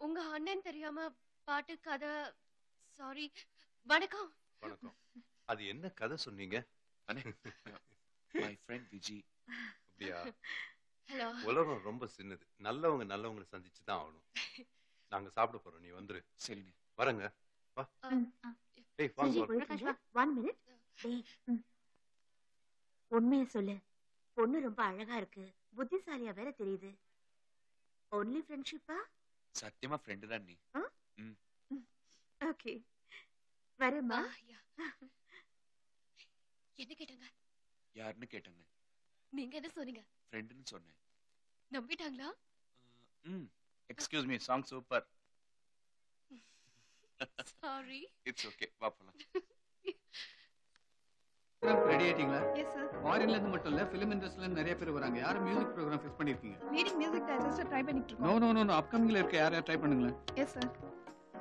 உங்க அண்ணன் தெரியாம பாட்டு கதை சாரி வணக்கம். வணக்கம். அது என்ன கதை சொன்னீங்க? மை ஃப்ரெண்ட் விஜி அப்படியா? ஹலோ. உலகம் ரொம்ப சின்னது. நல்லவங்க நல்லவங்களை சந்திச்சு தான் ஆகணும். நாங்க சாப்பிட போறோம். நீ வந்துரு. சரிங்க வரங்க. வா. ஏய் வாங்க சரி ஒன் மினிட். உண்மையை சொல்லு. பொண்ணு ரொம்ப அழகா இருக்கு. புத்திசாலியா வேற தெரியுது. ஒன்லி ஃப்ரெண்ட்ஷிப்பா சத்தியமா ஃப்ரெண்டு தான் நீ. ஓகே வரேம்மா. என்ன கேட்டாங்க? யாருன்னு கேட்டாங்க. நீங்க என்ன சொன்னீங்க? ஃப்ரெண்டுன்னு சொன்னேன். நம்பிட்டாங்களா? ம். Excuse me song super sorry it's okay வா போலாம். ரெடி ஆயிட்டீங்களா? எஸ் சார் ஃபாரின்ல இருந்து மட்டும் இல்ல ஃபிலிம் இண்டஸ்ட்ரியில நிறைய பேர் வராங்க. யாரும் மியூசிக் ப்ரோக்ராம் ஃபிக்ஸ் பண்ணிருக்கீங்க? லீடிங் மியூசிக் டைரக்டர் ட்ரை பண்ணிட்டு நோ நோ நோ நோ அப்கமிங்ல இருக்க யார் யார் ட்ரை பண்ணுங்களேன்? எஸ் சார்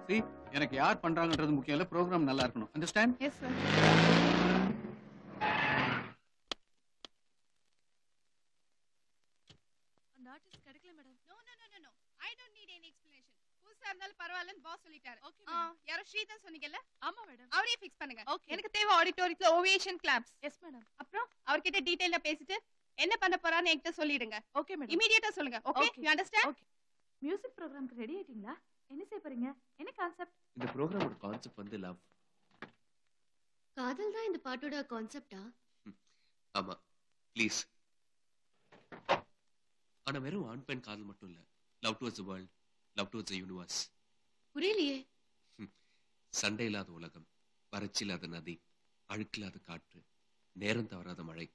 see எனக்கு யார் பண்றாங்கன்றது முக்கியம் இல்ல ப்ரோக்ராம் நல்லா இருக்கணும். அண்டர்ஸ்டாண்ட் எஸ் சார் அந்த ஆர்டிஸ்ட் கிடைக்கல madam no no no no I don't need any புதுசா இருந்தாலும் பரவாயில்லன்னு பாஸ் சொல்லிட்டாரு. ஓகே யாரோ ஸ்ரீதர் சொன்னீங்கல்ல? ஆமா மேடம் அவரே ஃபிக்ஸ் பண்ணுங்க. ஓகே எனக்கு தேவை ஆடிட்டோரியத்துல ஓவியேஷன் கிளாப்ஸ் எஸ் மேடம் அப்புறம் அவர்கிட்ட டீடைலா பேசிட்டு என்ன பண்ண போறான்னு என்கிட்ட சொல்லிடுங்க. ஓகே மேடம் இமிடியேட்டா சொல்லுங்க ஓகே யூ அண்டர்ஸ்டாண்ட் மியூசிக் ப்ரோக்ராம்க்கு ரெடி ஆயிட்டீங்களா? என்ன செய்ய போறீங்க? என்ன கான்செப்ட் இந்த ப்ரோக்ராமோட கான்செப்ட் வந்து லவ் காதல் தான் இந்த பாட்டோட கான்செப்டா ஆமா. ப்ளீஸ் ஆனா வெறும் ஆண் பெண் காதல் மட்டும் இல்ல. Love towards the world love towards the universe புரியலையே. சண்டை இல்லாத உலகம் வறட்சி இல்லாத நதி அழுக்கில்லாத காற்று நேரம் தவறாத மழை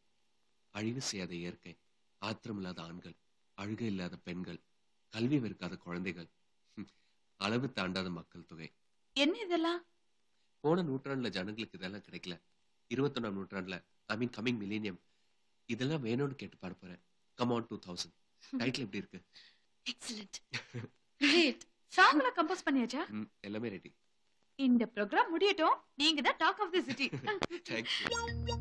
அழிவு செய்யாத இயற்கை ஆத்திரம் இல்லாத ஆண்கள் அழுகை இல்லாத பெண்கள் கல்வி வெறுக்காத குழந்தைகள் அளவு தாண்டாத மக்கள் தொகை. என்ன இதெல்லாம்? போன நூற்றாண்டுல ஜனங்களுக்கு இதெல்லாம் கிடைக்கல. இருபத்தொன்னாம் நூற்றாண்டுல ஐ மீன் கமிங் மில்லேனியம் இதெல்லாம் வேணும்னு கேட்டு பாட போறேன். Come on two thousand title எப்படி இருக்கு? எக்ஸலென்ட் கிரேட் சாங்ல கம்போஸ் பண்ணியாச்சா? எல்லாமே ரெடி இந்த ப்ரோக்ராம் முடியட்டும். நீங்க தான் talk of the city thank you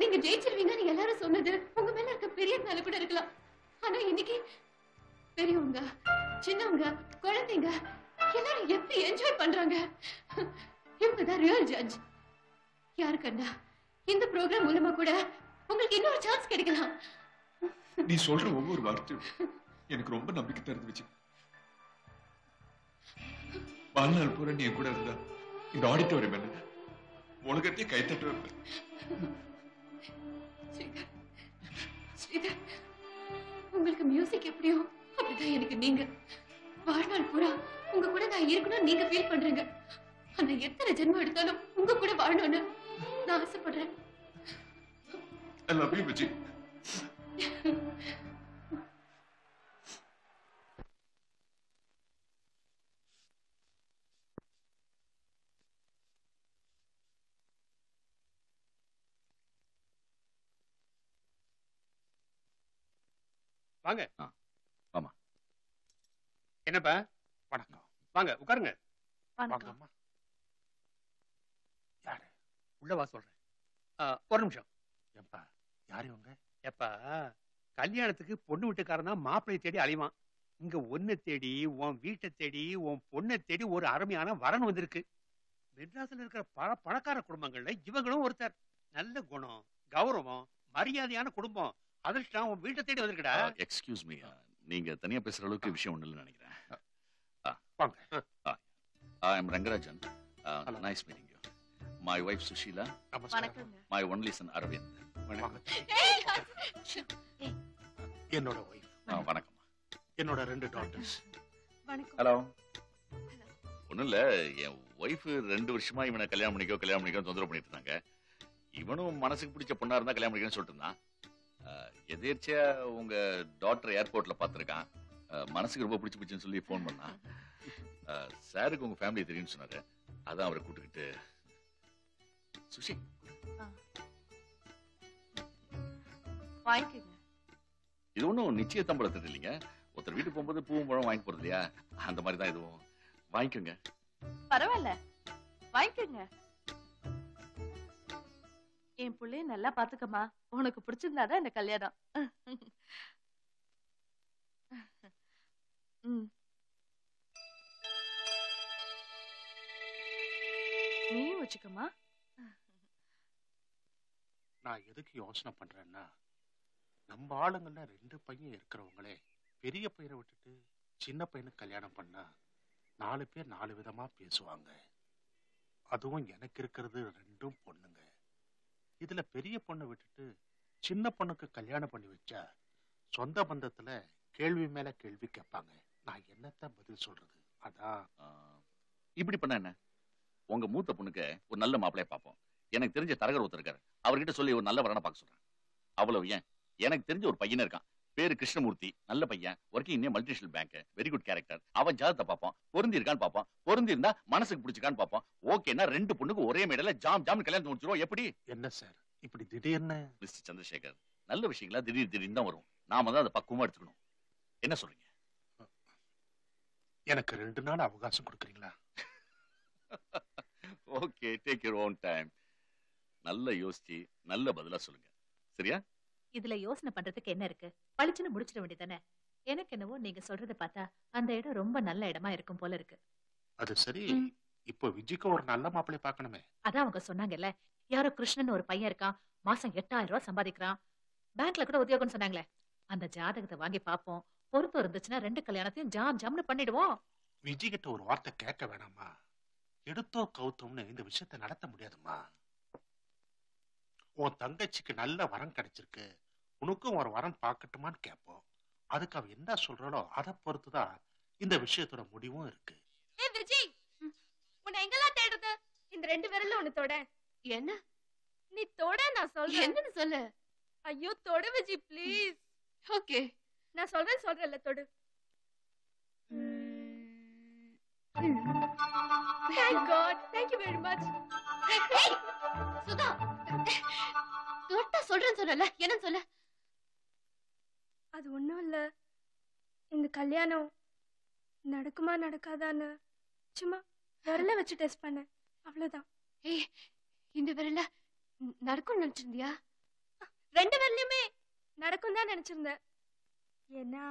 நீங்க ஜெயிச்சிருவீங்கன்னு எல்லாரும் சொன்னது உங்க மேல இருக்க பெரிய மேல கூட இருக்கலாம். ஆனா இன்னைக்கு பெரியவங்க சின்னவங்க குழந்தைங்க எல்லாரும் எப்படி என்ஜாய் பண்றாங்க? இவங்கதான் ரியல் ஜட்ஜ் யாரு கண்டா இந்த ப்ரோக்ராம் மூலமா கூட உங்களுக்கு இன்னொரு சான்ஸ் கிடைக்கலாம். நீ சொல்ற ஒவ்வொரு வார்த்தையும் எனக்கு ரொம்ப நம்பிக்கை தருது வச்சு வாழ்நாள் பூரா நீ கூட இருந்தா இந்த ஆடிட்டோரியம் என்ன? உலகத்தையே கைத்தட்டு வைப்பேன். ஸ்ரீதர் உங்களுக்கு மியூசிக் எப்படியோ அப்படிதான் எனக்கு நீங்க. வாழ்நாள் பூரா உங்க கூட நான் இருக்கணும் நீங்க ஃபீல் பண்றீங்க. ஆனா எத்தனை ஜென்மம் எடுத்தாலும் உங்க கூட வாழணும்னு நான் ஆசைப்படுறேன். ஐ லவ் யூ விஜய் வாங்க. ஆமா என்னப்பா? வணக்கம். வாங்க உட்காருங்க. வணக்கம். யாரு? உள்ள வா சொல்றேன். ஒரு நிமிஷம். ஏப்பா யாரு இவங்க? ஏப்பா கல்யாணத்துக்கு பொண்ணு வீட்டுக்காரன் மாப்பிள்ளை தேடி அலைவான். இங்க ஒன்னை தேடி உன் வீட்டை தேடி உன் பொண்ணை தேடி ஒரு அருமையான வரன் வந்திருக்கு. மெட்ராஸ்ல இருக்கிற பல பணக்கார குடும்பங்கள்ல இவங்களும் ஒருத்தர். நல்ல குணம் கௌரவம் மரியாதையான குடும்பம். அதிர்ஷ்டம் உன் வீட்டை தேடி வந்திருக்கடா. எக்ஸ்கியூஸ் மீ நீங்க தனியா பேசுற அளவுக்கு விஷயம் ஒண்ணு இல்லைன்னு நினைக்கிறேன். I Rangarajan. Nice meeting you my wife Sushila. My only son Aravind என்னோட ஒய்ஃப் வணக்கம். என்னோட ரெண்டு டாட்டர்ஸ் வணக்கம். ஹலோ ஒண்ணும் இல்ல என் ஒய்ஃப் ரெண்டு வருஷமா இவனை கல்யாணம் பண்ணிக்கோ கல்யாணம் பண்ணிக்கோ தொந்தரவு பண்ணிட்டு இருந்தாங்க. இவனும் மனசுக்கு பிடிச்ச பொண்ணா இருந்தா கல்யாணம் பண்ணிக்கணும்னு சொல்லிட்டு இருந்தான். எதேர்ச்சியா உங்க டாக்டர் ஏர்போர்ட்ல பார்த்திருக்கான் அஹ், மனசுக்கு ரொம்ப பிடிச்சு பிடிச்சுன்னு சொல்லி ஃபோன் பண்ணான் சாருக்கு உங்க ஃபேமிலி தெரியும்னு சொன்னாரு. அதான் அவரை கூட்டுக்கிட்டு. சுஷி. இது ஒன்றும் நிச்சய தம்பளத்துட்டு இல்லைங்க. ஒருத்தர் வீட்டுக்கு போகும்போது பூவும் பழம் வாங்கி போறது இல்லையா? அந்த மாதிரி தான் இதுவும். வாங்கிக்கோங்க. பரவாயில்ல. வாங்கிக்கங்க. என் புள்ளைய நல்லா பாத்துக்கம்மா. உனக்கு பிடிச்சிருந்தாதான் இந்த கல்யாணம். ம். நீயும் வச்சுக்கம்மா. நான் எதுக்கு யோசனை பண்றேன்னா நம்ம ஆளுங்கள்ல ரெண்டு பையன் இருக்கிறவங்களே பெரிய பையனை விட்டுட்டு சின்ன பையனுக்கு கல்யாணம் பண்ணா நாலு பேர் நாலு விதமா பேசுவாங்க. அதுவும் எனக்கு இருக்கிறது ரெண்டும் பொண்ணுங்க. இதுல பெரிய பொண்ணை விட்டுட்டு சின்ன பொண்ணுக்கு கல்யாணம் பண்ணி வச்சா சொந்த பந்தத்துல கேள்வி மேல கேள்வி கேட்பாங்க. நான் என்னத்த பதில் சொல்றது? அதான் இப்படி பண்ண என்ன? உங்க மூத்த பொண்ணுக்கு ஒரு நல்ல மாப்பிளைய பார்ப்போம். எனக்கு தெரிஞ்ச தரகர் ஒருத்தர் இருக்காரு. அவர்கிட்ட சொல்லி ஒரு நல்ல வரனை பார்க்க சொல்றேன். அவ்வளவு ஏன்? எனக்கு தெரிஞ்ச ஒரு பையன் இருக்கான். பேரு கிருஷ்ணமூர்த்தி நல்ல பையன் working in multinational bank very good character அவன் ஜாதத்தை பார்ப்போம் பொருந்தி இருக்கான்னு பார்ப்போம் பொருந்தி இருந்தா மனசுக்கு பிடிச்சிருக்கான்னு பார்ப்போம் ஓகேன்னா ரெண்டு பொண்ணுக்கு ஒரே மேடையில ஜாம் ஜாம் கல்யாணம் முடிச்சிருவோம். எப்படி? என்ன சார் இப்படி திடீர்னு? மிஸ்டர் சந்திரசேகர் நல்ல விஷயங்களா திடீர் திடீர்னு தான் வரும். நாம தான் அதை பக்குவமா எடுத்துக்கணும். என்ன சொல்றீங்க? எனக்கு ரெண்டு நாள் அவகாசம் கொடுக்குறீங்களா? Okay take your own time நல்ல யோசிச்சு நல்ல பதிலா சொல்லுங்க. சரியா? இதுல யோசனை பண்றதுக்கு என்ன இருக்கு? பளிச்சுன்னு முடிச்சிட வேண்டியதானே எனக்கு என்னவோ நீங்க சொல்றத பார்த்தா அந்த இடம் ரொம்ப நல்ல இடமா இருக்கும் போல இருக்கு. அது சரி. இப்போ விஜய்க்கு ஒரு நல்ல மாப்பிள்ளை பார்க்கணுமே. அதான் அவங்க சொன்னாங்கல்ல யாரோ கிருஷ்ணன் ஒரு பையன் இருக்கான் மாசம் எட்டாயிரம் ரூபாய் சம்பாதிக்கிறான். பேங்க்ல கூட உத்தியோகம்னு சொன்னாங்களே அந்த ஜாதகத்தை வாங்கி பாப்போம் பொறுத்து இருந்துச்சுன்னா ரெண்டு கல்யாணத்தையும் ஜாம் ஜாம்னு பண்ணிடுவோம். விஜய் கிட்ட ஒரு வார்த்தை கேட்க வேணாமா? எடுத்தோ கவுத்தோம்னு இந்த விஷயத்தை நடத்த முடியாதும்மா உன் தங்கச்சிக்கு நல்ல வரம் கிடைச்சிருக்கு. உனக்கும் ஒரு வரம் பார்க்கட்டுமான்னு கேட்போம். அதுக்கு அவ என்ன சொல்றாளோ அதை பொறுத்துதான் இந்த விஷயத்தோட முடிவும் இருக்கு. ஏ விஜய் உன்னை எங்கெல்லாம் தேடுறது? இந்த ரெண்டு விரல்ல ஒண்ணு தொட. என்ன? நீ தொட நான் சொல்றேன். என்னன்னு சொல்லு. ஐயோ தொடு விஜய் ப்ளீஸ். ஓகே. நான் சொல்றேன் சொல்றேன்ல தொடு. Thank God. Thank you very much. Sudha. தொட்டா சொல்றேன்னு சொன்னல என்னன்னு சொல்ல. அது ஒண்ணும் இல்ல. இந்த கல்யாணம் நடக்குமா நடக்காதான்னு சும்மா விரல வச்சு டெஸ்ட் பண்ணேன். அவ்வளவுதான். ஏய் இந்த விரல்ல ந- நடக்கும்னு நினைச்சிருந்தியா? ரெண்டு விரலையுமே நடக்கும் தான் நினைச்சிருந்தேன். ஏன்னா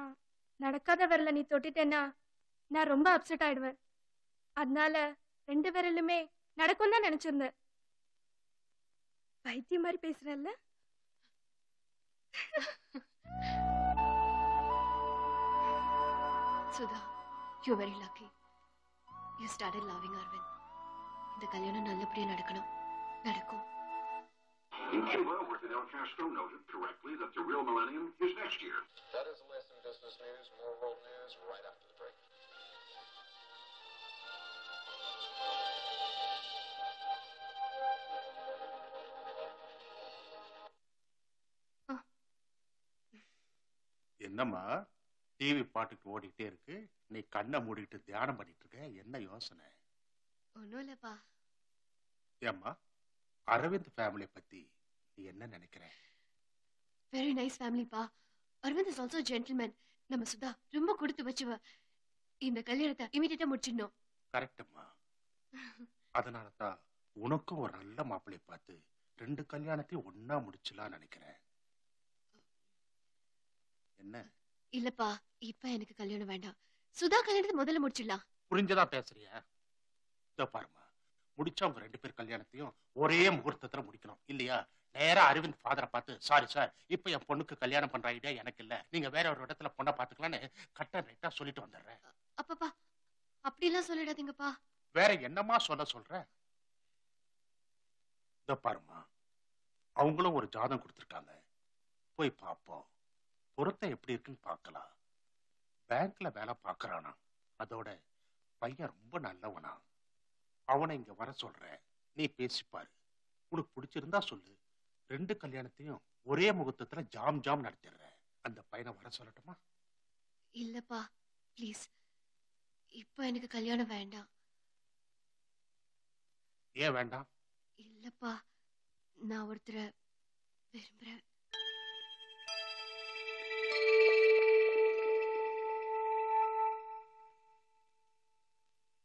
நடக்காத விரல நீ தொட்டுட்டேன்னா நான் ரொம்ப அப்செட் ஆயிடுவேன். அதனால ரெண்டு விரலுமே நடக்கும் தான் நினைச்சிருந்தேன். பைத்தியம் மாதிரி பேசுறேன்ல Sudha you very lucky you started loving Aravind இந்த கல்யாணம் நல்லபடியா நடக்கணும் நடக்கும் In Cuba, where Fidel Castro noted correctly that the real millennium is next year. That is the latest in business news. More world news right after the break. என்னம்மா TV பாட்டுக்கு ஓடிட்டே இருக்கு. நீ கண்ணை மூடிட்டு தியானம் பண்ணிட்டு இருக்க. என்ன யோசனை? ஒன்றும் இல்லப்பா. ஏம்மா அரவிந்த் ஃபேமிலி பத்தி நீ என்ன நினைக்கிற? வெரி நைஸ் ஃபேமிலிப்பா அரவிந்த் இஸ் ஆல்சோ ஜென்டில்மேன் நம்ம சுதா ரொம்ப கொடுத்து வச்சுவ. இந்த கல்யாணத்தை இமீடியட்டா முடிச்சிடணும். கரெக்டம்மா அதனால தான் உனக்கும் ஒரு நல்ல மாப்பிள்ளை பார்த்து ரெண்டு கல்யாணத்தையும் ஒண்ணா முடிச்சலாம் நினைக்கிறேன். என்ன? இல்லப்பா இப்ப எனக்கு கல்யாணம் வேண்டாம். சுதா கல்யாணத்தை முதல்ல முடிச்சிடலாம். புரிஞ்சதா பேசுறியா? இதோ பாருமா முடிச்சா உங்க ரெண்டு பேர் கல்யாணத்தையும் ஒரே முகூர்த்தத்துல முடிக்கணும் இல்லையா? நேரா அரவிந்த் ஃபாதரை பார்த்து சாரி சார் இப்ப என் பொண்ணுக்கு கல்யாணம் பண்ற ஐடியா எனக்கு இல்ல. நீங்க வேற ஒரு இடத்துல பொண்ணை பாத்துக்கலாம்னு கட்ட ரைட்டா சொல்லிட்டு வந்துடுறேன். அப்பப்பா அப்படிலாம் சொல்லிடாதீங்கப்பா. வேற என்னமா சொல்ல சொல்ற? இதோ பாருமா அவங்களும் ஒரு ஜாதகம் கொடுத்துருக்காங்க. போய் பார்ப்போம். பொருத்தம் எப்படி இருக்குன்னு பார்க்கலாம். பேங்க்ல வேலை பார்க்கறானா? அதோட பையன் ரொம்ப நல்லவனா? அவனை இங்க வர சொல்றேன். நீ பேசிப்பாரு உனக்கு பிடிச்சிருந்தா சொல்லு. ரெண்டு கல்யாணத்தையும் ஒரே முகூர்த்தத்துல ஜாம் ஜாம் நடத்திடுறேன். அந்த பையனை வர சொல்லட்டுமா? இல்லப்பா ப்ளீஸ் இப்ப எனக்கு கல்யாணம் வேண்டாம். ஏன் வேண்டாம்? இல்லப்பா நான் ஒருத்தரை விரும்புறேன்.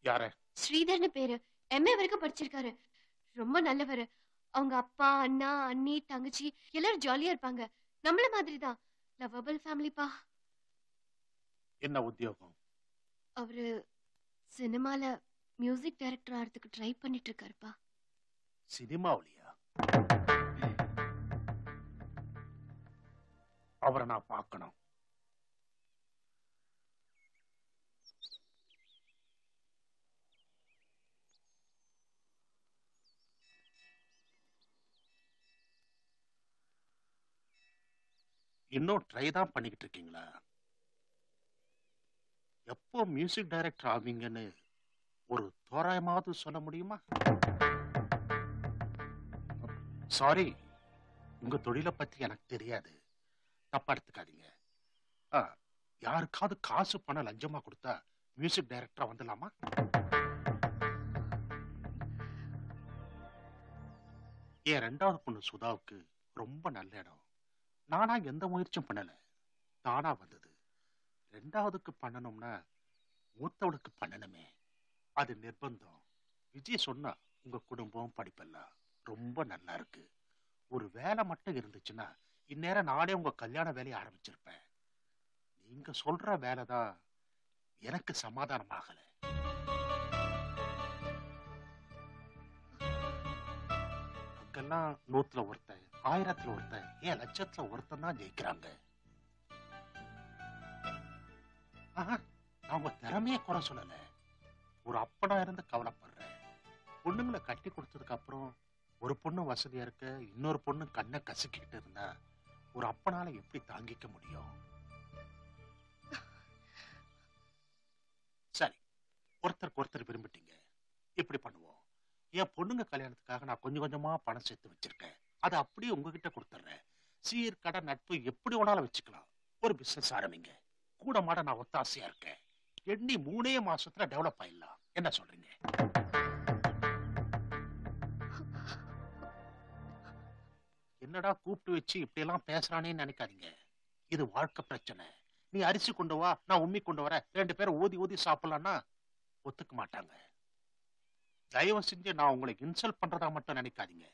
யார? ஸ்ரீதர்னு பேரு. எம்ஏ வரைக்கும் படிச்சிருக்காரு. ரொம்ப நல்லவர். அவங்க அப்பா அண்ணா அண்ணி தங்கச்சி எல்லாரும் ஜாலியா இருப்பாங்க. நம்மள மாதிரி தான் லவபிள் ஃபேமிலிப்பா என்ன உத்தியோகம்? அவரு சினிமால மியூசிக் டைரக்டர் ஆகிறதுக்கு ட்ரை பண்ணிட்டு இருக்காருப்பா சினிமாவிலியா? அவரை நான் பார்க்கணும். இன்னும் ட்ரை தான் பண்ணிக்கிட்டு இருக்கீங்களா? எப்போ மியூசிக் டைரக்டர் ஆவீங்கன்னு ஒரு தோராயமாவது சொல்ல முடியுமா? சாரி உங்க தொழிலை பத்தி எனக்கு தெரியாது. தப்பா எடுத்துக்காதீங்க. ஆ, யாருக்காவது காசு பணம் லஞ்சமா கொடுத்தா மியூசிக் டைரக்டரா வந்துடலாமா? என் ரெண்டாவது பொண்ணு சுதாவுக்கு ரொம்ப நல்ல இடம். நானா எந்த முயற்சியும் பண்ணல. தானா வந்தது. ரெண்டாவதுக்கு பண்ணணும்னா மூத்தவளுக்கு பண்ணணுமே. அது நிர்பந்தம். விஜய் சொன்னா உங்க குடும்பம் படிப்பெல்லாம் ரொம்ப நல்லா இருக்கு. ஒரு வேலை மட்டும் இருந்துச்சுன்னா இந்நேரம் நானே உங்க கல்யாண வேலையை ஆரம்பிச்சிருப்பேன். நீங்க சொல்ற வேலை தான் எனக்கு சமாதானம் ஆகல. அங்கெல்லாம் நூத்துல ஒருத்தன் ஆயிரத்துல ஒருத்தன் ஏன் லட்சத்துல ஒருத்தன் தான் ஜெயிக்கிறாங்க? ஆஹா, நான் உங்க திறமைய குறை சொல்லல. ஒரு அப்பனா இருந்து கவலைப்படுறேன். பொண்ணுங்களை கட்டி கொடுத்ததுக்கு அப்புறம் ஒரு பொண்ணு வசதியா இருக்க இன்னொரு பொண்ணு கண்ணை கசக்கிட்டு இருந்தா ஒரு அப்பனால எப்படி தாங்கிக்க முடியும்? சரி ஒருத்தருக்கு ஒருத்தர் விரும்பிட்டீங்க. இப்படி பண்ணுவோம். என் பொண்ணுங்க கல்யாணத்துக்காக நான் கொஞ்சம் கொஞ்சமா பணம் சேர்த்து வச்சிருக்கேன். அதை அப்படியே உங்ககிட்ட கொடுத்துட்றேன் சீர் கடை நட்பு எப்படி வேணாலும் வச்சுக்கலாம். ஒரு பிசினஸ் ஆரம்பிங்க. கூட மாட நான் ஒத்தாசையா இருக்கேன். எண்ணி மூணே மாசத்துல டெவலப் ஆயிடலாம். என்ன சொல்றீங்க? என்னடா கூப்பிட்டு வச்சு இப்படி எல்லாம் பேசுறானேன்னு நினைக்காதீங்க. இது வாழ்க்கை பிரச்சனை. நீ அரிசி கொண்டு வா நான் உம்மி கொண்டு வரேன். ரெண்டு பேரும் ஊதி ஊதி சாப்பிடலாம்னா ஒத்துக்க மாட்டாங்க. தயவு செஞ்சு நான் உங்களை இன்சல்ட் பண்றதா மட்டும் நினைக்காதீங்க.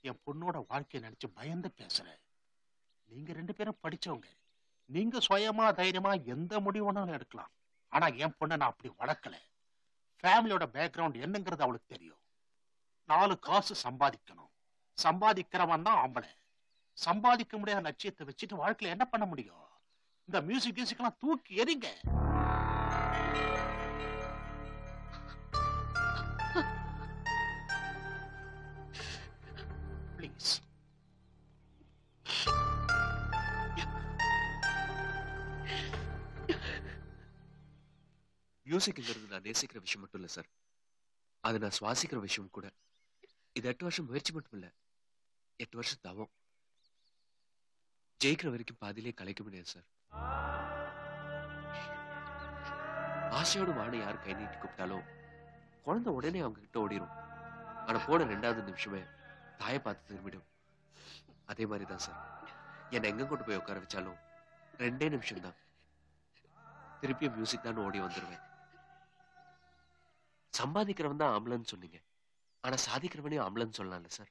என் பொண்ணோட வாழ்க்கையை நினைச்சு பயந்து பேசுறேன். நீங்க ரெண்டு பேரும் படிச்சவங்க. நீங்க சுயமா தைரியமா எந்த முடிவுனாலும் வேணாலும் எடுக்கலாம். ஆனா என் பொண்ணை நான் அப்படி வளர்க்கல. ஃபேமிலியோட பேக்ரவுண்ட் என்னங்கிறது அவளுக்கு தெரியும். நாலு காசு சம்பாதிக்கணும். சம்பாதிக்கிறவன் தான் ஆம்பளை. சம்பாதிக்க முடியாத லட்சியத்தை வச்சுட்டு வாழ்க்கையில என்ன பண்ண முடியும்? இந்த மியூசிக் மியூசிக்லாம் தூக்கி எறிங்க. மியூசிக்ங்கிறது நான் நேசிக்கிற விஷயம் மட்டும் இல்லை சார் அது நான் சுவாசிக்கிற விஷயம் கூட. இது எட்டு வருஷம் முயற்சி மட்டும் இல்ல எட்டு வருஷம் தவம். ஜெயிக்கிற வரைக்கும் பாதியிலே கலைக்க முடியாது சார் ஆசையோடு வாட யார் கை நீட்டி கூப்பிட்டாலும் குழந்தை உடனே அவங்க கிட்ட ஓடிரும். ஆனா போன ரெண்டாவது நிமிஷமே தாயை பார்த்து திரும்பிடும். அதே மாதிரி தான் சார் என்னை எங்க கொண்டு போய் உட்கார வச்சாலும் ரெண்டே நிமிஷம் தான் திருப்பியும் மியூசிக் தான் ஓடி வந்துடுவேன் சம்பாதிக்கிறவன் தான் ஆம்பளன்னு சொன்னீங்க. ஆனா சாதிக்கிறவனையும் ஆம்பளன்னு சொல்லலாம்ல சார்?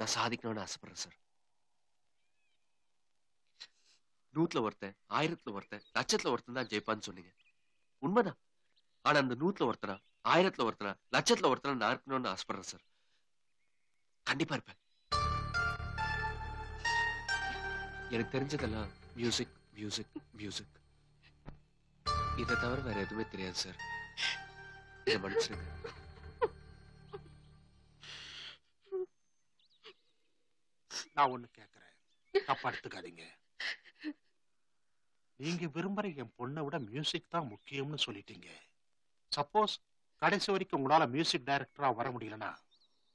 நான் சாதிக்கணும்னு ஆசைப்படுறேன் சார். நூத்துல ஒருத்தன் ஆயிரத்துல ஒருத்தன் லட்சத்துல ஒருத்தன் தான் ஜெயிப்பான்னு சொன்னீங்க. உண்மைதான். ஆனா அந்த நூத்துல ஒருத்தனா ஆயிரத்துல ஒருத்தனா லட்சத்துல ஒருத்தனா நான் இருக்கணும்னு ஆசைப்படுறேன் சார். கண்டிப்பா இருப்பேன். எனக்கு தெரிஞ்சதெல்லாம் மியூசிக் மியூசிக் மியூசிக் இதை தவிர வேற எதுவுமே தெரியாது சார். இதை மன்னிச்சிருங்க நான் ஒண்ணு கேக்குறேன். தப்பா எடுத்துக்காதீங்க. நீங்க விரும்புற என் பொண்ணை விட மியூசிக் தான் முக்கியம்னு சொல்லிட்டீங்க. சப்போஸ் கடைசி வரைக்கும் உங்களால மியூசிக் டைரக்டரா வர முடியலன்னா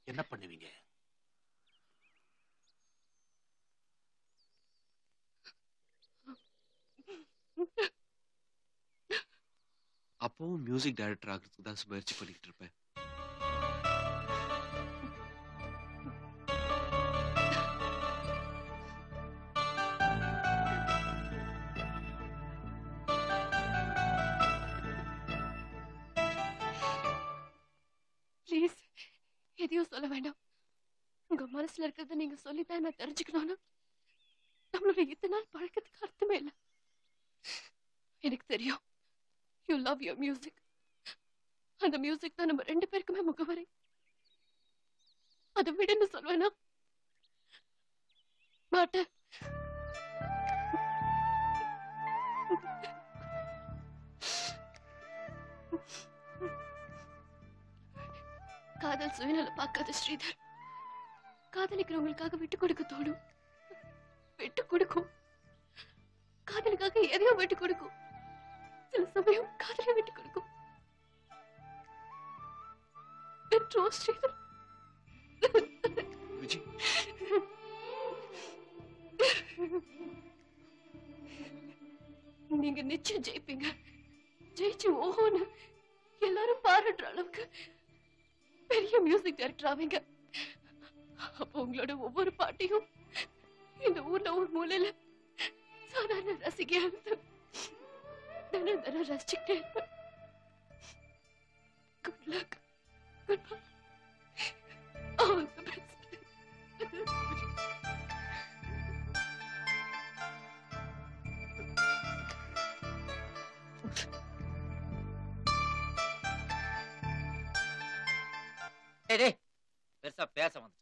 என்ன பண்ணுவீங்க? அப்பவும் மியூசிக் டைரக்டர் ஆகிறதுக்கு தான் முயற்சி பண்ணிக்கிட்டு இருப்பேன். ப்ளீஸ் எதையும் சொல்ல வேண்டாம். உங்க மனசுல இருக்கிறத நீங்க சொல்லித்தான் நான் தெரிஞ்சுக்கணும்னா. நம்மளோட இத்தனை நாள் பழக்கத்துக்கு அர்த்தமே இல்லை. எனக்கு தெரியும். யூ லவ் யுவர் மியூசிக் அந்த மியூசிக் தான் நம்ம ரெண்டு பேருக்குமே முகவரி அதை விடுன்னு சொல்வேனா? மாட்டேன் காதல் சுயநல பார்க்காத ஸ்ரீதர். காதலிக்கிறவங்களுக்காக விட்டு கொடுக்க தோணும். விட்டு கொடுக்கும். காதலுக்காக எதையோ விட்டு கொடுக்கும். சில சமயம் காதலை விட்டு கொடுக்கும். விட்டுரும் ஸ்ரீதர். விஜி. நீங்க நிச்சயம் ஜெயிப்பீங்க. ஜெயிச்சு ஓஹோன்னு எல்லாரும் பாராட்டுற அளவுக்கு பெரிய மியூசிக் டைரக்டர் ஆவீங்க. அப்போ உங்களோட ஒவ்வொரு பாட்டையும் இந்த ஊர்ல ஒரு மூலையில சாதாரண ரசிகையா இருந்து தினம் தினம் ரசிச்சுக்கிட்டே இருப்பேன் good luck good all the best பெருசா பேச வந்துட்டோம்.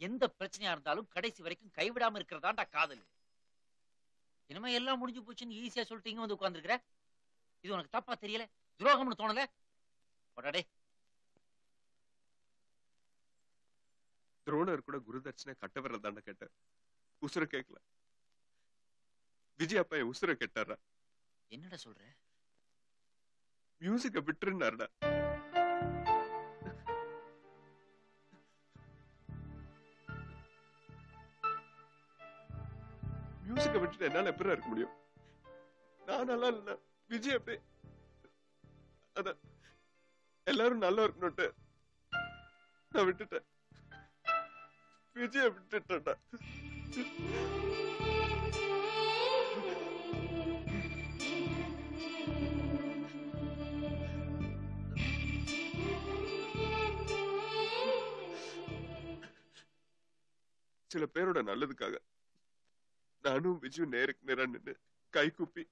எந்த பிரச்சனையா இருந்தாலும் கடைசி வரைக்கும் கைவிடாம இருக்கிறதாண்டா காதல். இனிமே எல்லாம் முடிஞ்சு போச்சுன்னு ஈஸியா சொல்லிட்டு இங்க வந்து உட்கார்ந்துருக்கிற? இது உனக்கு தப்பா தெரியல? துரோகம்னு தோணல? போடாடே. துரோணர் கூட குருதட்சணை கட்ட விரல் தாண்டா கேட்டார். உசுர கேட்கல. விஜய் அப்பா என் உசுர கேட்டாரா? என்னடா சொல்ற? மியூசிக்க விட்டுருந்தாருடா மியூசிக்க விட்டுட்டு என்னால எப்படி இருக்க முடியும்? நான் நல்லா இல்ல. விஜய் அப்படி அத எல்லாரும் நல்லா இருக்கணும்ட்டு நான் விட்டுட்டேன். விஜய விட்டுட்டேன்டா சில பேரோட நல்லதுக்காக நானும் விஜய் நேருக்கு நேரா நின்னு கை கூப்பி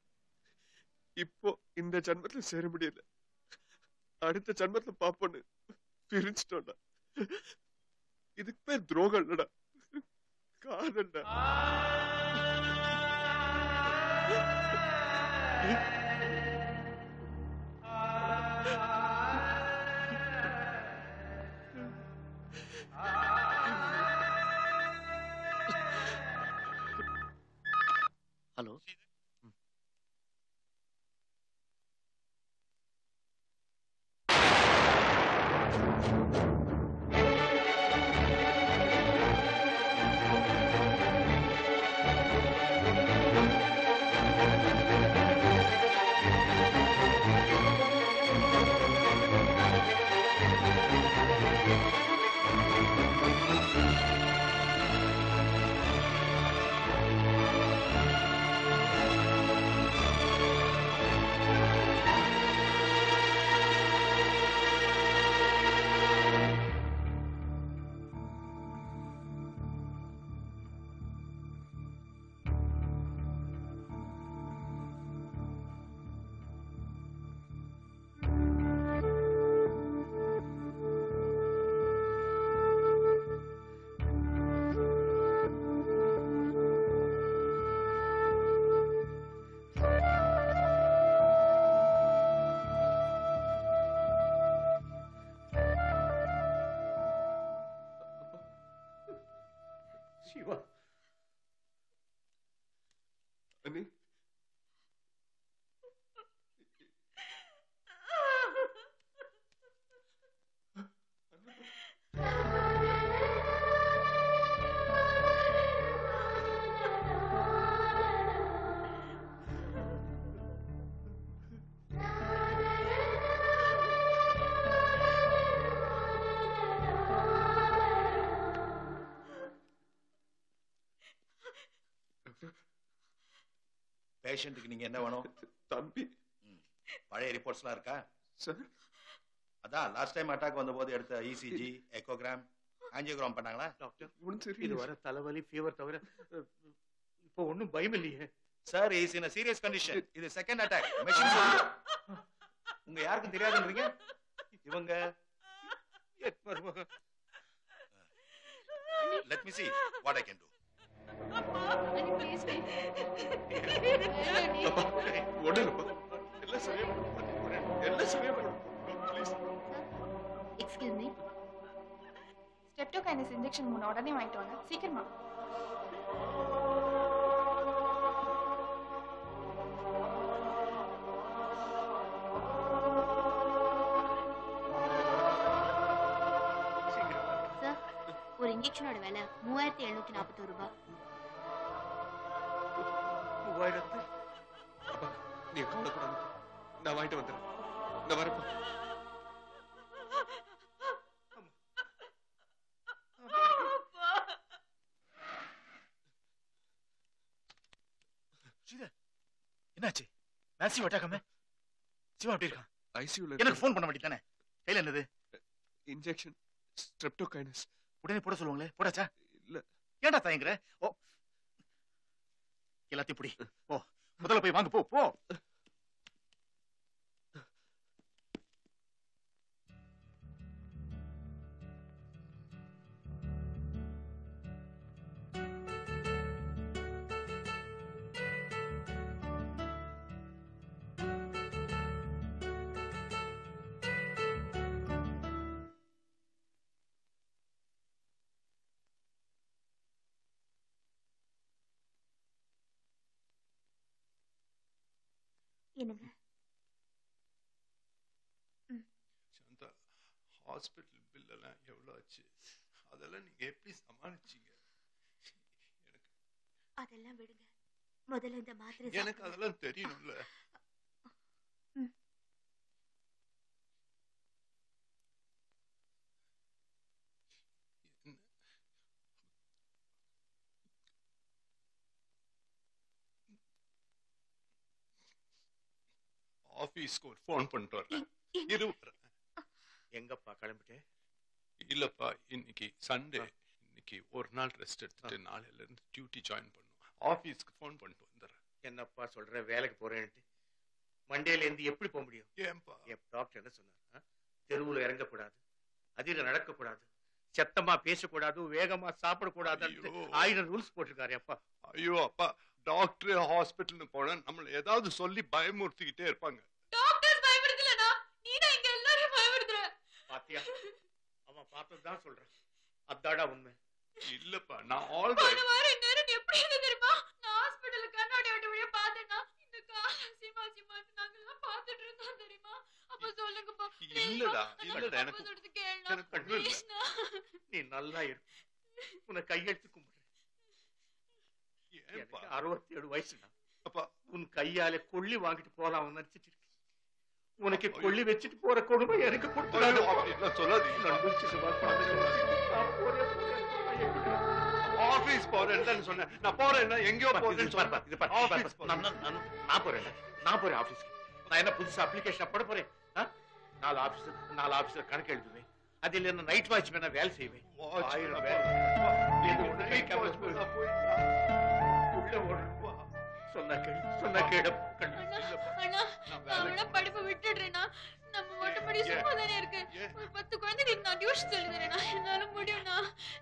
இப்போ இந்த ஜன்மத்துல சேர முடியல. அடுத்த ஜென்மத்துல பாப்போன்னு பிரிஞ்சிட்டோம்டா. இதுக்கு பேர் துரோகம் இல்லடா. காதல்டா. பேஷண்ட்டுக்கு நீங்க என்ன வேணும்? தம்பி. பழைய ரிப்போர்ட்ஸ்லாம் இருக்கா? சார். அதான் லாஸ்ட் டைம் அட்டாக் வந்தபோது எடுத்த இசிஜி எக்கோகிராம் ஆஞ்சியோகிராம் பண்ணாங்களா? டாக்டர் இது வர தலைவலி ஃபீவர் தவிர இப்போ ஒண்ணும் பயம் இல்லையே. Sir is in serious condition இது செகண்ட் அட்டாக் மெஷின் உங்க யாருக்கும் தெரியாதுன்றீங்க? இவங்க? Let me see what I can do. Excuse me streptokinase injection மூணு உடனே வாங்கிட்டு வாங்க. சீக்கிரமா. சார் ஒரு இன்ஜெக்ஷனோட விலை மூவாயிரத்தி எழுநூத்தி நாற்பத்தோரு ரூபாய். மூவாயிரத்து அப்பா நீ கவலைப்படாத நான் வாங்கிட்டு வந்துடுறேன். நான் வரப்பா. என்னாச்சு? சிவா எப்படி இருக்கான்? ஐசியூல எனக்கு ஃபோன் பண்ண வேண்டியதானே கையில என்னது? இன்ஜெக்ஷன் ஸ்ட்ரெப்டோகைனஸ் உடனே போட சொல்லுவாங்களே. போடாச்சா இல்ல. ஏன்டா தயங்குற? ஓ எல்லாத்தையும் புடி. ஓ முதல்ல போய் வாங்க போ போ. என்னங்க சாந்தா ஹாஸ்பிட்டல் பில் எல்லாம் எவ்வளவு ஆச்சு அதெல்லாம் நீங்க எப்படி சமாளிச்சீங்க அதெல்லாம் விடுங்க முதல்ல இந்த மாத்திரை எனக்கு. அதெல்லாம் தெரியணும்ல ஆபீஸ்க்கு ஒரு ஃபோன் பண்ணிட்டு வரேன் இரு. வரேன். எங்கப்பா கிளம்பிட்டேன் இல்லப்பா இன்னைக்கு சண்டே இன்னைக்கு ஒரு நாள் ரெஸ்ட் எடுத்துட்டு நாளையில இருந்து டியூட்டி ஜாயின் பண்ணும் ஆபீஸ்க்கு ஃபோன் பண்ணிட்டு வந்துடுறேன். என்னப்பா சொல்ற? வேலைக்கு போறேன்ட்டு. மண்டேல இருந்து எப்படி போக முடியும்? ஏன்பா? என் டாக்டர் என்ன சொன்னார்? தெருவுல இறங்கக்கூடாது. அதிக நடக்கக்கூடாது. சத்தமா பேசக்கூடாது. வேகமா சாப்பிடக்கூடாது ஆயிரம் ரூல்ஸ் போட்டிருக்காரு அப்பா ஐயோ அப்பா. டாக்டர் ஹாஸ்பிட்டல்னு போனா நம்மள ஏதாவது சொல்லி பயமுறுத்திக்கிட்டே இருப்பாங்க. டாக்டர்ஸ் பயப்படுத்தலனா நீ தான் இங்க எல்லாரையும் பயப்படுத்துற பாத்தியா? அவன் பார்த்ததுதான் சொல்றான். அதாடா உண்மை. இல்லப்பா நான் போன ஆல்ரெடி வாரம் நேரம் எப்படி இருந்து தெரியுமா? நான் ஹாஸ்பிடல்ல கண்ணாடி ஓட்ட வழியா பார்த்தேன்னா இந்த கால சிமா சிமான்னு நாங்க எல்லாம் பார்த்துட்டு இருந்தோம் தெரியுமா? அப்ப சொல்லுங்கப்பா. இல்லடா இல்லடா எனக்கு. Pleaseண்ணா. நீ நல்லா இரு. உன்னை கையெழுத்து கும்பிடுறேன் எனக்கு அறுபத்தி ஏழு வயசுடா. அப்பா. உன் கையால கொள்ளி வாங்கிட்டு போலாம் நினைச்சிட்டு இருக்கேன். உனக்கு கொள்ளி வச்சுட்டு போற கொடுமை எனக்கு போறேன், ஆபீஸ் போறேன்னு சொன்னேன். நான் போறேன்னா எங்கேயோ பாரு. நான் போறேன் நான் போறேன் ஆபீஸ்க்கு. நான் என்ன புதுசா அப்ளிகேஷன் போட போறேன்? நாலு ஆபீஸ் நாலு ஆபீஸ்ல கணக்கு எழுதுவேன். அதில் என்ன நைட் வாட்ச் வேணா வேலை செய்வேன். ஆயிரம் வேலை. உள்ள ஓடுறேன். சொன்ன கேடு சொன்ன கேடு கண்ணு அண்ணா நான் வேணா படிப்பை விட்டுடுறேனா நம்ம மொட்டைப்படி சும்மா தானே இருக்கு. ஒரு பத்து குழந்தைங்களுக்கு நான் டியூஷன் சொல்லி தரேனா என்னால முடியும்ண்ணா.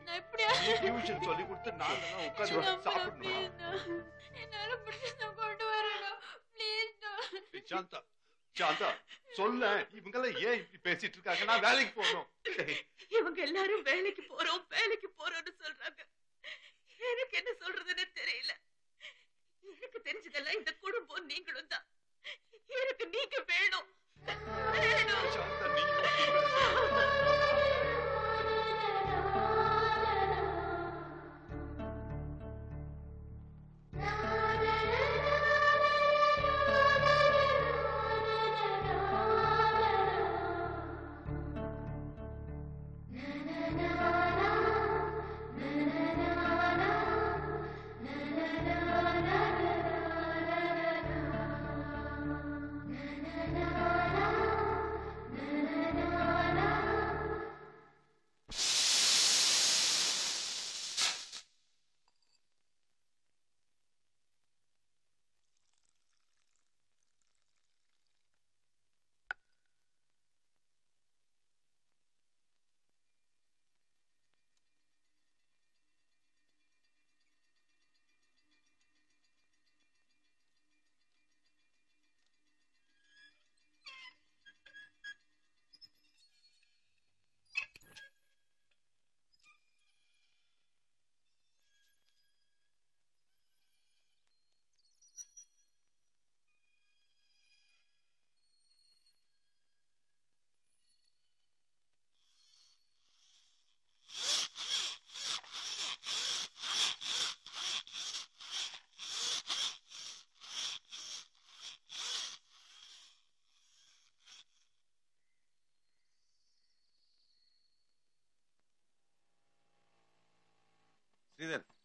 நான் எப்படியா டியூஷன் சொல்லி கொடுத்து நாங்கெல்லாம் உட்கார்ந்து சாப்பிடணும்? என்னால முடிஞ்சு நான் கொண்டு வரேனா ஏய், சாந்தா சாந்தா சொல்ல இவங்க எல்லாம் ஏன் இப்படி பேசிட்டு இருக்காங்க? நான் வேலைக்கு போகணும். இவங்க எல்லாரும் வேலைக்கு போறோம் வேலைக்கு போறோம்னு சொல்றாங்க. எனக்கு என்ன சொல்றதுன்னு தெரியல. எனக்கு தெரிஞ்சதெல்லாம் இந்த குடும்பம் நீங்களும் தான். எனக்கு நீங்க வேணும். வேணும்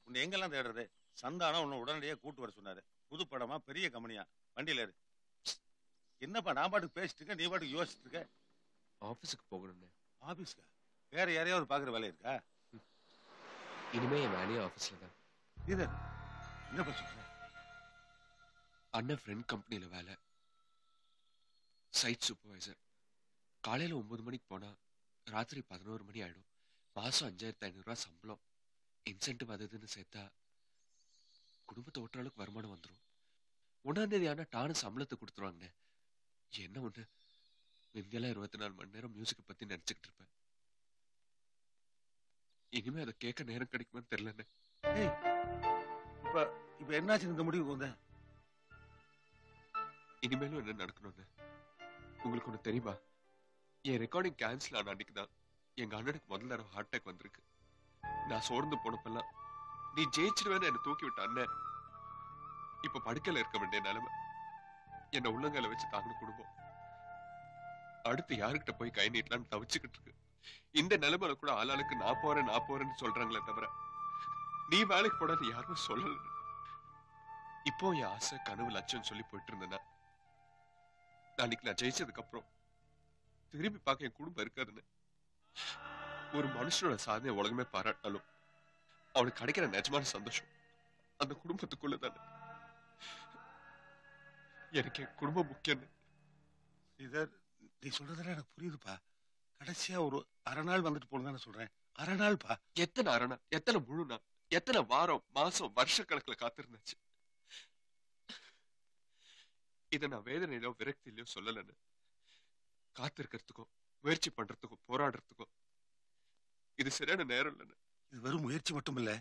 உன்னை எங்கெல்லாம் தேடுறது. சந்தானம் உன்னை உடனடியே கூட்டு வர சொன்னாரு. புது படமா பெரிய கம்பெனியா? வண்டியில இரு என்னப்பா நான் பாட்டுக்கு பேசிட்டு இருக்கேன் நீ பாட்டுக்கு யோசிச்சுட்டு இருக்க? ஆஃபீஸுக்கு போகணும்னு. ஆபீஸ்க்கா? வேற யாரையாவது பாக்குற வேலை இருக்கா? இனிமே என் வேலையே ஆஃபீஸில் தான். ஸ்ரீதர் என்னப்பா சொல்ற அண்ணன் ஃப்ரெண்ட் கம்பெனியில் வேலை. சைட் சூப்பர்வைசர் காலையில் ஒன்பது மணிக்கு போனால் ராத்திரி பதினோரு மணி ஆயிடும். மாதம் அஞ்சாயிரத்து ஐநூறுரூவா சம்பளம். இன்சென்டிவ் அது இதுன்னு சேர்த்தா குடும்பத்தை ஓட்டுற அளவுக்கு வருமானம் வந்துடும் ஒன்றாம் தேதி ஆனால் டானு சம்பளத்தை கொடுத்துருவாங்கண்ணே. என்ன ஒன்று முந்தியெல்லாம் இருபத்தி நாலு மணி நேரம் மியூசிக்கை பற்றி நினச்சிக்கிட்டு இருப்பேன். இனிமே அதை கேட்க நேரம் கிடைக்குமான்னு தெரியலண்ணே. ஏய் இப்ப இப்ப என்னாச்சு இந்த முடிவுக்கு வந்த? இனிமேலும் என்ன நடக்கணும்னு? உங்களுக்கு ஒண்ணு தெரியுமா? என் ரெக்கார்டிங் கேன்சல் ஆன அன்னைக்கு தான் எங்க அண்ணனுக்கு முதல் தடவை ஹார்ட் அட்டாக் வந்திருக்கு. நான் சோர்ந்து போனப்பெல்லாம் நீ ஜெயிச்சிருவேன்னு என்னை தூக்கி விட்ட அண்ணன். இப்ப படுக்கையில இருக்க வேண்டிய நிலைமை. என்ன உள்ளங்கால வச்சு தாங்கின குடும்பம். அடுத்து யாருக்கிட்ட போய் கை நீட்டலாம்னு தவிச்சுக்கிட்டு இருக்கு. இந்த நிலைமையில கூட ஆளாளுக்கு நான் போறேன் நான் போறேன்னு சொல்றாங்களே தவிர நீ வேலைக்கு போடான்னு யாரும் சொல்லல. இப்போ என் ஆசை கனவு லட்சம் சொல்லி போயிட்டு இருந்தேன்னா நாளைக்கு நான் ஜெயிச்சதுக்கு அப்புறம் திரும்பி பார்க்க என் குடும்பம் இருக்காதுன்னு. ஒரு மனுஷனோட சாதனை உலகமே பாராட்டினாலும் அவனுக்கு கிடைக்கிற நிஜமான சந்தோஷம் அந்த குடும்பத்துக்குள்ள தானே. எனக்கு என் குடும்பம் முக்கியம் இதர் நீ சொல்றதுல எனக்கு புரியுதுப்பா. கடைசியா ஒரு அரை நாள் வந்துட்டு போனதானே சொல்றேன். அரை நாள்ப்பா. எத்தனை அரணா எத்தனை முழு நாள் எத்தனை வாரம் மாசம் வருஷ கணக்குல காத்திருந்தாச்சு. இத நான் வேதனையிலோ விரக்தியிலோ சொல்லலன்னு. காத்திருக்கிறதுக்கும் முயற்சி பண்றதுக்கும் போராடுறதுக்கும் இது சரியான நேரம் இல்லைன்னு. இது வெறும் முயற்சி மட்டும் இல்ல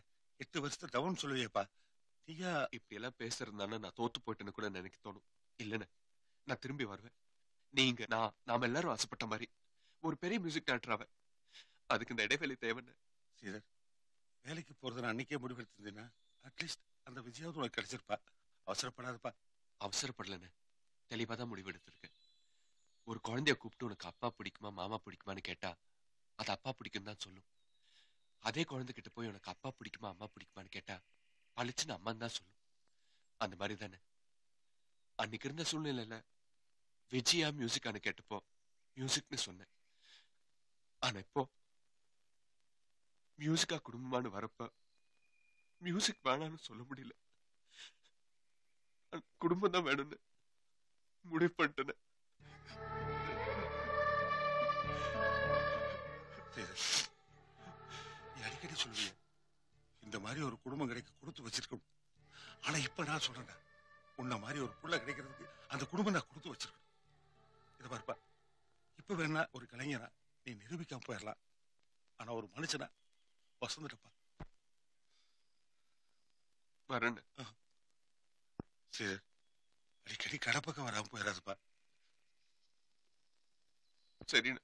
எட்டு வருஷத்தை டவுன் சொல்லுவியப்பா. நீயா இப்படி எல்லாம் பேசுறதுனால நான் தோத்து போயிட்டேன்னு கூட எனக்கு தோணும். இல்லைன்னு. நான் திரும்பி வருவேன். நீங்க நான் நாம எல்லாரும் ஆசைப்பட்ட மாதிரி. ஒரு பெரிய மியூசிக் டேரக்டர் அதுக்கு இந்த இடைவெளி தேவைன்னு. சீதர் வேலைக்கு போறதை நான் அன்னைக்கே முடிவெடுத்திருந்தேன்னா அட்லீஸ்ட் அந்த விஜயாவது உனக்கு கிடைச்சிருப்பா. அவசரப்படாதப்பா. அவசரப்படலன்னு. தெளிவா தான் முடிவெடுத்திருக்கேன் ஒரு குழந்தைய கூப்பிட்டு உனக்கு அப்பா பிடிக்குமா மாமா பிடிக்குமான்னு கேட்டா அது அப்பா பிடிக்கும் தான் சொல்லும். அதே குழந்தை கிட்ட போய் உனக்கு அப்பா பிடிக்குமா அம்மா பிடிக்குமான்னு கேட்டா பளிச்சுன்னு அம்மான்னு தான் சொல்லும். அந்த மாதிரி தானே. அன்னைக்கு இருந்த சூழ்நிலையில விஜயா மியூசிக்கானு கேட்டப்போ மியூசிக்னு சொன்னேன். ஆனா இப்போ மியூசிக்கா குடும்பமானு வரப்ப மியூசிக் வேணாம்னு சொல்ல முடியல. குடும்பம் தான் வேணும்னு முடிவு பண்ணிட்டேன். சீதர் நீ அடிக்கடி சொல்லுவிய இந்த மாதிரி ஒரு குடும்பம் கிடைக்க கொடுத்து வச்சிருக்கணும். ஆனா இப்ப நான் சொல்றேன்டா உன்ன மாதிரி ஒரு புள்ள கிடைக்கிறதுக்கு அந்த குடும்பம் நான் கொடுத்து வச்சிருக்கணும். இதை பாருப்பா இப்ப வேணா ஒரு கலைஞனா நீ நிரூபிக்காம போயிடலாம் ஆனா ஒரு மனுஷனா வசந்துட்டப்பா. வரேன்னு சரி அடிக்கடி கடப்பக்கம் வராம போயிடாதுப்பா சரின்னு